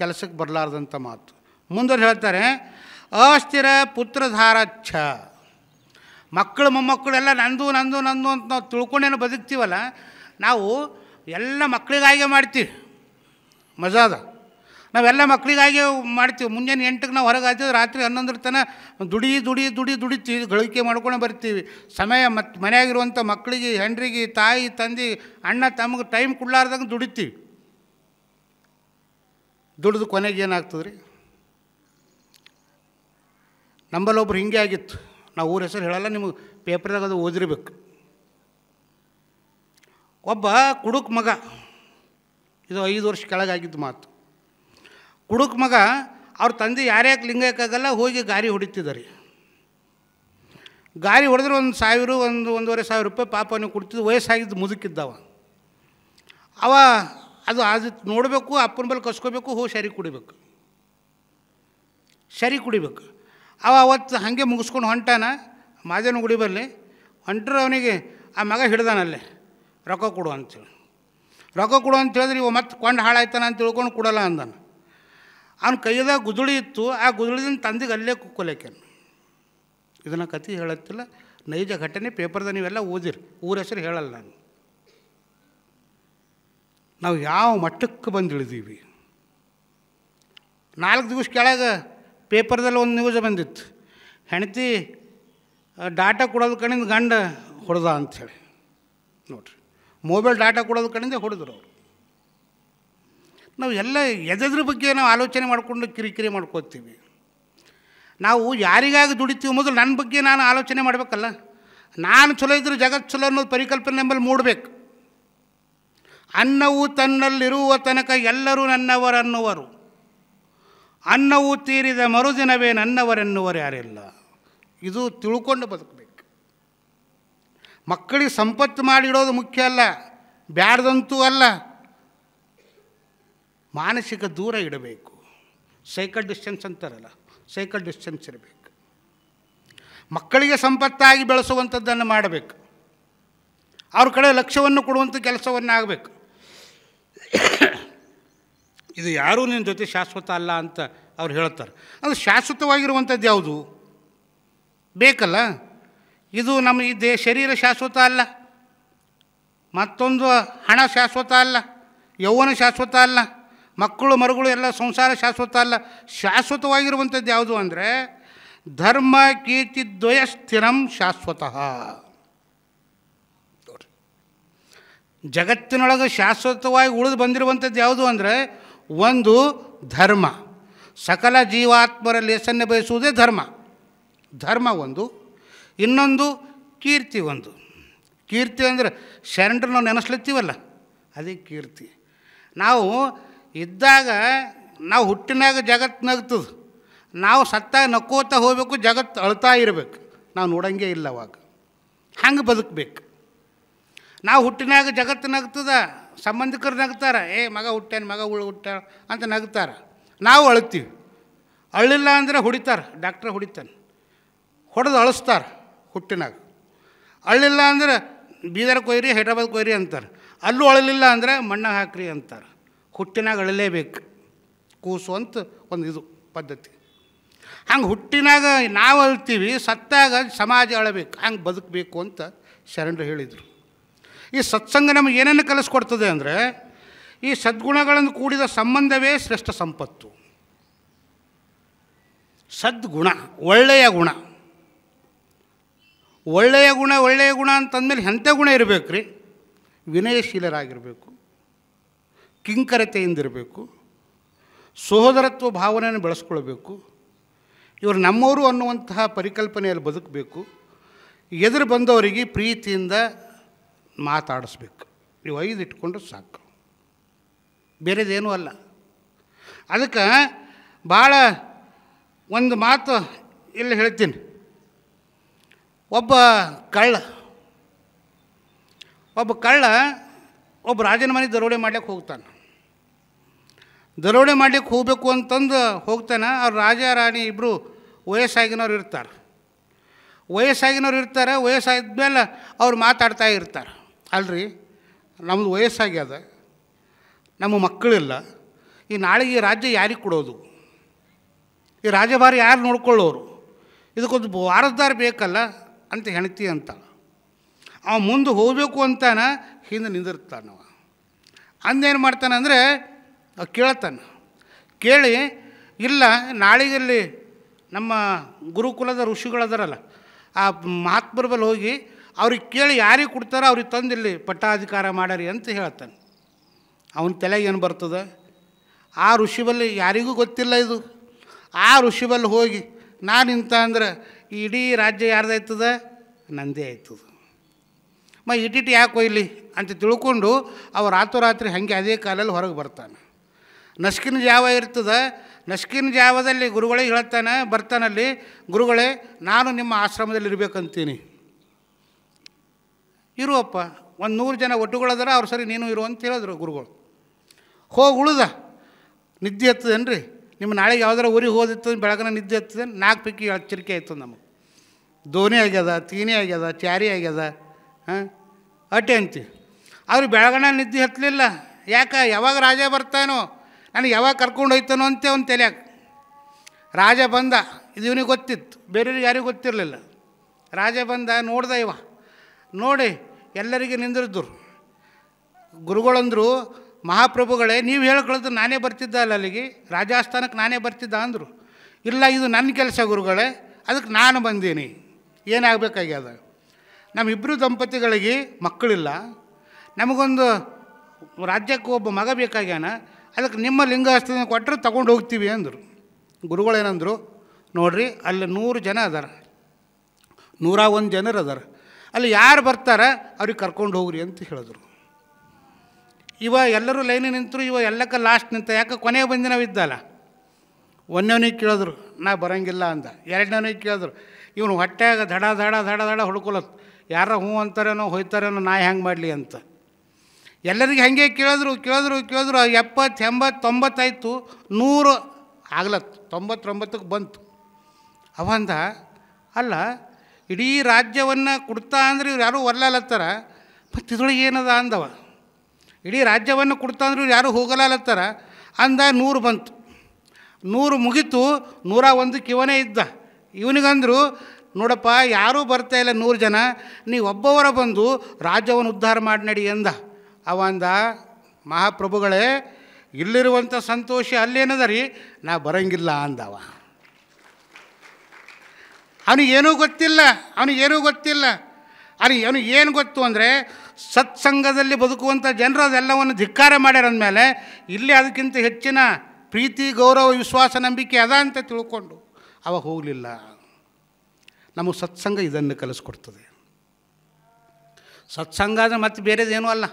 Speaker 1: ಕೆಲಸಕ್ಕೆ ಬರಲಾರ್ದಂಥ ಮಾತು. ಮುಂದೆ ಹೇಳ್ತಾರೆ, ಅಸ್ಥಿರ ಪುತ್ರಧಾರಾಚ್ಛ. ಮಕ್ಕಳು ಮೊಮ್ಮಕ್ಕಳೆಲ್ಲ ನಂದು ನಂದು ನಂದು ಅಂತ ನಾವು ತಿಳ್ಕೊಂಡೇನು ಬದುಕ್ತೀವಲ್ಲ, ನಾವು ಎಲ್ಲ ಮಕ್ಕಳಿಗಾಗೆ ಮಾಡ್ತೀವಿ. ಮಜಾ ಅದ. ನಾವೆಲ್ಲ ಮಕ್ಕಳಿಗಾಗಿ ಮಾಡ್ತೀವಿ. ಮುಂಜಾನೆ ಎಂಟಕ್ಕೆ ನಾವು ಹೊರಗೆ ಹಾಕಿದ್ರೆ ರಾತ್ರಿ ಹನ್ನೊಂದರ ತನಕ ದುಡಿ ದುಡಿ ದುಡಿ ದುಡಿತೀವಿ ಗಳಿಕೆ ಮಾಡ್ಕೊಂಡು ಬರ್ತೀವಿ. ಸಮಯ ಮತ್ತು ಮನೆಯಾಗಿರುವಂಥ ಮಕ್ಕಳಿಗೆ ಹೆಂಡ್ರಿಗೆ, ತಾಯಿ, ತಂದೆ, ಅಣ್ಣ ತಮಗೆ ಟೈಮ್ ಕೊಡ್ಲಾರ್ದಂಗೆ ದುಡಿತೀವಿ. ದುಡಿದು ಕೊನೆಗೆ ಏನಾಗ್ತದೆ ರೀ ನಂಬಲ್ಲೊಬ್ರು ಹಿಂಗೆ ಆಗಿತ್ತು. ನಾವು ಊರ ಹೆಸರು ಹೇಳಲ್ಲ, ನಿಮಗೆ ಪೇಪರ್ದಾಗ ಅದು ಓದಿರ್ಬೇಕು. ಒಬ್ಬ ಕುಡುಕ್ ಮಗ. ಇದು ಐದು ವರ್ಷ ಕೆಳಗಾಗಿದ್ದು ಮಾತು. ಕುಡುಕ್ ಮಗ, ಅವ್ರ ತಂದೆ ಯಾರ್ಯಾಕೆ ಲಿಂಗಕ್ಕಾಗಲ್ಲ ಹೋಗಿ ಗಾರಿ ಹೊಡಿತಿದ್ದಾರೆ. ಗಾರಿ ಹೊಡೆದ್ರೆ ಒಂದು ಸಾವಿರ, ಒಂದು, ಒಂದೂವರೆ ಸಾವಿರ ರೂಪಾಯಿ ಪಾಪವನ್ನು ಕೊಡ್ತಿದ್ದು, ವಯಸ್ಸಾಗಿದ್ದು ಮುದುಕಿದ್ದವ. ಅವ ಅದು ಅದು ನೋಡಬೇಕು, ಅಪ್ಪನ ಬಲ್ಲಿ ಕಸ್ಕೋಬೇಕು, ಹೋಗಿ ಸರಿ ಕುಡಿಬೇಕು. ಸರಿ ಕುಡಿಬೇಕು. ಅವ ಅವತ್ತು ಹಾಗೆ ಮುಗಿಸ್ಕೊಂಡು ಹೊಂಟಾನ ಮಾದೇನ ಗುಡಿ ಬರಲಿ ಹೊಂಟ್ರೆ ಅವನಿಗೆ ಆ ಮಗ ಹಿಡ್ದಾನಲ್ಲೇ, ರೊಕ್ಕ ಕೊಡು ಅಂತೇಳಿ. ರೊಕ್ಕ ಕೊಡು ಅಂತ ಹೇಳಿದ್ರೆ ಇವ ಮತ್ತೆ ಕೊಂಡು ಹಾಳಾಯ್ತಾನ ಅಂತ ತಿಳ್ಕೊಂಡು ಕೊಡಲ್ಲ ಅಂದನು. ಅವ್ನ ಕೈದಾಗ ಗುದುಳಿ ಇತ್ತು, ಆ ಗುದುಳಿದಿಂದ ತಂದಿಗೆ ಅಲ್ಲೇ ಕುಕ್ಕೊಲಕ್ಕೆ ಇದನ್ನು ಕತೆ ಹೇಳತ್ತಿಲ್ಲ. ನೈಜ ಘಟನೆ, ಪೇಪರ್ದಾಗ ನೀವೆಲ್ಲ ಓದಿರಿ. ಊರ ಹೆಸರು ಹೇಳಲ್ಲ ನಾನು. ನಾವು ಯಾವ ಮಟ್ಟಕ್ಕೆ ಬಂದಿಳಿದೀವಿ? ನಾಲ್ಕು ದಿವಸ ಕೆಳಗೆ ಪೇಪರ್ದಲ್ಲಿ ಒಂದು ನ್ಯೂಸ್ ಬಂದಿತ್ತು. ಹೆಂಡತಿ ಡಾಟಾ ಕೊಡೋದು ಕಣಿಂದ ಗಂಡ ಹೊಡೆದ ಅಂಥೇಳಿ ನೋಡ್ರಿ. ಮೊಬೈಲ್ ಡಾಟಾ ಕೊಡೋದು ಕಡೆಯಿಂದ ಹೊಡೆದ್ರು. ನಾವು ಎಲ್ಲ ಎದ್ರ ಬಗ್ಗೆ ನಾವು ಆಲೋಚನೆ ಮಾಡಿಕೊಂಡು ಕಿರಿಕಿರಿ ಮಾಡ್ಕೋತೀವಿ. ನಾವು ಯಾರಿಗಾಗಿ ದುಡಿತೀವಿ ಮೊದಲು ನನ್ನ ಬಗ್ಗೆ ನಾನು ಆಲೋಚನೆ ಮಾಡಬೇಕಲ್ಲ. ನಾನು ಚಲೋ ಇದ್ರೆ ಜಗತ್ತು ಚಲೋ ಅನ್ನೋದು ಪರಿಕಲ್ಪನೆ ನಮ್ಮಲ್ಲಿ ಮೂಡಬೇಕು. ಅನ್ನವು ತನ್ನಲ್ಲಿರುವ ತನಕ ಎಲ್ಲರೂ ನನ್ನವರನ್ನುವರು. ಅನ್ನವು ತೀರಿದ ಮರುದಿನವೇ ನನ್ನವರೆನ್ನುವರು ಯಾರಿಲ್ಲ. ಇದು ತಿಳ್ಕೊಂಡು ಬದುಕಬೇಕು ಮಕ್ಕಳಿಗೆ ಸಂಪತ್ತು ಮಾಡಿಡೋದು ಮುಖ್ಯ ಅಲ್ಲ, ಬ್ಯಾಡ್ದಂತೂ ಅಲ್ಲ. ಮಾನಸಿಕ ದೂರ ಇಡಬೇಕು. ಸೈಕಲ್ ಡಿಸ್ಟೆನ್ಸ್ ಅಂತಾರಲ್ಲ, ಸೈಕಲ್ ಡಿಸ್ಟೆನ್ಸ್ ಇರಬೇಕು. ಮಕ್ಕಳಿಗೆ ಸಂಪತ್ತಾಗಿ ಬೆಳೆಸುವಂಥದ್ದನ್ನು ಮಾಡಬೇಕು. ಅವ್ರ ಕಡೆ ಲಕ್ಷ್ಯವನ್ನು ಕೊಡುವಂಥ ಕೆಲಸವನ್ನು ಆಗಬೇಕು ಇದು ಯಾರೂ ನಿನ್ನ ಜೊತೆ ಶಾಶ್ವತ ಅಲ್ಲ ಅಂತ ಅವ್ರು ಹೇಳ್ತಾರೆ. ಅದು ಶಾಶ್ವತವಾಗಿರುವಂಥದ್ದು ಯಾವುದು? ಬೇಕಲ್ಲ? ಇದು ನಮ್ಮ ಈ ದೇ ಶರೀರ ಶಾಶ್ವತ ಅಲ್ಲ. ಮತ್ತೊಂದು ಹಣ ಶಾಶ್ವತ ಅಲ್ಲ, ಯೌವನ ಶಾಶ್ವತ ಅಲ್ಲ, ಮಕ್ಕಳು, ಮರುಗಳು, ಎಲ್ಲ ಸಂಸಾರ ಶಾಶ್ವತ ಅಲ್ಲ. ಶಾಶ್ವತವಾಗಿರುವಂಥದ್ದು ಯಾವುದು ಅಂದರೆ ಧರ್ಮ, ಕೀರ್ತಿ, ದ್ವಯ ಸ್ಥಿರಂ ಶಾಶ್ವತ. ಜಗತ್ತಿನೊಳಗೆ ಶಾಶ್ವತವಾಗಿ ಉಳಿದು ಬಂದಿರುವಂಥದ್ದು ಯಾವುದು ಅಂದರೆ ಒಂದು ಧರ್ಮ. ಸಕಲ ಜೀವಾತ್ಮರಲ್ಲಿ ಹೆಸನ್ನೆ ಬಯಸುವುದೇ ಧರ್ಮ. ಧರ್ಮ ಒಂದು ಇನ್ನೊಂದು ಕೀರ್ತಿ ಒಂದು. ಕೀರ್ತಿ ಅಂದರೆ ಶರಣರು ನಾವು ನೆನೆಸ್ಲತ್ತೀವಲ್ಲ? ಅದೇ ಕೀರ್ತಿ. ನಾವು ಇದ್ದಾಗ ನಾವು ಹುಟ್ಟಿನಾಗ ಜಗತ್ತು ನಗ್ತದೆ. ನಾವು ಸತ್ತಾಗ ನಕ್ಕೋತಾ ಹೋಗಬೇಕು, ಜಗತ್ತು ಅಳ್ತಾ ಇರಬೇಕು. ನಾವು ನೋಡಂಗೆ ಇಲ್ಲ ಅವಾಗ. ಹಂಗೆ ಬದುಕಬೇಕು. ನಾವು ಹುಟ್ಟಿನಾಗ ಜಗತ್ತು ನಗ್ತದ, ಸಂಬಂಧಿಕರು ನಗ್ತಾರೆ, ಏ, ಮಗ ಹುಟ್ಟ್ಯಾನ, ಮಗ ಉಳು ಹುಟ್ಟ ಅಂತ ನಗ್ತಾರೆ. ನಾವು ಅಳ್ತೀವಿ. ಅಳ್ಳಿಲ್ಲ ಅಂದರೆ ಹೊಡಿತಾರೆ, ಡಾಕ್ಟ್ರ್ ಹೊಡಿತಾನೆ. ಹೊಡೆದು ಅಳಿಸ್ತಾರೆ. ಹುಟ್ಟಿನಾಗ. ಅಳ್ಳಿಲ್ಲ ಅಂದ್ರೆ ಬೀದರ್ ಕೊಯ್ರಿ, ಹೈದ್ರಾಬಾದ್ ಕೊಯ್ರಿ ಅಂತಾರೆ. ಅಲ್ಲೂ ಅಳಲಿಲ್ಲ ಅಂದರೆ ಮಣ್ಣಾಗ ಹಾಕ್ರಿ ಅಂತಾರೆ. ಹುಟ್ಟಿನಾಗ ಅಳಲೇಬೇಕು ಕೂಸು ಅಂತ ಒಂದು ಇದು ಪದ್ಧತಿ. ಹಂಗೆ ಹುಟ್ಟಿನಾಗ ನಾವು ಅಳ್ತೀವಿ, ಸತ್ತಾಗ ಸಮಾಜ ಅಳಬೇಕು. ಹಂಗೆ ಬದುಕಬೇಕು ಅಂತ ಶರಣರು ಹೇಳಿದರು. ಈ ಸತ್ಸಂಗ ನಮಗೆ ಏನೇನು ಕಲಿಸ್ಕೊಡ್ತದೆ ಅಂದರೆ, ಈ ಸದ್ಗುಣಗಳನ್ನು ಕೂಡಿದ ಸಂಬಂಧವೇ ಶ್ರೇಷ್ಠ ಸಂಪತ್ತು. ಸದ್ಗುಣ, ಒಳ್ಳೆಯ ಗುಣ. ಒಳ್ಳೆಯ ಗುಣ ಒಳ್ಳೆಯ ಗುಣ ಅಂತಂದಮೇಲೆ ಎಂಥ ಗುಣ ಇರಬೇಕು ರೀ ವಿನಯಶೀಲರಾಗಿರಬೇಕು. ಕಿಂಕರತೆಯಿಂದಿರಬೇಕು. ಸಹೋದರತ್ವ ಭಾವನೆಯನ್ನು ಬೆಳೆಸ್ಕೊಳ್ಬೇಕು. ಇವರು ನಮ್ಮವರು ಅನ್ನುವಂತಹ ಪರಿಕಲ್ಪನೆಯಲ್ಲಿ ಬದುಕಬೇಕು. ಎದುರು ಬಂದವರಿಗೆ ಪ್ರೀತಿಯಿಂದ ಮಾತಾಡಿಸ್ಬೇಕು. ಇವು ಐದು ಇಟ್ಕೊಂಡ್ರೆ ಸಾಕು. ಬೇರೆದೇನೂ ಅಲ್ಲ. ಅದಕ್ಕೆ ಭಾಳ ಒಂದು ಮಾತು ಇಲ್ಲಿ ಹೇಳ್ತೀನಿ. ಒಬ್ಬ ಕಳ್ಳ ಒಬ್ಬ ಕಳ್ಳ ಒಬ್ಬ ರಾಜನ ಮನೆ ದರೋಡೆ ಮಾಡ್ಲಿಕ್ಕೆ ಹೋಗ್ತಾನೆ. ದರೋಡೆ ಮಾಡ್ಲಿಕ್ಕೆ ಹೋಗಬೇಕು ಅಂತಂದು ಹೋಗ್ತಾನೆ, ಅವ್ರು ರಾಜ, ರಾಣಿ ಇಬ್ಬರು ವಯಸ್ಸಾಗಿನವ್ರು ಇರ್ತಾರೆ. ವಯಸ್ಸಾಗಿನವ್ರು ಇರ್ತಾರೆ ವಯಸ್ಸಾದ್ಮೇಲೆ ಅವ್ರು ಮಾತಾಡ್ತಾ ಇರ್ತಾರೆ. ಅಲ್ರಿ ನಮ್ಮದು ವಯಸ್ಸಾಗ್ಯದ, ನಮ್ಮ ಮಕ್ಕಳಿಲ್ಲ. ಈ ನಾಳೆಗೆ ಈ ರಾಜ್ಯ ಯಾರಿಗೆ ಕೊಡೋದು? ಈ ರಾಜಭಾರಿ ಯಾರು ನೋಡ್ಕೊಳ್ಳೋರು? ಇದಕ್ಕೊಂದು ವಾರಸ್ದಾರ ಬೇಕಲ್ಲ? ಅಂತ ಹೆಣತಿ ಅಂತ. ಅವ ಮುಂದೆ ಹೋಗಬೇಕು ಅಂತಾನ ಹಿಂದೆ ನಿಂದಿರ್ತಾನವ. ಅಂದೇನು ಮಾಡ್ತಾನೆ ಅಂದರೆ ಕೇಳ್ತಾನೆ. ಕೇಳಿ, ಇಲ್ಲ, ನಾಳೆಗಲ್ಲಿ ನಮ್ಮ ಗುರುಕುಲದ ಋಷಿಗಳದಾರಲ್ಲ ಆ ಮಹಾತ್ಮರ ಬಲ್ಲಿ ಹೋಗಿ ಅವ್ರಿಗೆ ಕೇಳಿ ಯಾರಿಗೆ ಕೊಡ್ತಾರೋ ಅವ್ರಿಗೆ ತಂದಿಲ್ಲಿ ಪಟ್ಟಾಧಿಕಾರ ಮಾಡರಿ ಅಂತ ಹೇಳ್ತಾನೆ. ಅವನ ತಲೆಗೆ ಏನು ಬರ್ತದೆ? ಆ ಋಷಿ ಬಲ್ಲಿ ಯಾರಿಗೂ ಗೊತ್ತಿಲ್ಲ ಇದು. ಆ ಋಷಿ ಬಲ್ಲಿ ಹೋಗಿ ನಾನು ಇಂಥ ಅಂದ್ರೆ ಇಡೀ ರಾಜ್ಯ ಯಾರ್ದಾಯ್ತದ ನಂದೇ ಆಯ್ತದ. ಮ, ಇಟ್ಟಿಟ್ಟು ಯಾಕೆ ಒಯ್ಲಿ ಅಂತ ತಿಳ್ಕೊಂಡು ಅವ ರಾತ್ರೋರಾತ್ರಿ ಹಾಗೆ ಅದೇ ಕಾಲಲ್ಲಿ ಹೊರಗೆ ಬರ್ತಾನೆ. ನಸ್ಕಿನ ಜಾವ ಇರ್ತದೆ, ನಸ್ಕಿನ ಜಾವದಲ್ಲಿ ಗುರುಗಳಿಗೆ ಹೇಳ್ತಾನೆ, ಬರ್ತಾನಲ್ಲಿ, ಗುರುಗಳೇ, ನಾನು ನಿಮ್ಮ ಆಶ್ರಮದಲ್ಲಿ ಇರಬೇಕಂತೀನಿ. ಇರುವಪ್ಪ, ಒಂದು ನೂರು ಜನ ಒಟ್ಟುಗಳದಾರ ಅವ್ರು ಸರಿ ನೀನು ಇರು ಅಂತ ಹೇಳಿದ್ರು ಗುರುಗಳು. ಹೋಗಿ ಉಳ್ದ. ನಿದ್ದೆ ಹತ್ತದೇನು ರೀ ನಿಮ್ಮ ನಾಳೆಗೆ ಯಾವ್ದಾರ ಊರಿಗೆ ಹೋದಿತ್ತು ಬೆಳಗನ ನಿದ್ದೆ ಹತ್ತದೆ ನಾಲ್ಕು ಪೈಕಿ ಎಚ್ಚರಿಕೆ ಆಯ್ತು ನಮಗೆ. ದೋಣಿ ಆಗ್ಯದ ತೀನಿ ಆಗ್ಯದ ಚಾರಿ ಆಗ್ಯದ, ಹಾಂ? ಅಟ್ಟೆ ಅಂತೀವಿ ಆದ್ರೆ ಬೆಳಗಣ ನಿದ್ದೆ ಹತ್ತಲಿಲ್ಲ. ಯಾಕೆ? ಯಾವಾಗ ರಾಜ ಬರ್ತಾನೋ? ನನಗೆ ಯಾವಾಗ ಕರ್ಕೊಂಡು ಹೋಯ್ತಾನೋ ಅಂತೆ ಒಂದು ತಲೆಯಾಗ. ರಾಜ ಬಂದ. ಇದು ಇವನಿಗೆ ಗೊತ್ತಿತ್ತು. ಬೇರೆಯವ್ರಿಗೆ ಯಾರಿಗೂ ಗೊತ್ತಿರಲಿಲ್ಲ. ರಾಜ ಬಂದ, ನೋಡ್ದ ಇವ. ನೋಡಿ, ಎಲ್ಲರಿಗೆ ನಿಂದಿರಿದ್ರು. ಗುರುಗಳಂದರು ಮಹಾಪ್ರಭುಗಳೇ, ನೀವು ಹೇಳ್ಕೊಳ್ಳೋದು ನಾನೇ ಬರ್ತಿದ್ದ ಅಲ್ಲ ಅಲ್ಲಿಗೆ. ರಾಜಸ್ಥಾನಕ್ಕೆ ನಾನೇ ಬರ್ತಿದ್ದ ಅಂದರು. ಇಲ್ಲ, ಇದು ನನ್ನ ಕೆಲಸ ಗುರುಗಳೇ, ಅದಕ್ಕೆ ನಾನು ಬಂದೀನಿ. ಏನಾಗಬೇಕಾಗ್ಯದ ನಮ್ಮಿಬ್ಬರು ದಂಪತಿಗಳಿಗೆ ಮಕ್ಕಳಿಲ್ಲ. ನಮಗೊಂದು ರಾಜ್ಯಕ್ಕೆ ಒಬ್ಬ ಮಗ ಬೇಕಾಗ್ಯಾನ. ಅದಕ್ಕೆ ನಿಮ್ಮ ಲಿಂಗಾಸ್ತ್ರ ಕೊಟ್ಟರೆ ತಗೊಂಡು ಹೋಗ್ತೀವಿ ಅಂದರು. ಗುರುಗಳೇನಂದರು, ನೋಡ್ರಿ, ಅಲ್ಲಿ ನೂರು ಜನ ಅದಾರ. ನೂರ ಒಂದು ಜನರು ಅದಾರ. ಅಲ್ಲಿ ಯಾರು ಬರ್ತಾರೆ, ಅವ್ರಿಗೆ ಕರ್ಕೊಂಡು ಹೋಗ್ರಿ ಅಂತ ಹೇಳಿದ್ರು. ಇವ ಎಲ್ಲರೂ ಲೈನಿಗೆ ನಿಂತರು ಇವ ಎಲ್ಲಕ್ಕ ಲಾಸ್ಟ್ ನಿಂತ, ಯಾಕೆ ಕೊನೆಗೆ ಬಂದಿನವಿದ್ದಲ್ಲ ಒಂದನೇವನಿಗೆ ಕೇಳಿದ್ರು, ನಾ ಬರಂಗಿಲ್ಲ ಅಂದ. ಎರಡನೇವನಿಗೆ ಕೇಳಿದ್ರು, ಇವನು ಹೊಟ್ಟೆಯಾಗ ಧಡ ಧಡ ಧಡ ಧಡ ಹುಡ್ಕೊಳತ್ ಯಾರ ಹ್ಞೂ ಅಂತಾರೇನೋ, ಹೋಯ್ತಾರೇನೋ, ನಾ ಹೆಂಗೆ ಮಾಡಲಿ ಅಂತ. ಎಲ್ಲರಿಗೆ ಹಾಗೆ ಕೇಳಿದ್ರು ಕೇಳಿದ್ರು ಕೇಳಿದ್ರು, ಎಪ್ಪತ್ತು, ಎಂಬತ್ತು ತೊಂಬತ್ತಾಯ್ತು ನೂರು ಆಗ್ಲತ್ತು ತೊಂಬತ್ತೊಂಬತ್ತಕ್ಕೆ ಬಂತು. ಅವಂದ, ಅಲ್ಲ, ಇಡೀ ರಾಜ್ಯವನ್ನು ಕೊಡ್ತಾ ಅಂದ್ರೆ ಇವ್ರು ಯಾರೂ ಒಲ್ಲಲತ್ತಾರ ಮತ್ತು ಇದ್ರೊಳಗೆ ಏನದ ಅಂದವ? ಇಡೀ ರಾಜ್ಯವನ್ನು ಕೊಡ್ತಾ ಅಂದ್ರೆ ಇವ್ರು ಯಾರೂ ಹೋಗಲತ್ತಾರ ಅಂದ ನೂರು ಬಂತು. ನೂರು ಮುಗೀತು, ನೂರ ಒಂದು ಇವನೇ ಇದ್ದ. ಇವನಿಗಂದ್ರು, ನೋಡಪ್ಪ, ಯಾರೂ ಬರ್ತಾ ಇಲ್ಲ ನೂರು ಜನ ನೀವು ಒಬ್ಬವರ ಬಂದು ರಾಜ್ಯವನ್ನು ಉದ್ಧಾರ ಮಾಡಿ ನಡಿ ಎಂದ ಅವ ಅಂದ, ಮಹಾಪ್ರಭುಗಳೇ, ಇಲ್ಲಿರುವಂಥ ಸಂತೋಷ ಅಲ್ಲೇನದ ರೀ ನಾ ಬರಂಗಿಲ್ಲ ಅಂದವ. ಅವನಿಗೇನೂ ಗೊತ್ತಿಲ್ಲ ಅವನಿಗೇನೂ ಗೊತ್ತಿಲ್ಲ. ಅವನಿಗೆ ಅವನಿಗೆ ಏನು ಗೊತ್ತು ಅಂದರೆ ಸತ್ಸಂಗದಲ್ಲಿ ಬದುಕುವಂಥ ಜನರು ಅದೆಲ್ಲವನ್ನು ಧಿಕ್ಕಾರ ಮಾಡ್ಯಾರ ಅಂದಮೇಲೆ ಇಲ್ಲಿ ಅದಕ್ಕಿಂತ ಹೆಚ್ಚಿನ ಪ್ರೀತಿ, ಗೌರವ, ವಿಶ್ವಾಸ, ನಂಬಿಕೆ ಅದ ಅಂತ ತಿಳ್ಕೊಂಡು ಅವ ಹೋಗಲಿಲ್ಲ. ನಮಗೆ ಸತ್ಸಂಗ ಇದನ್ನು ಕಲಿಸ್ಕೊಡ್ತದೆ. ಸತ್ಸಂಗ ಅಂದರೆ ಮತ್ತೆ ಬೇರೆದೇನೂ ಅಲ್ಲ.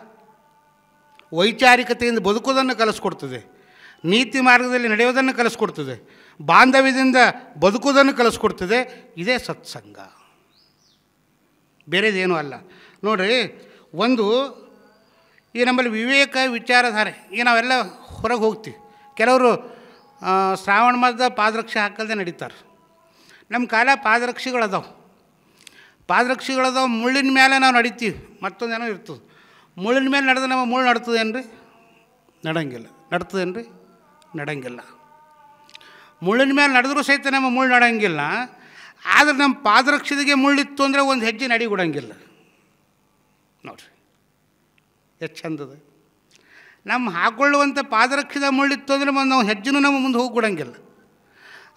Speaker 1: ವೈಚಾರಿಕತೆಯಿಂದ ಬದುಕೋದನ್ನು ಕಲಿಸ್ಕೊಡ್ತದೆ. ನೀತಿ ಮಾರ್ಗದಲ್ಲಿ ನಡೆಯೋದನ್ನು ಕಲಿಸ್ಕೊಡ್ತದೆ. ಬಾಂಧವ್ಯದಿಂದ ಬದುಕೋದನ್ನು ಕಲಿಸ್ಕೊಡ್ತದೆ. ಇದೇ ಸತ್ಸಂಗ. ಬೇರೆದೇನೂ ಅಲ್ಲ. ನೋಡಿರಿ ಒಂದು, ಈ ನಮ್ಮಲ್ಲಿ ವಿವೇಕ ವಿಚಾರಧಾರೆ, ಈಗ ನಾವೆಲ್ಲ ಹೊರಗೆ ಹೋಗ್ತೀವಿ. ಕೆಲವರು ಶ್ರಾವಣ ಮಾಸದ ಪಾದರಕ್ಷೆ ಹಾಕಲ್ದೆ ನಡೀತಾರೆ. ನಮ್ಮ ಕಾಲ ಪಾದರಕ್ಷೆಗಳದಾವೆ. ಪಾದರಕ್ಷೆಗಳದಾವೆ, ಮುಳ್ಳಿನ ಮೇಲೆ ನಾವು ನಡಿತೀವಿ. ಮತ್ತೊಂದೇನೋ ಇರ್ತದೆ. ಮುಳ್ಳಿನ ಮೇಲೆ ನಡೆದ್ರೆ ನಮ್ಮ ಮುಳ್ಳು ನಡ್ತದೇನು ರೀ ನಡಂಗಿಲ್ಲ ನಡ್ತದೇನು ರೀ ನಡಂಗಿಲ್ಲ ಮುಳ್ಳಿನ ಮೇಲೆ ನಡೆದ್ರೂ ಸಹಿತ ನಮ್ಮ ಮುಳ್ಳು ನಡಂಗಿಲ್ಲ ಆದರೆ ನಮ್ಮ ಪಾದರಕ್ಷೆಗೆ ಮುಳ್ಳಿತ್ತು ಅಂದರೆ ಒಂದು ಹೆಜ್ಜೆ ನಡಿಗೊಡಂಗಿಲ್ಲ ನೋಡ್ರಿ. ಎಷ್ಟು ಚಂದದ ನಮ್ಮ ಹಾಕ್ಕೊಳ್ಳುವಂಥ ಪಾದರಕ್ಷದ ಮುಳ್ಳಿತ್ತು ಅಂದರೆ ನಾವು ಹೆಜ್ಜೆನೂ ನಮ್ಮ ಮುಂದೆ ಹೋಗ್ಬಿಡಂಗಿಲ್ಲ.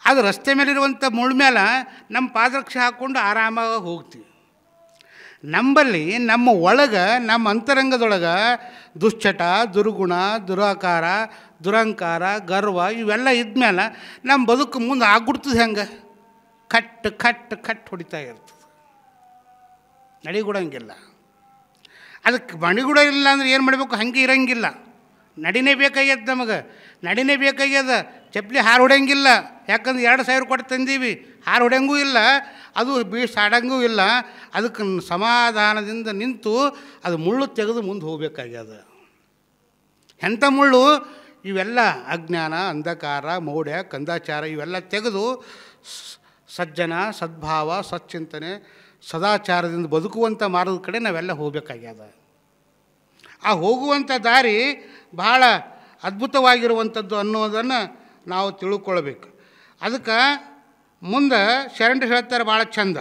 Speaker 1: ಅದು ರಸ್ತೆ ಮೇಲಿರುವಂಥ ಮುಳ್ಳು ಮೇಲೆ ನಮ್ಮ ಪಾದರಕ್ಷೆ ಹಾಕ್ಕೊಂಡು ಆರಾಮಾಗಿ ಹೋಗ್ತೀವಿ. ನಂಬಲ್ಲಿ ನಮ್ಮ ಒಳಗೆ, ನಮ್ಮ ಅಂತರಂಗದೊಳಗೆ ದುಶ್ಚಟ, ದುರ್ಗುಣ, ದುರಾಕಾರ, ದುರಂಕಾರ, ಗರ್ವ ಇವೆಲ್ಲ ಇದ್ಮೇಲೆ ನಮ್ಮ ಬದುಕು ಮುಂದೆ ಆಗ್ಬಿಡ್ತದೆ ಹೆಂಗೆ? ಕಟ್ ಕಟ್ ಕಟ್ ಹೊಡಿತಾ ಇರ್ತದೆ. ನಡಿಗುಡಂಗಿಲ್ಲ. ಅದಕ್ಕೆ ಮಣಿಗುಡ ಇಲ್ಲ ಅಂದ್ರೆ ಏನು ಮಾಡಬೇಕು? ಹಂಗೆ ಇರಂಗಿಲ್ಲ. ನಡಿನೇ ಬೇಕಾಗ್ಯದ ನಮಗೆ. ನಡಿನೇ ಬೇಕಾಗ್ಯದ. ಚಪ್ಪಲಿ ಹಾರು ಹೊಡೆಯಂಗಿಲ್ಲ. ಯಾಕಂದ್ರೆ ಎರಡು ಸಾವಿರ ಕೊಟ್ಟು ತಂದೀವಿ. ಹಾರು ಹೊಡೆಯಂಗೂ ಇಲ್ಲ. ಅದು ಬೀಸ್ ಆಡಂಗೂ ಇಲ್ಲ. ಅದಕ್ಕೆ ಸಮಾಧಾನದಿಂದ ನಿಂತು ಅದು ಮುಳ್ಳು ತೆಗೆದು ಮುಂದೆ ಹೋಗಬೇಕಾಗ್ಯದ. ಎಂಥ ಮುಳ್ಳು? ಇವೆಲ್ಲ ಅಜ್ಞಾನ, ಅಂಧಕಾರ, ಮೌಢ್ಯ, ಕಂದಾಚಾರ ಇವೆಲ್ಲ ತೆಗೆದು ಸಜ್ಜನ, ಸದ್ಭಾವ, ಸಚ್ಚಿಂತನೆ, ಸದಾಚಾರದಿಂದ ಬದುಕುವಂಥ ಮಾರ್ಗದ ಕಡೆ ನಾವೆಲ್ಲ ಹೋಗಬೇಕಾಗ್ಯದ. ಆ ಹೋಗುವಂಥ ದಾರಿ ಬಹಳ ಅದ್ಭುತವಾಗಿರುವಂಥದ್ದು ಅನ್ನೋದನ್ನು ನಾವು ತಿಳ್ಕೊಳ್ಬೇಕು. ಅದಕ್ಕೆ ಮುಂದೆ ಶರಣ್ ಹೇಳ್ತಾರೆ ಭಾಳ ಚಂದ.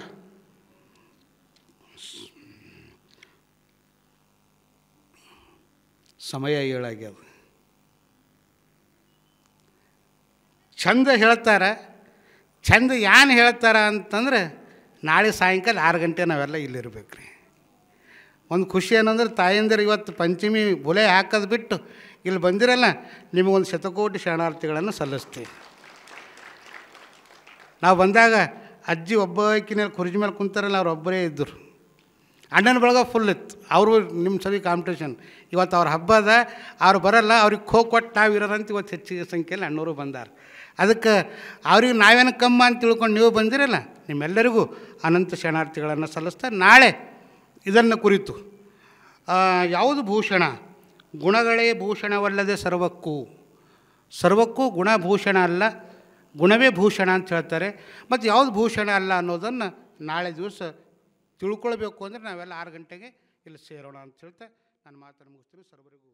Speaker 1: ಸಮಯ ಏಳಾಗ್ಯದ. ಚಂದ ಹೇಳ್ತಾರೆ. ಚಂದ ಯಾನ್ ಹೇಳ್ತಾರೆ ಅಂತಂದ್ರೆ ನಾಳೆ ಸಾಯಂಕಾಲ ಆರು ಗಂಟೆ ನಾವೆಲ್ಲ ಇಲ್ಲಿರ್ಬೇಕು ರೀ ಒಂದು ಖುಷಿ ಏನಂದ್ರೆ ತಾಯಂದಿರು ಇವತ್ತು ಪಂಚಮಿ ಬುಲೆ ಹಾಕೋದು ಬಿಟ್ಟು ಇಲ್ಲಿ ಬಂದಿರಲ್ಲ, ನಿಮಗೊಂದು ಶತಕೋಟಿ ಶರಣಾರ್ಥಿಗಳನ್ನು ಸಲ್ಲಿಸ್ತೀವಿ. ನಾವು ಬಂದಾಗ ಅಜ್ಜಿ ಒಬ್ಬಾಕಿನಲ್ಲಿ ಕುರ್ಜಿ ಮೇಲೆ ಕುಂತಾರಲ್ಲ, ಅವ್ರು ಒಬ್ಬರೇ ಇದ್ದರು. ಅಣ್ಣನ ಬಳಗ ಫುಲ್ ಇತ್ತು. ಅವರು ನಿಮ್ಮ ಸರಿ ಕಾಂಪಿಟೇಷನ್ ಇವತ್ತು ಅವ್ರ ಹಬ್ಬ ಅದ, ಅವ್ರು ಬರಲ್ಲ, ಅವ್ರಿಗೆ ಖೋ ಕೊಟ್ಟು ನಾವು ಇರೋದಂತ ಇವತ್ತು ಹೆಚ್ಚಿಗೆ ಸಂಖ್ಯೆಯಲ್ಲಿ ಅಣ್ಣವರು ಬಂದಾರ. ಅದಕ್ಕೆ ಅವ್ರಿಗೆ ನಾವೇನು ಕಮ್ಮ ಅಂತ ತಿಳ್ಕೊಂಡು ನೀವು ಬಂದಿರಲ್ಲ, ನಿಮ್ಮೆಲ್ಲರಿಗೂ ಅನಂತ ಶರಣಾರ್ಥಿಗಳನ್ನು ಸಲ್ಲಿಸ್ತಾ ನಾಳೆ ಇದನ್ನು ಕುರಿತು ಯಾವುದು ಭೂಷಣ? ಗುಣಗಳೇ ಭೂಷಣವಲ್ಲದೆ ಸರ್ವಕ್ಕೂ. ಸರ್ವಕ್ಕೂ ಗುಣಭೂಷಣ ಅಲ್ಲ, ಗುಣವೇ ಭೂಷಣ ಅಂತ ಹೇಳ್ತಾರೆ. ಮತ್ತು ಯಾವುದು ಭೂಷಣ ಅಲ್ಲ ಅನ್ನೋದನ್ನು ನಾಳೆ ದಿವಸ ತಿಳ್ಕೊಳ್ಬೇಕು ಅಂದರೆ ನಾವೆಲ್ಲ ಆರು ಗಂಟೆಗೆ ಇಲ್ಲಿ ಸೇರೋಣ ಅಂತ ಹೇಳ್ತಾ ನಾನು ಮಾತನ್ನು ಮುಗಿಸ್ತೀನಿ. ಸರ್ವರಿಗೂ